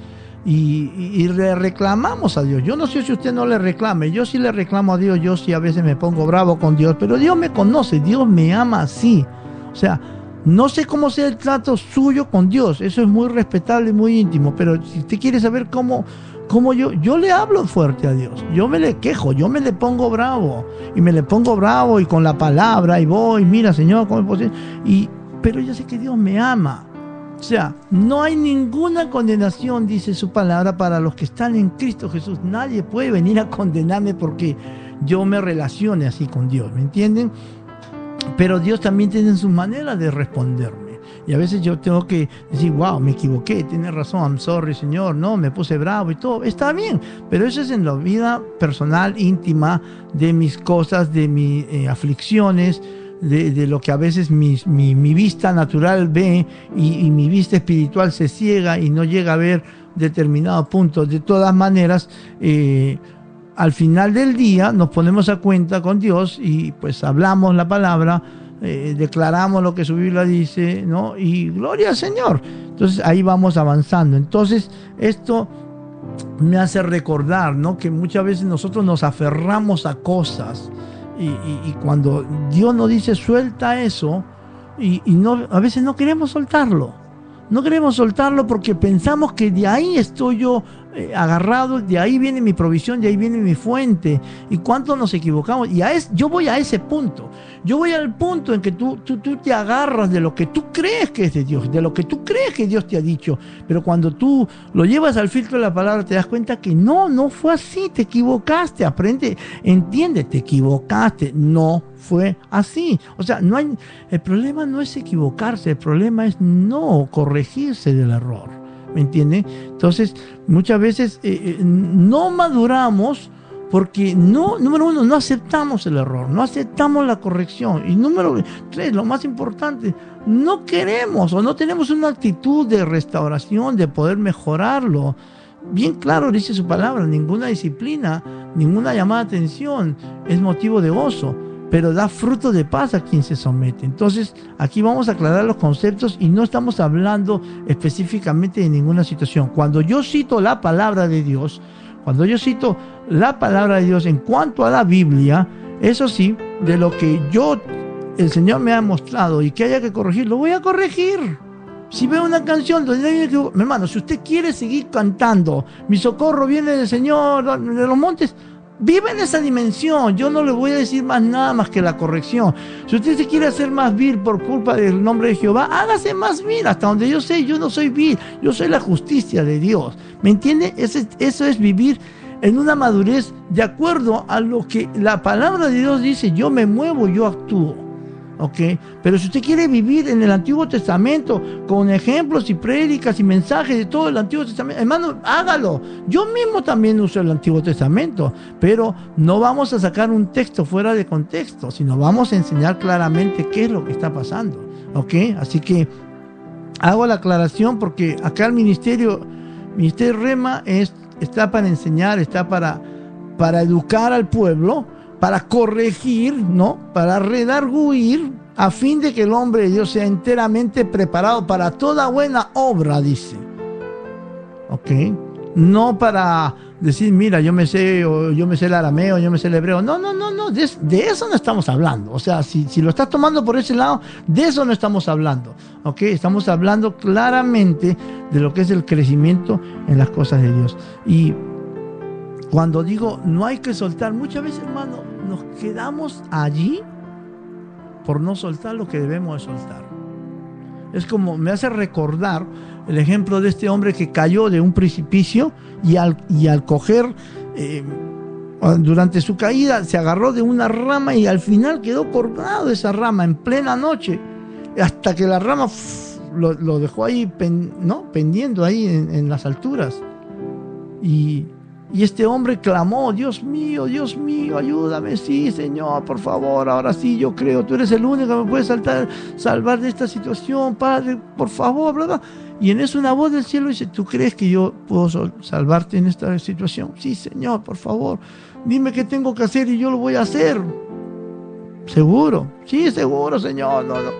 y, y, y le reclamamos a Dios. Yo no sé si usted no le reclame, yo sí le reclamo a Dios, yo sí a veces me pongo bravo con Dios, pero Dios me conoce, Dios me ama así. O sea, no sé cómo sea el trato suyo con Dios, eso es muy respetable y muy íntimo, pero si usted quiere saber cómo, cómo yo, yo le hablo fuerte a Dios, yo me le quejo, yo me le pongo bravo, y me le pongo bravo y con la palabra, y voy, mira Señor, ¿cómo es? Y, pero yo sé que Dios me ama. O sea, no hay ninguna condenación, dice su palabra, para los que están en Cristo Jesús. Nadie puede venir a condenarme porque yo me relacione así con Dios, ¿me entienden? Pero Dios también tiene su manera de responderme. Y a veces yo tengo que decir, wow, me equivoqué, tiene razón, I'm sorry, Señor, no, me puse bravo y todo. Está bien, pero eso es en la vida personal, íntima, de mis cosas, de mis eh, aflicciones, de, lo que a veces mi, vista natural ve y, mi vista espiritual se ciega y no llega a ver determinados puntos. De todas maneras, eh, al final del día nos ponemos a cuenta con Dios y pues hablamos la palabra, eh, declaramos lo que su Biblia dice, ¿no? Y gloria al Señor. Entonces ahí vamos avanzando. Entonces esto me hace recordar, ¿no? Que muchas veces nosotros nos aferramos a cosas y, cuando Dios nos dice suelta eso, y, no, a veces no queremos soltarlo. No queremos soltarlo porque pensamos que de ahí estoy yo agarrado, de ahí viene mi provisión, de ahí viene mi fuente. ¿Y cuánto nos equivocamos? Y a es, yo voy a ese punto. Yo voy al punto en que tú, tú, tú, te agarras de lo que tú crees que es de Dios, de lo que tú crees que Dios te ha dicho. Pero cuando tú lo llevas al filtro de la palabra, te das cuenta que no, no fue así, te equivocaste, aprende, entiende, te equivocaste, no fue así. O sea, no hay, el problema no es equivocarse, el problema es no corregirse del error. ¿Me entiende? Entonces, muchas veces eh, eh, no maduramos porque no, número uno, no aceptamos el error, no aceptamos la corrección. Y número tres, lo más importante, no queremos o no tenemos una actitud de restauración, de poder mejorarlo. Bien claro dice su palabra, ninguna disciplina, ninguna llamada de atención es motivo de gozo pero da fruto de paz a quien se somete. Entonces, aquí vamos a aclarar los conceptos y no estamos hablando específicamente de ninguna situación. Cuando yo cito la palabra de Dios, cuando yo cito la palabra de Dios en cuanto a la Biblia, eso sí, de lo que yo, el Señor me ha mostrado y que haya que corregir, lo voy a corregir. Si veo una canción donde mi hermano, si usted quiere seguir cantando, mi socorro viene del Señor, de los montes, Vive en esa dimensión. Yo no le voy a decir más nada más que la corrección. Si usted se quiere hacer más vil por culpa del nombre de Jehová, hágase más vil. Hasta donde yo sé, yo no soy vil. Yo soy la justicia de Dios. ¿Me entiende? eso es vivir en una madurez de acuerdo a lo que la palabra de Dios dice. Yo me muevo, yo actúo. Pero si usted quiere vivir en el Antiguo Testamento con ejemplos y prédicas y mensajes de todo el Antiguo Testamento, hermano, hágalo. Yo mismo también uso el Antiguo Testamento, pero no vamos a sacar un texto fuera de contexto, sino vamos a enseñar claramente qué es lo que está pasando, ¿ok? Así que hago la aclaración porque acá el ministerio, ministerio Rema es, está para enseñar, está para, para educar al pueblo para corregir, ¿no? Para redarguir, a fin de que el hombre de Dios sea enteramente preparado para toda buena obra, dice. ¿Ok? No para decir, mira, yo me sé, yo me sé el arameo, yo me sé el hebreo. No, no, no, no, de, eso no estamos hablando. O sea, si, si, lo estás tomando por ese lado, de eso no estamos hablando. ¿Ok? Estamos hablando claramente de lo que es el crecimiento en las cosas de Dios. Y cuando digo no hay que soltar, muchas veces, hermano, nos quedamos allí por no soltar lo que debemos de soltar. Es como me hace recordar el ejemplo de este hombre que cayó de un precipicio y al, y al coger, eh, durante su caída, se agarró de una rama y al final quedó colgado esa rama en plena noche, hasta que la rama lo, dejó ahí ¿no? pendiendo ahí en, en las alturas. Y y este hombre clamó, Dios mío, Dios mío, ayúdame, sí, Señor, por favor, ahora sí, yo creo, tú eres el único que me puede saltar, salvar de esta situación, Padre, por favor, ¿verdad? Y en eso una voz del cielo dice, ¿tú crees que yo puedo salvarte en esta situación? Sí, Señor, por favor, dime qué tengo que hacer y yo lo voy a hacer. ¿Seguro? Sí, seguro, Señor, no, no.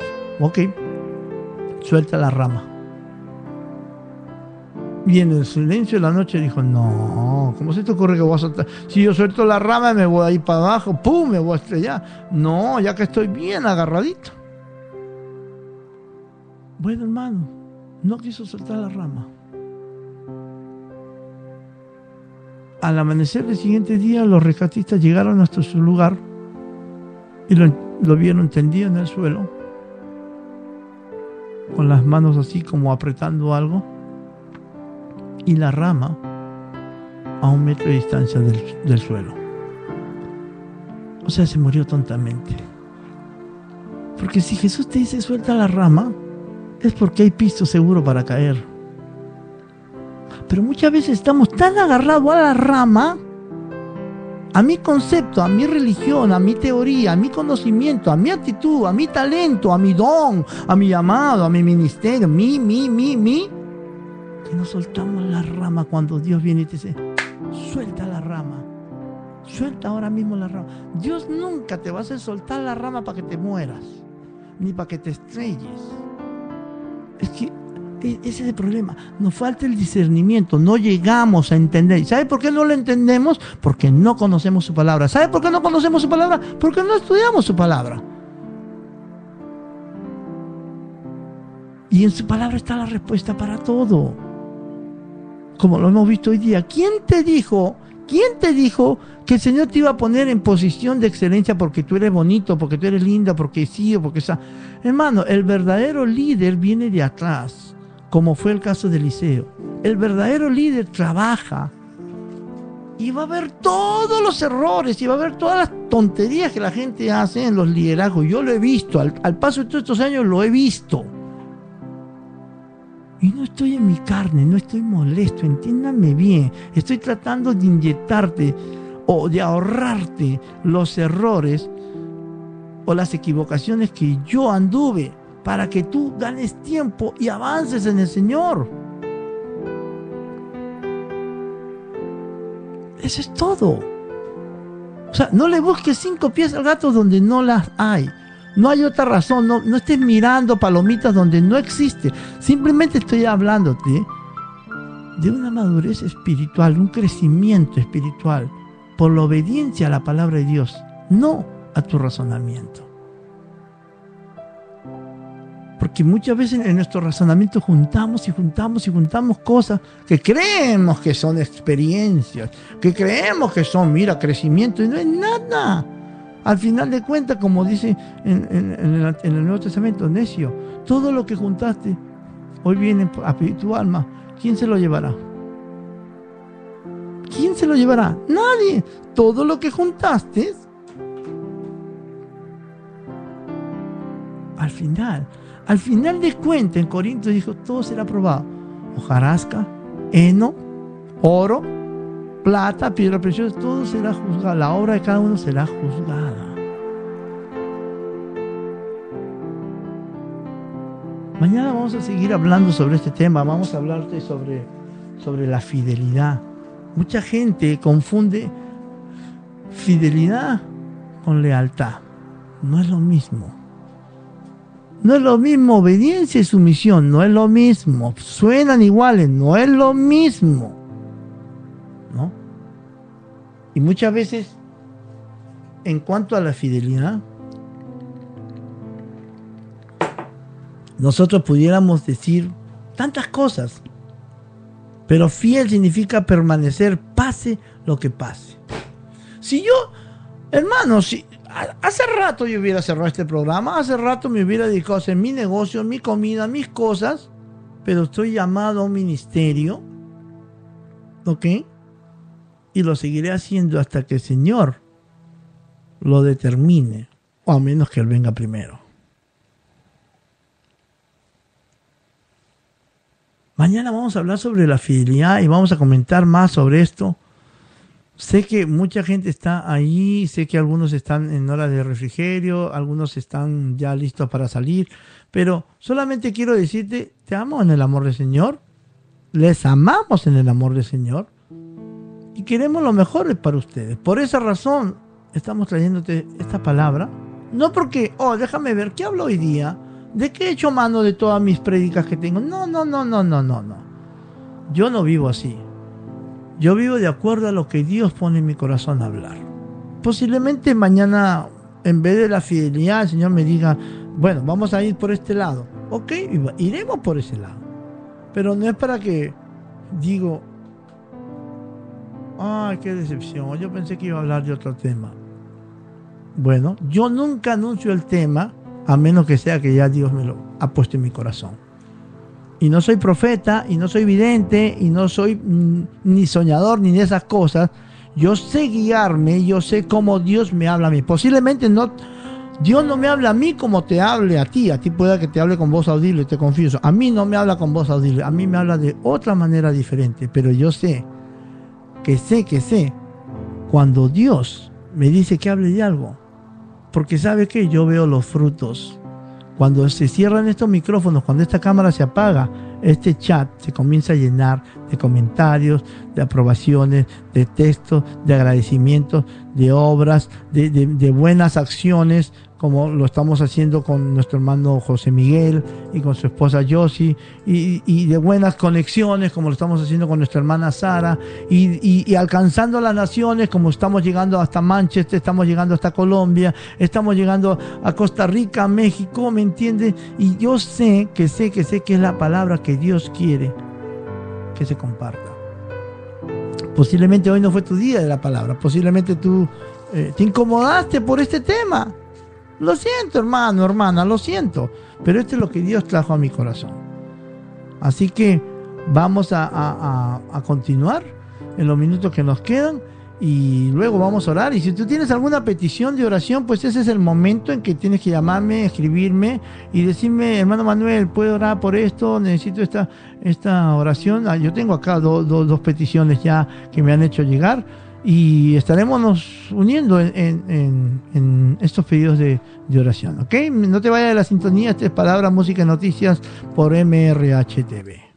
Ok, suelta la rama. Y en el silencio de la noche dijo, no, ¿cómo se te ocurre que voy a soltar? Si yo suelto la rama me voy a para abajo, ¡pum! me voy a estrellar. No, ya que estoy bien agarradito. Bueno, hermano, no quiso soltar la rama. Al amanecer del siguiente día, los rescatistas llegaron hasta su lugar y lo vieron tendido en el suelo, con las manos así como apretando algo y la rama a un metro de distancia del, suelo. O sea, se murió tontamente. Porque si Jesús te dice suelta la rama, es porque hay piso seguro para caer. Pero muchas veces estamos tan agarrados a la rama, a mi concepto, a mi religión, a mi teoría, a mi conocimiento, a mi actitud, a mi talento, a mi don, a mi llamado, a mi ministerio, mi, mi, mi, mi, que no soltamos la rama cuando Dios viene y te dice, suelta la rama. Suelta ahora mismo la rama. Dios nunca te va a hacer soltar la rama para que te mueras, ni para que te estrelles. Es que e, ese es el problema. Nos falta el discernimiento. No llegamos a entender. ¿Sabe por qué no lo entendemos? Porque no conocemos su palabra. ¿Sabe por qué no conocemos su palabra? Porque no estudiamos su palabra. Y en su palabra está la respuesta para todo. Como lo hemos visto hoy día. ¿Quién te dijo? ¿Quién te dijo que el Señor te iba a poner en posición de excelencia porque tú eres bonito, porque tú eres linda, porque sí o porque está? Hermano, el verdadero líder viene de atrás como fue el caso de Eliseo. El verdadero líder trabaja y va a ver todos los errores y va a ver todas las tonterías que la gente hace en los liderazgos. Yo lo he visto, al, paso de todos estos años lo he visto. Y no estoy en mi carne, no estoy molesto, entiéndanme bien. Estoy tratando de inyectarte o de ahorrarte los errores o las equivocaciones que yo anduve para que tú ganes tiempo y avances en el Señor. Eso es todo. O sea, no le busques cinco pies al gato donde no las hay. No hay otra razón. No, estés mirando palomitas donde no existe. Simplemente estoy hablándote de una madurez espiritual, un crecimiento espiritual por la obediencia a la palabra de Dios, no a tu razonamiento. Porque muchas veces en nuestro razonamiento juntamos y juntamos y juntamos cosas que creemos que son experiencias, que creemos que son, mira, crecimiento, y no es nada. Al final de cuentas, como dice en, el, Nuevo Testamento, necio, todo lo que juntaste hoy viene a pedir tu alma. ¿Quién se lo llevará? ¿Quién se lo llevará? Nadie. Todo lo que juntaste, al final al final de cuentas, en Corinto dijo, todo será probado. Hojarasca, heno, oro, plata, piedra preciosa, todo será juzgado. La obra de cada uno será juzgada. Mañana vamos a seguir hablando sobre este tema. Vamos a hablarte sobre, sobre la fidelidad. Mucha gente confunde fidelidad con lealtad. No es lo mismo. No es lo mismo obediencia y sumisión, no es lo mismo. Suenan iguales, no es lo mismo. Muchas veces, en cuanto a la fidelidad, nosotros pudiéramos decir tantas cosas, pero fiel significa permanecer pase lo que pase. Si yo, hermano, si, Hace rato yo hubiera cerrado este programa, hace rato me hubiera dedicado a hacer mi negocio, mi comida, mis cosas, pero estoy llamado a un ministerio, ¿ok? Y lo seguiré haciendo hasta que el Señor lo determine, o a menos que Él venga primero. Mañana vamos a hablar sobre la fidelidad y vamos a comentar más sobre esto. Sé que mucha gente está ahí, sé que algunos están en hora de refrigerio, algunos están ya listos para salir, pero solamente quiero decirte, te amo en el amor del Señor, les amamos en el amor del Señor y queremos lo mejor para ustedes. Por esa razón estamos trayéndote esta palabra, no porque, oh, déjame ver, ¿qué hablo hoy día? ¿De qué he hecho mano de todas mis prédicas que tengo? No, no, no, no, no, no, no. Yo no vivo así. Yo vivo de acuerdo a lo que Dios pone en mi corazón a hablar. Posiblemente mañana, en vez de la fidelidad, el Señor me diga, bueno, vamos a ir por este lado. Ok, iremos por ese lado. Pero no es para que digo, ay, qué decepción, yo pensé que iba a hablar de otro tema. Bueno, yo nunca anuncio el tema a menos que sea que ya Dios me lo ha puesto en mi corazón. Y no soy profeta, y no soy vidente, y no soy mm, ni soñador, ni de esas cosas. yo sé guiarme, yo sé cómo Dios me habla a mí. Posiblemente no, Dios no me habla a mí como te hable a ti, a ti pueda que te hable con voz audible, te confieso. A mí no me habla con voz audible, a mí me habla de otra manera diferente, pero yo sé, que sé, que sé, cuando Dios me dice que hable de algo, porque sabe que yo veo los frutos. Cuando se cierran estos micrófonos, cuando esta cámara se apaga, este chat se comienza a llenar de comentarios, de aprobaciones, de textos, de agradecimientos, de obras, de, de buenas acciones, como lo estamos haciendo con nuestro hermano José Miguel y con su esposa Josie, y, de buenas conexiones, como lo estamos haciendo con nuestra hermana Sara, y, alcanzando las naciones, como estamos llegando hasta Manchester, estamos llegando hasta Colombia, estamos llegando a Costa Rica, México, ¿me entiendes? Y yo sé que sé que sé que es la palabra que Dios quiere que se comparta. Posiblemente hoy no fue tu día de la palabra, posiblemente tú eh, te incomodaste por este tema lo siento, hermano, hermana, lo siento. Pero esto es lo que Dios trajo a mi corazón. Así que vamos a, continuar en los minutos que nos quedan y luego vamos a orar. Y si tú tienes alguna petición de oración, pues ese es el momento en que tienes que llamarme, escribirme y decirme, hermano Manuel, ¿puedo orar por esto? Necesito esta, esta oración. Ah, yo tengo acá dos peticiones ya que me han hecho llegar y estaremos nos uniendo en, estos pedidos de, de, oración. ¿Ok? No te vayas de la sintonía, esta es Palabra, Música y Noticias por MRHTV.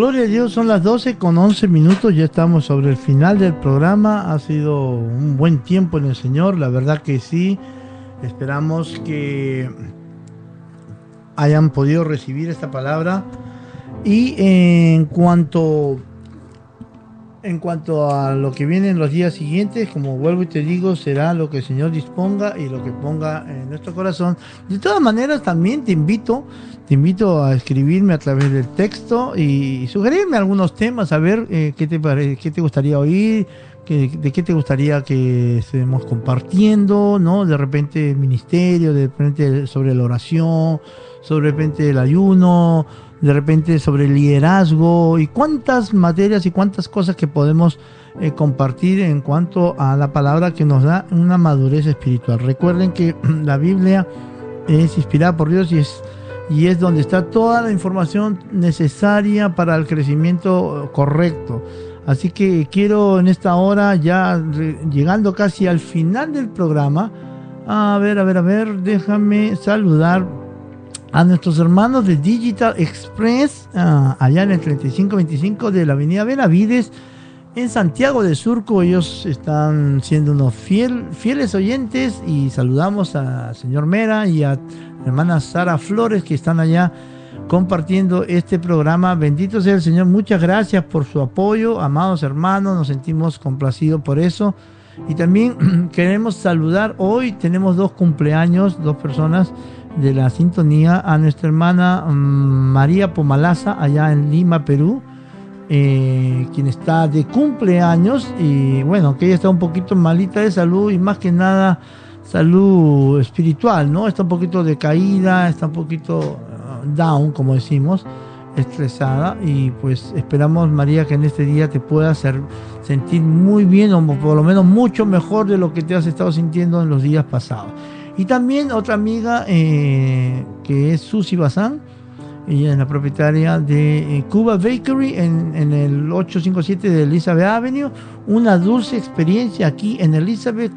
Gloria a Dios, son las 12 con 11 minutos, ya estamos sobre el final del programa, ha sido un buen tiempo en el Señor, la verdad que sí, esperamos que hayan podido recibir esta palabra. Y en cuanto en cuanto a lo que viene en los días siguientes, como vuelvo y te digo, será lo que el Señor disponga y lo que ponga en nuestro corazón. De todas maneras, también te invito, te invito a escribirme a través del texto y sugerirme algunos temas, a ver eh, qué te parece, qué te gustaría oír, de qué te gustaría que estemos compartiendo, ¿no? De repente ministerio, de repente sobre la oración, sobre repente el ayuno, de repente sobre el liderazgo y cuántas materias y cuántas cosas que podemos eh, compartir en cuanto a la palabra que nos da una madurez espiritual. Recuerden que [CLEARS THROAT] la Biblia es inspirada por Dios y es, y es donde está toda la información necesaria para el crecimiento correcto. Así que quiero en esta hora, ya llegando casi al final del programa, a ver, a ver, a ver, déjame saludar a nuestros hermanos de Digital Express, ah, allá en el 3525 de la Avenida Benavides, en Santiago de Surco. Ellos están siendo unos fiel, fieles oyentes y saludamos a señor Mera y a hermana Sara Flores que están allá compartiendo este programa. Bendito sea el Señor. Muchas gracias por su apoyo, amados hermanos. Nos sentimos complacidos por eso. Y también [CLEARS THROAT] queremos saludar. Hoy tenemos dos cumpleaños, dos personas de la sintonía a nuestra hermana mm, María Pomalaza allá en Lima, Perú, eh, quien está de cumpleaños y bueno, que ella está un poquito malita de salud y más que nada salud espiritual, ¿no? Está un poquito decaída, está un poquito uh, down, como decimos, estresada y pues esperamos María que en este día te pueda hacer sentir muy bien o por lo menos mucho mejor de lo que te has estado sintiendo en los días pasados. Y también otra amiga eh, que es Susi Bazán, ella es la propietaria de eh, Cuba Bakery en, el 857 de Elizabeth Avenue. Una dulce experiencia aquí en Elizabeth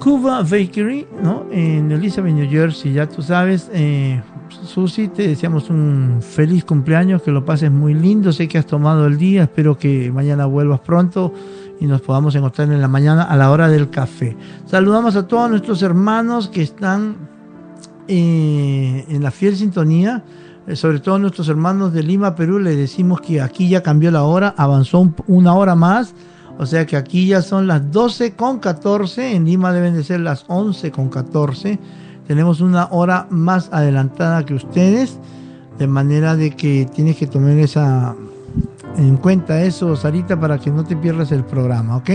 Cuba Bakery, ¿no? En Elizabeth, New Jersey. Ya tú sabes, eh, Susi, te deseamos un feliz cumpleaños, que lo pases muy lindo. Sé que has tomado el día, espero que mañana vuelvas pronto y nos podamos encontrar en la mañana a la hora del café. Saludamos a todos nuestros hermanos que están en la fiel sintonía, eh, sobre todo nuestros hermanos de Lima, Perú, les decimos que aquí ya cambió la hora, avanzó una hora más, o sea que aquí ya son las 12 con 14, en Lima deben de ser las 11 con 14, tenemos una hora más adelantada que ustedes, de manera de que tienes que tomar esa en cuenta eso, Sarita, para que no te pierdas el programa, ¿ok?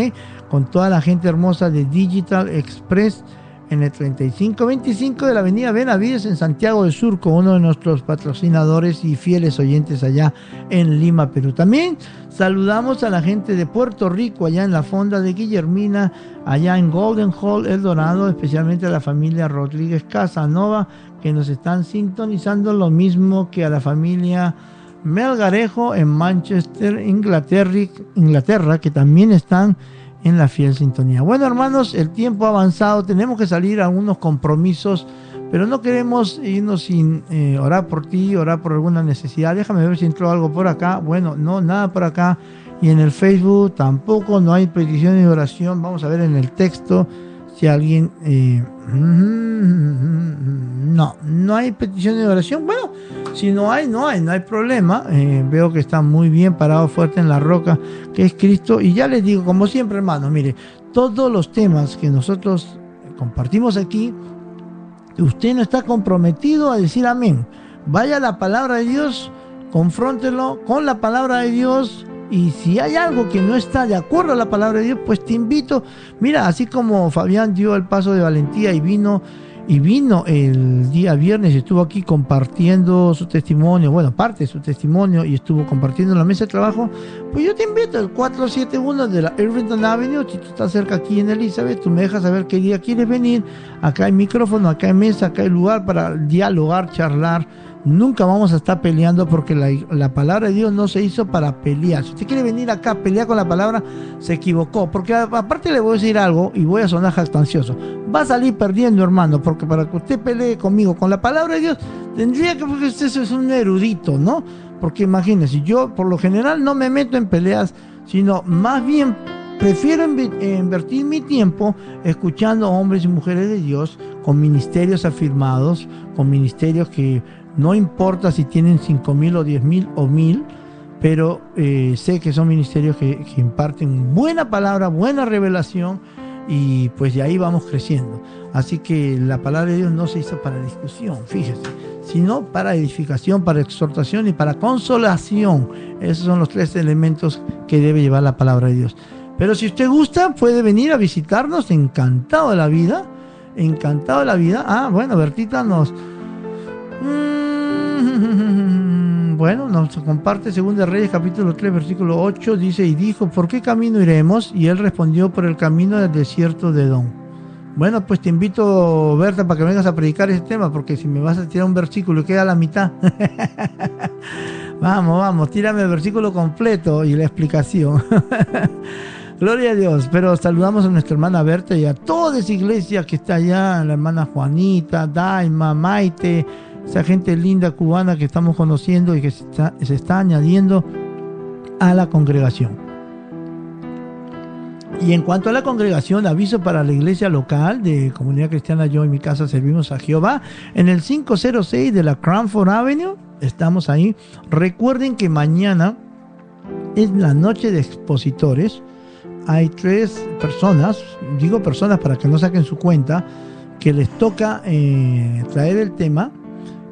Con toda la gente hermosa de Digital Express en el 3525 de la Avenida Benavides en Santiago de Surco, uno de nuestros patrocinadores y fieles oyentes allá en Lima, Perú. También saludamos a la gente de Puerto Rico, allá en la fonda de Guillermina, allá en Golden Hall, El Dorado, especialmente a la familia Rodríguez Casanova, que nos están sintonizando lo mismo que a la familia Melgarejo en Manchester, Inglaterra, Inglaterra, que también están en la fiel sintonía. Bueno, hermanos, el tiempo ha avanzado, tenemos que salir a unos compromisos, pero no queremos irnos sin eh, orar por ti, orar por alguna necesidad. Déjame ver si entró algo por acá. Bueno, no, nada por acá. Y en el Facebook tampoco, no hay petición de oración. Vamos a ver en el texto si alguien... Eh, [LAUGHS] no, no hay petición de oración. Bueno, si no hay, no hay, no hay problema. Eh, veo que está muy bien parado fuerte en la roca que es Cristo. Y ya les digo, como siempre, hermanos, mire, todos los temas que nosotros compartimos aquí, usted no está comprometido a decir amén. Vaya la palabra de Dios, confróntelo con la palabra de Dios. Y si hay algo que no está de acuerdo a la palabra de Dios, pues te invito. Mira, así como Fabián dio el paso de valentía y vino y vino el día viernes estuvo aquí compartiendo su testimonio, bueno, parte de su testimonio y estuvo compartiendo en la mesa de trabajo, pues yo te invito al 471 de la Irvington Avenue, si tú estás cerca aquí en Elizabeth, tú me dejas saber qué día quieres venir, acá hay micrófono, acá hay mesa, acá hay lugar para dialogar, charlar nunca vamos a estar peleando porque la, la, palabra de Dios no se hizo para pelear. Si usted quiere venir acá a pelear con la palabra, se equivocó. Porque aparte le voy a decir algo y voy a sonar jactancioso. Va a salir perdiendo, hermano, porque para que usted pelee conmigo con la palabra de Dios, tendría que, porque usted es un erudito, ¿no? Porque imagínese, yo por lo general no me meto en peleas, sino más bien Prefiero invertir mi tiempo escuchando hombres y mujeres de Dios con ministerios afirmados, con ministerios que no importa si tienen cinco mil o diez mil o mil, pero eh, sé que son ministerios que, que, imparten buena palabra, buena revelación y pues de ahí vamos creciendo. Así que la palabra de Dios no se hizo para discusión, fíjese, sino para edificación, para exhortación y para consolación. Esos son los tres elementos que debe llevar la palabra de Dios. Pero si usted gusta, puede venir a visitarnos, encantado de la vida, encantado de la vida. Ah, bueno, Bertita nos... Mm, bueno, nos comparte 2 Reyes capítulo 3 versículo 8, dice, y dijo, ¿por qué camino iremos? Y él respondió, por el camino del desierto de Don. Bueno, pues te invito, Berta, para que vengas a predicar ese tema, porque si me vas a tirar un versículo y queda la mitad. [LAUGHS] vamos, vamos, tírame el versículo completo y la explicación. [LAUGHS] Gloria a Dios. Pero saludamos a nuestra hermana Berta y a toda esa iglesia que está allá, la hermana Juanita, Daima, Maite, esa gente linda cubana que estamos conociendo y que se está, añadiendo a la congregación. Y en cuanto a la congregación, aviso para la iglesia local de Comunidad Cristiana Yo en mi casa servimos a Jehová en el 506 de la Cranford Avenue. Estamos ahí. Recuerden que mañana es la noche de expositores hay tres personas, digo personas para que no saquen su cuenta, que les toca eh, traer el tema.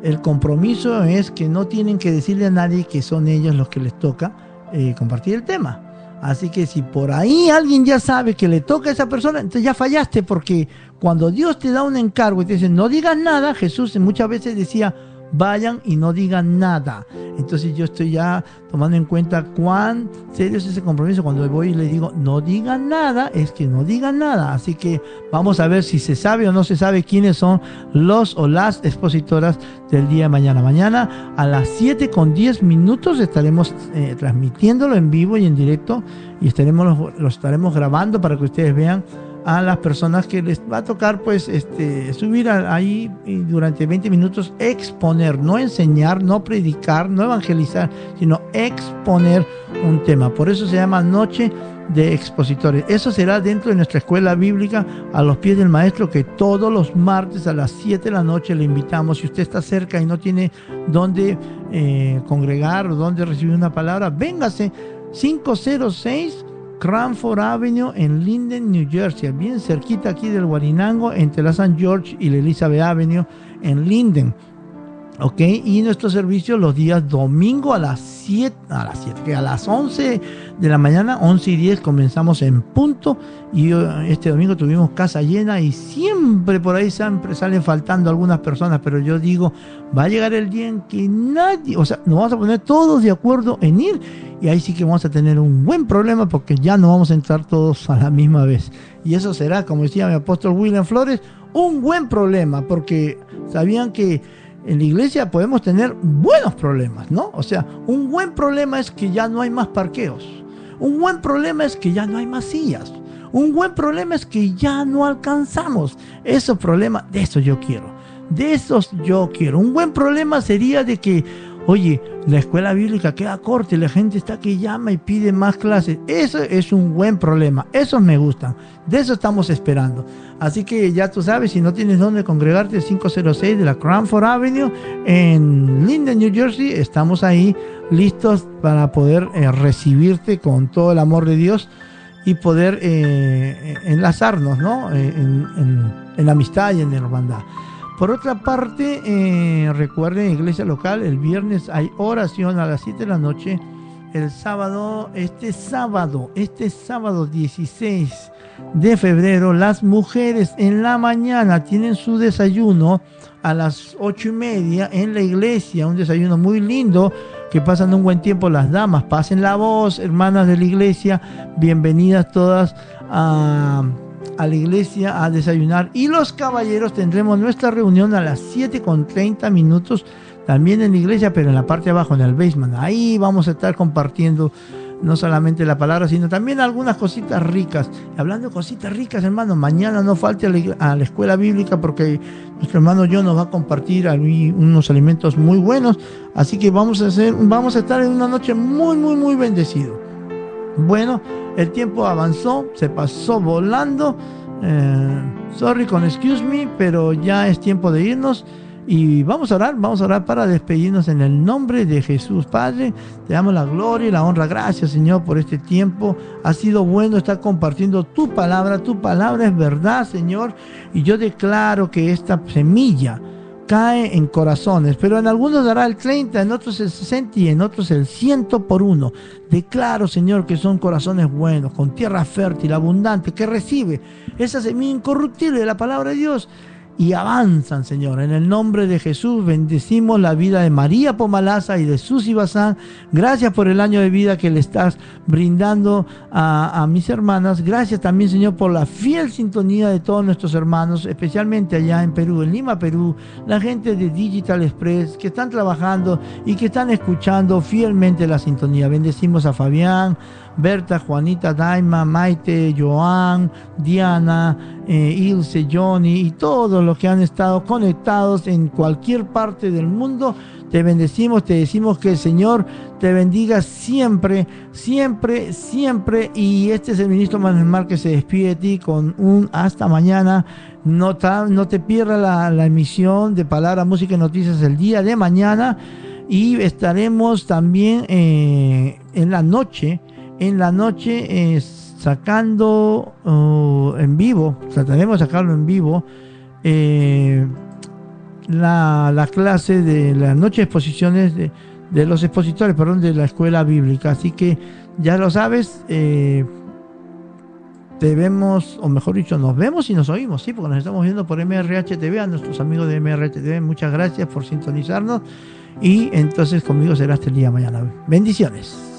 El compromiso es que no tienen que decirle a nadie que son ellos los que les toca eh, compartir el tema. Así que si por ahí alguien ya sabe que le toca a esa persona, entonces ya fallaste porque cuando Dios te da un encargo y te dice no digas nada, Jesús muchas veces decía, vayan y no digan nada. Entonces yo estoy ya tomando en cuenta cuán serio es ese compromiso. Cuando voy y le digo no digan nada, es que no digan nada. Así que vamos a ver si se sabe o no se sabe quiénes son los o las expositoras del día de mañana. Mañana a las 7 con 10 minutos estaremos eh, transmitiéndolo en vivo y en directo y estaremos, lo estaremos grabando para que ustedes vean a las personas que les va a tocar pues este subir ahí y durante 20 minutos exponer, no enseñar, no predicar, no evangelizar, sino exponer un tema. Por eso se llama Noche de Expositores. Eso será dentro de nuestra escuela bíblica a los pies del maestro que todos los martes a las 7 de la noche le invitamos. Si usted está cerca y no tiene dónde eh, congregar o dónde recibir una palabra, véngase 506 Cranford Avenue en Linden, New Jersey, bien cerquita aquí del Guarinango, entre la St. George y la Elizabeth Avenue en Linden. ¿Ok? Y nuestro servicio los días domingo a las 7, a las 7, a las 11 de la mañana, 11 y 10 comenzamos en punto. Y este domingo tuvimos casa llena y siempre por ahí siempre salen faltando algunas personas, pero yo digo, va a llegar el día en que nadie, o sea, nos vamos a poner todos de acuerdo en ir y ahí sí que vamos a tener un buen problema porque ya no vamos a entrar todos a la misma vez. Y eso será, como decía mi apóstol William Flores, un buen problema porque sabían que en la iglesia podemos tener buenos problemas, ¿no? O sea, un buen problema es que ya no hay más parqueos. Un buen problema es que ya no hay más sillas. Un buen problema es que ya no alcanzamos. Esos problemas, de eso yo quiero. De esos yo quiero. Un buen problema sería de que Oye, la escuela bíblica queda corta y la gente está que llama y pide más clases. Eso es un buen problema. Esos me gustan. De eso estamos esperando. Así que ya tú sabes, si no tienes dónde congregarte, 506 de la Cranford Avenue en Linden, New Jersey, estamos ahí listos para poder eh, recibirte con todo el amor de Dios y poder eh, enlazarnos ¿no? Eh, en, en, en amistad y en hermandad. Por otra parte, eh, recuerden, iglesia local, el viernes hay oración a las 7 de la noche. El sábado, este sábado, este sábado 16 de febrero, las mujeres en la mañana tienen su desayuno a las ocho y media en la iglesia, un desayuno muy lindo, que pasan un buen tiempo las damas, pasen la voz, hermanas de la iglesia, bienvenidas todas a a la iglesia a desayunar y los caballeros tendremos nuestra reunión a las 7 con 30 minutos también en la iglesia, pero en la parte de abajo, en el basement. Ahí vamos a estar compartiendo no solamente la palabra, sino también algunas cositas ricas. Hablando de cositas ricas, hermano, mañana no falte a la, escuela bíblica porque nuestro hermano John nos va a compartir unos alimentos muy buenos. Así que vamos a, hacer, vamos a estar en una noche muy, muy, muy bendecido. Bueno, el tiempo avanzó, se pasó volando. Eh, sorry con excuse me, pero ya es tiempo de irnos. Y vamos a orar, vamos a orar para despedirnos en el nombre de Jesús. Padre, te damos la gloria y la honra. Gracias, Señor, por este tiempo. Ha sido bueno estar compartiendo tu palabra. Tu palabra es verdad, Señor. Y yo declaro que esta semilla cae en corazones, pero en algunos dará el 30, en otros el 60 y en otros el 100 por uno. Declaro, Señor, que son corazones buenos, con tierra fértil, abundante, que recibe esa semilla incorruptible de la palabra de Dios y avanzan, Señor. En el nombre de Jesús bendecimos la vida de María Pomalaza y de Susi Bazán. Gracias por el año de vida que le estás brindando a, mis hermanas. Gracias también, Señor, por la fiel sintonía de todos nuestros hermanos, especialmente allá en Perú, en Lima, Perú, la gente de Digital Express que están trabajando y que están escuchando fielmente la sintonía. Bendecimos a Fabián Berta, Juanita, Daima, Maite, Joan, Diana, eh, Ilse, Johnny y todos los que han estado conectados en cualquier parte del mundo. Te bendecimos, te decimos que el Señor te bendiga siempre, siempre, siempre. Y este es el ministro Manuel que se despide de ti con un hasta mañana. No, no te pierdas la, emisión de Palabra, Música y Noticias el día de mañana. Y estaremos también eh, en la noche en la noche eh, sacando uh, en vivo, trataremos de sacarlo en vivo, eh, la, clase de la noche de exposiciones de, de, los expositores, perdón, de la escuela bíblica. Así que ya lo sabes, eh, te vemos, o mejor dicho, nos vemos y nos oímos, sí, porque nos estamos viendo por MRHTV, a nuestros amigos de MRHTV, muchas gracias por sintonizarnos y entonces conmigo será hasta el día mañana. Bendiciones.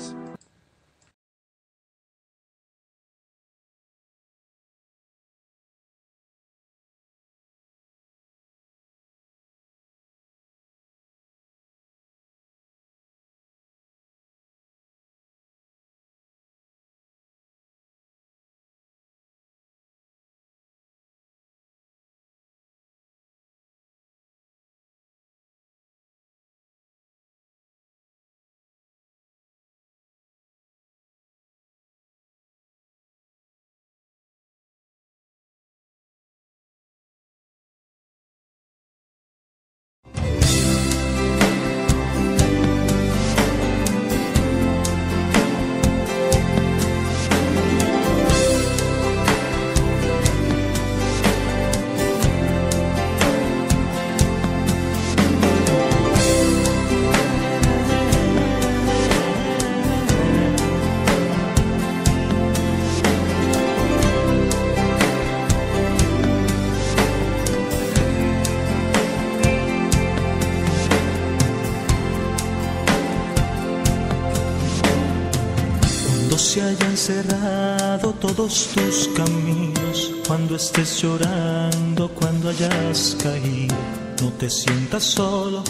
Cerrado todos tus caminos, cuando estés llorando, cuando hayas caído, no te sientas solo,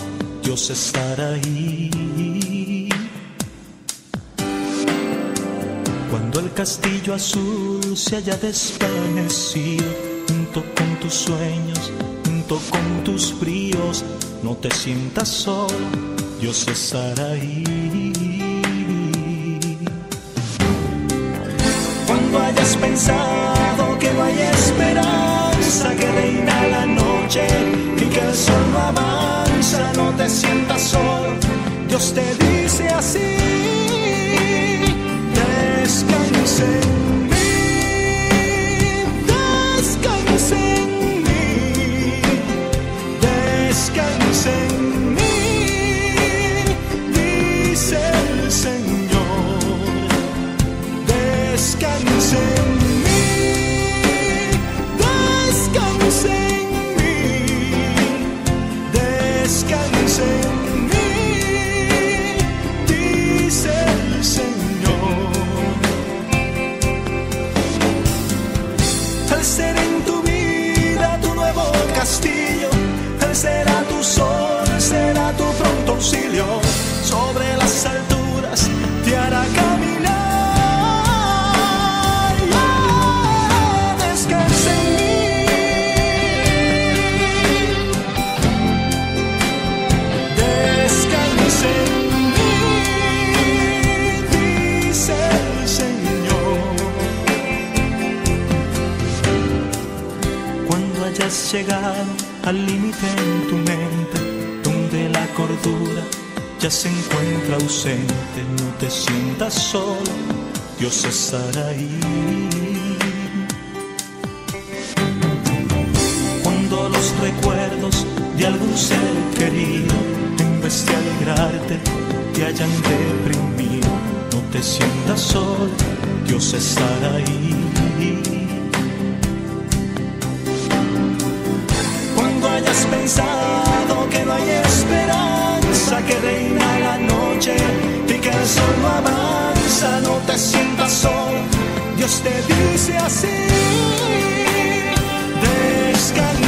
Dios estará ahí. Cuando el castillo azul se haya desvanecido, junto con tus sueños, junto con tus fríos, no te sientas solo, Dios estará ahí. Hayas pensado que no hay esperanza, que reina la noche y que el sol no avanza, no te sientas solo. Dios te dice así, llegado al límite en tu mente, donde la cordura ya se encuentra ausente, no te sientas solo, Dios estará ahí. Cuando los recuerdos de algún ser querido, en vez de alegrarte, te hayan deprimido, no te sientas solo, Dios estará ahí. que reina la noche y que el sol no avanza, no te sientas solo. Dios te dice así, descansa.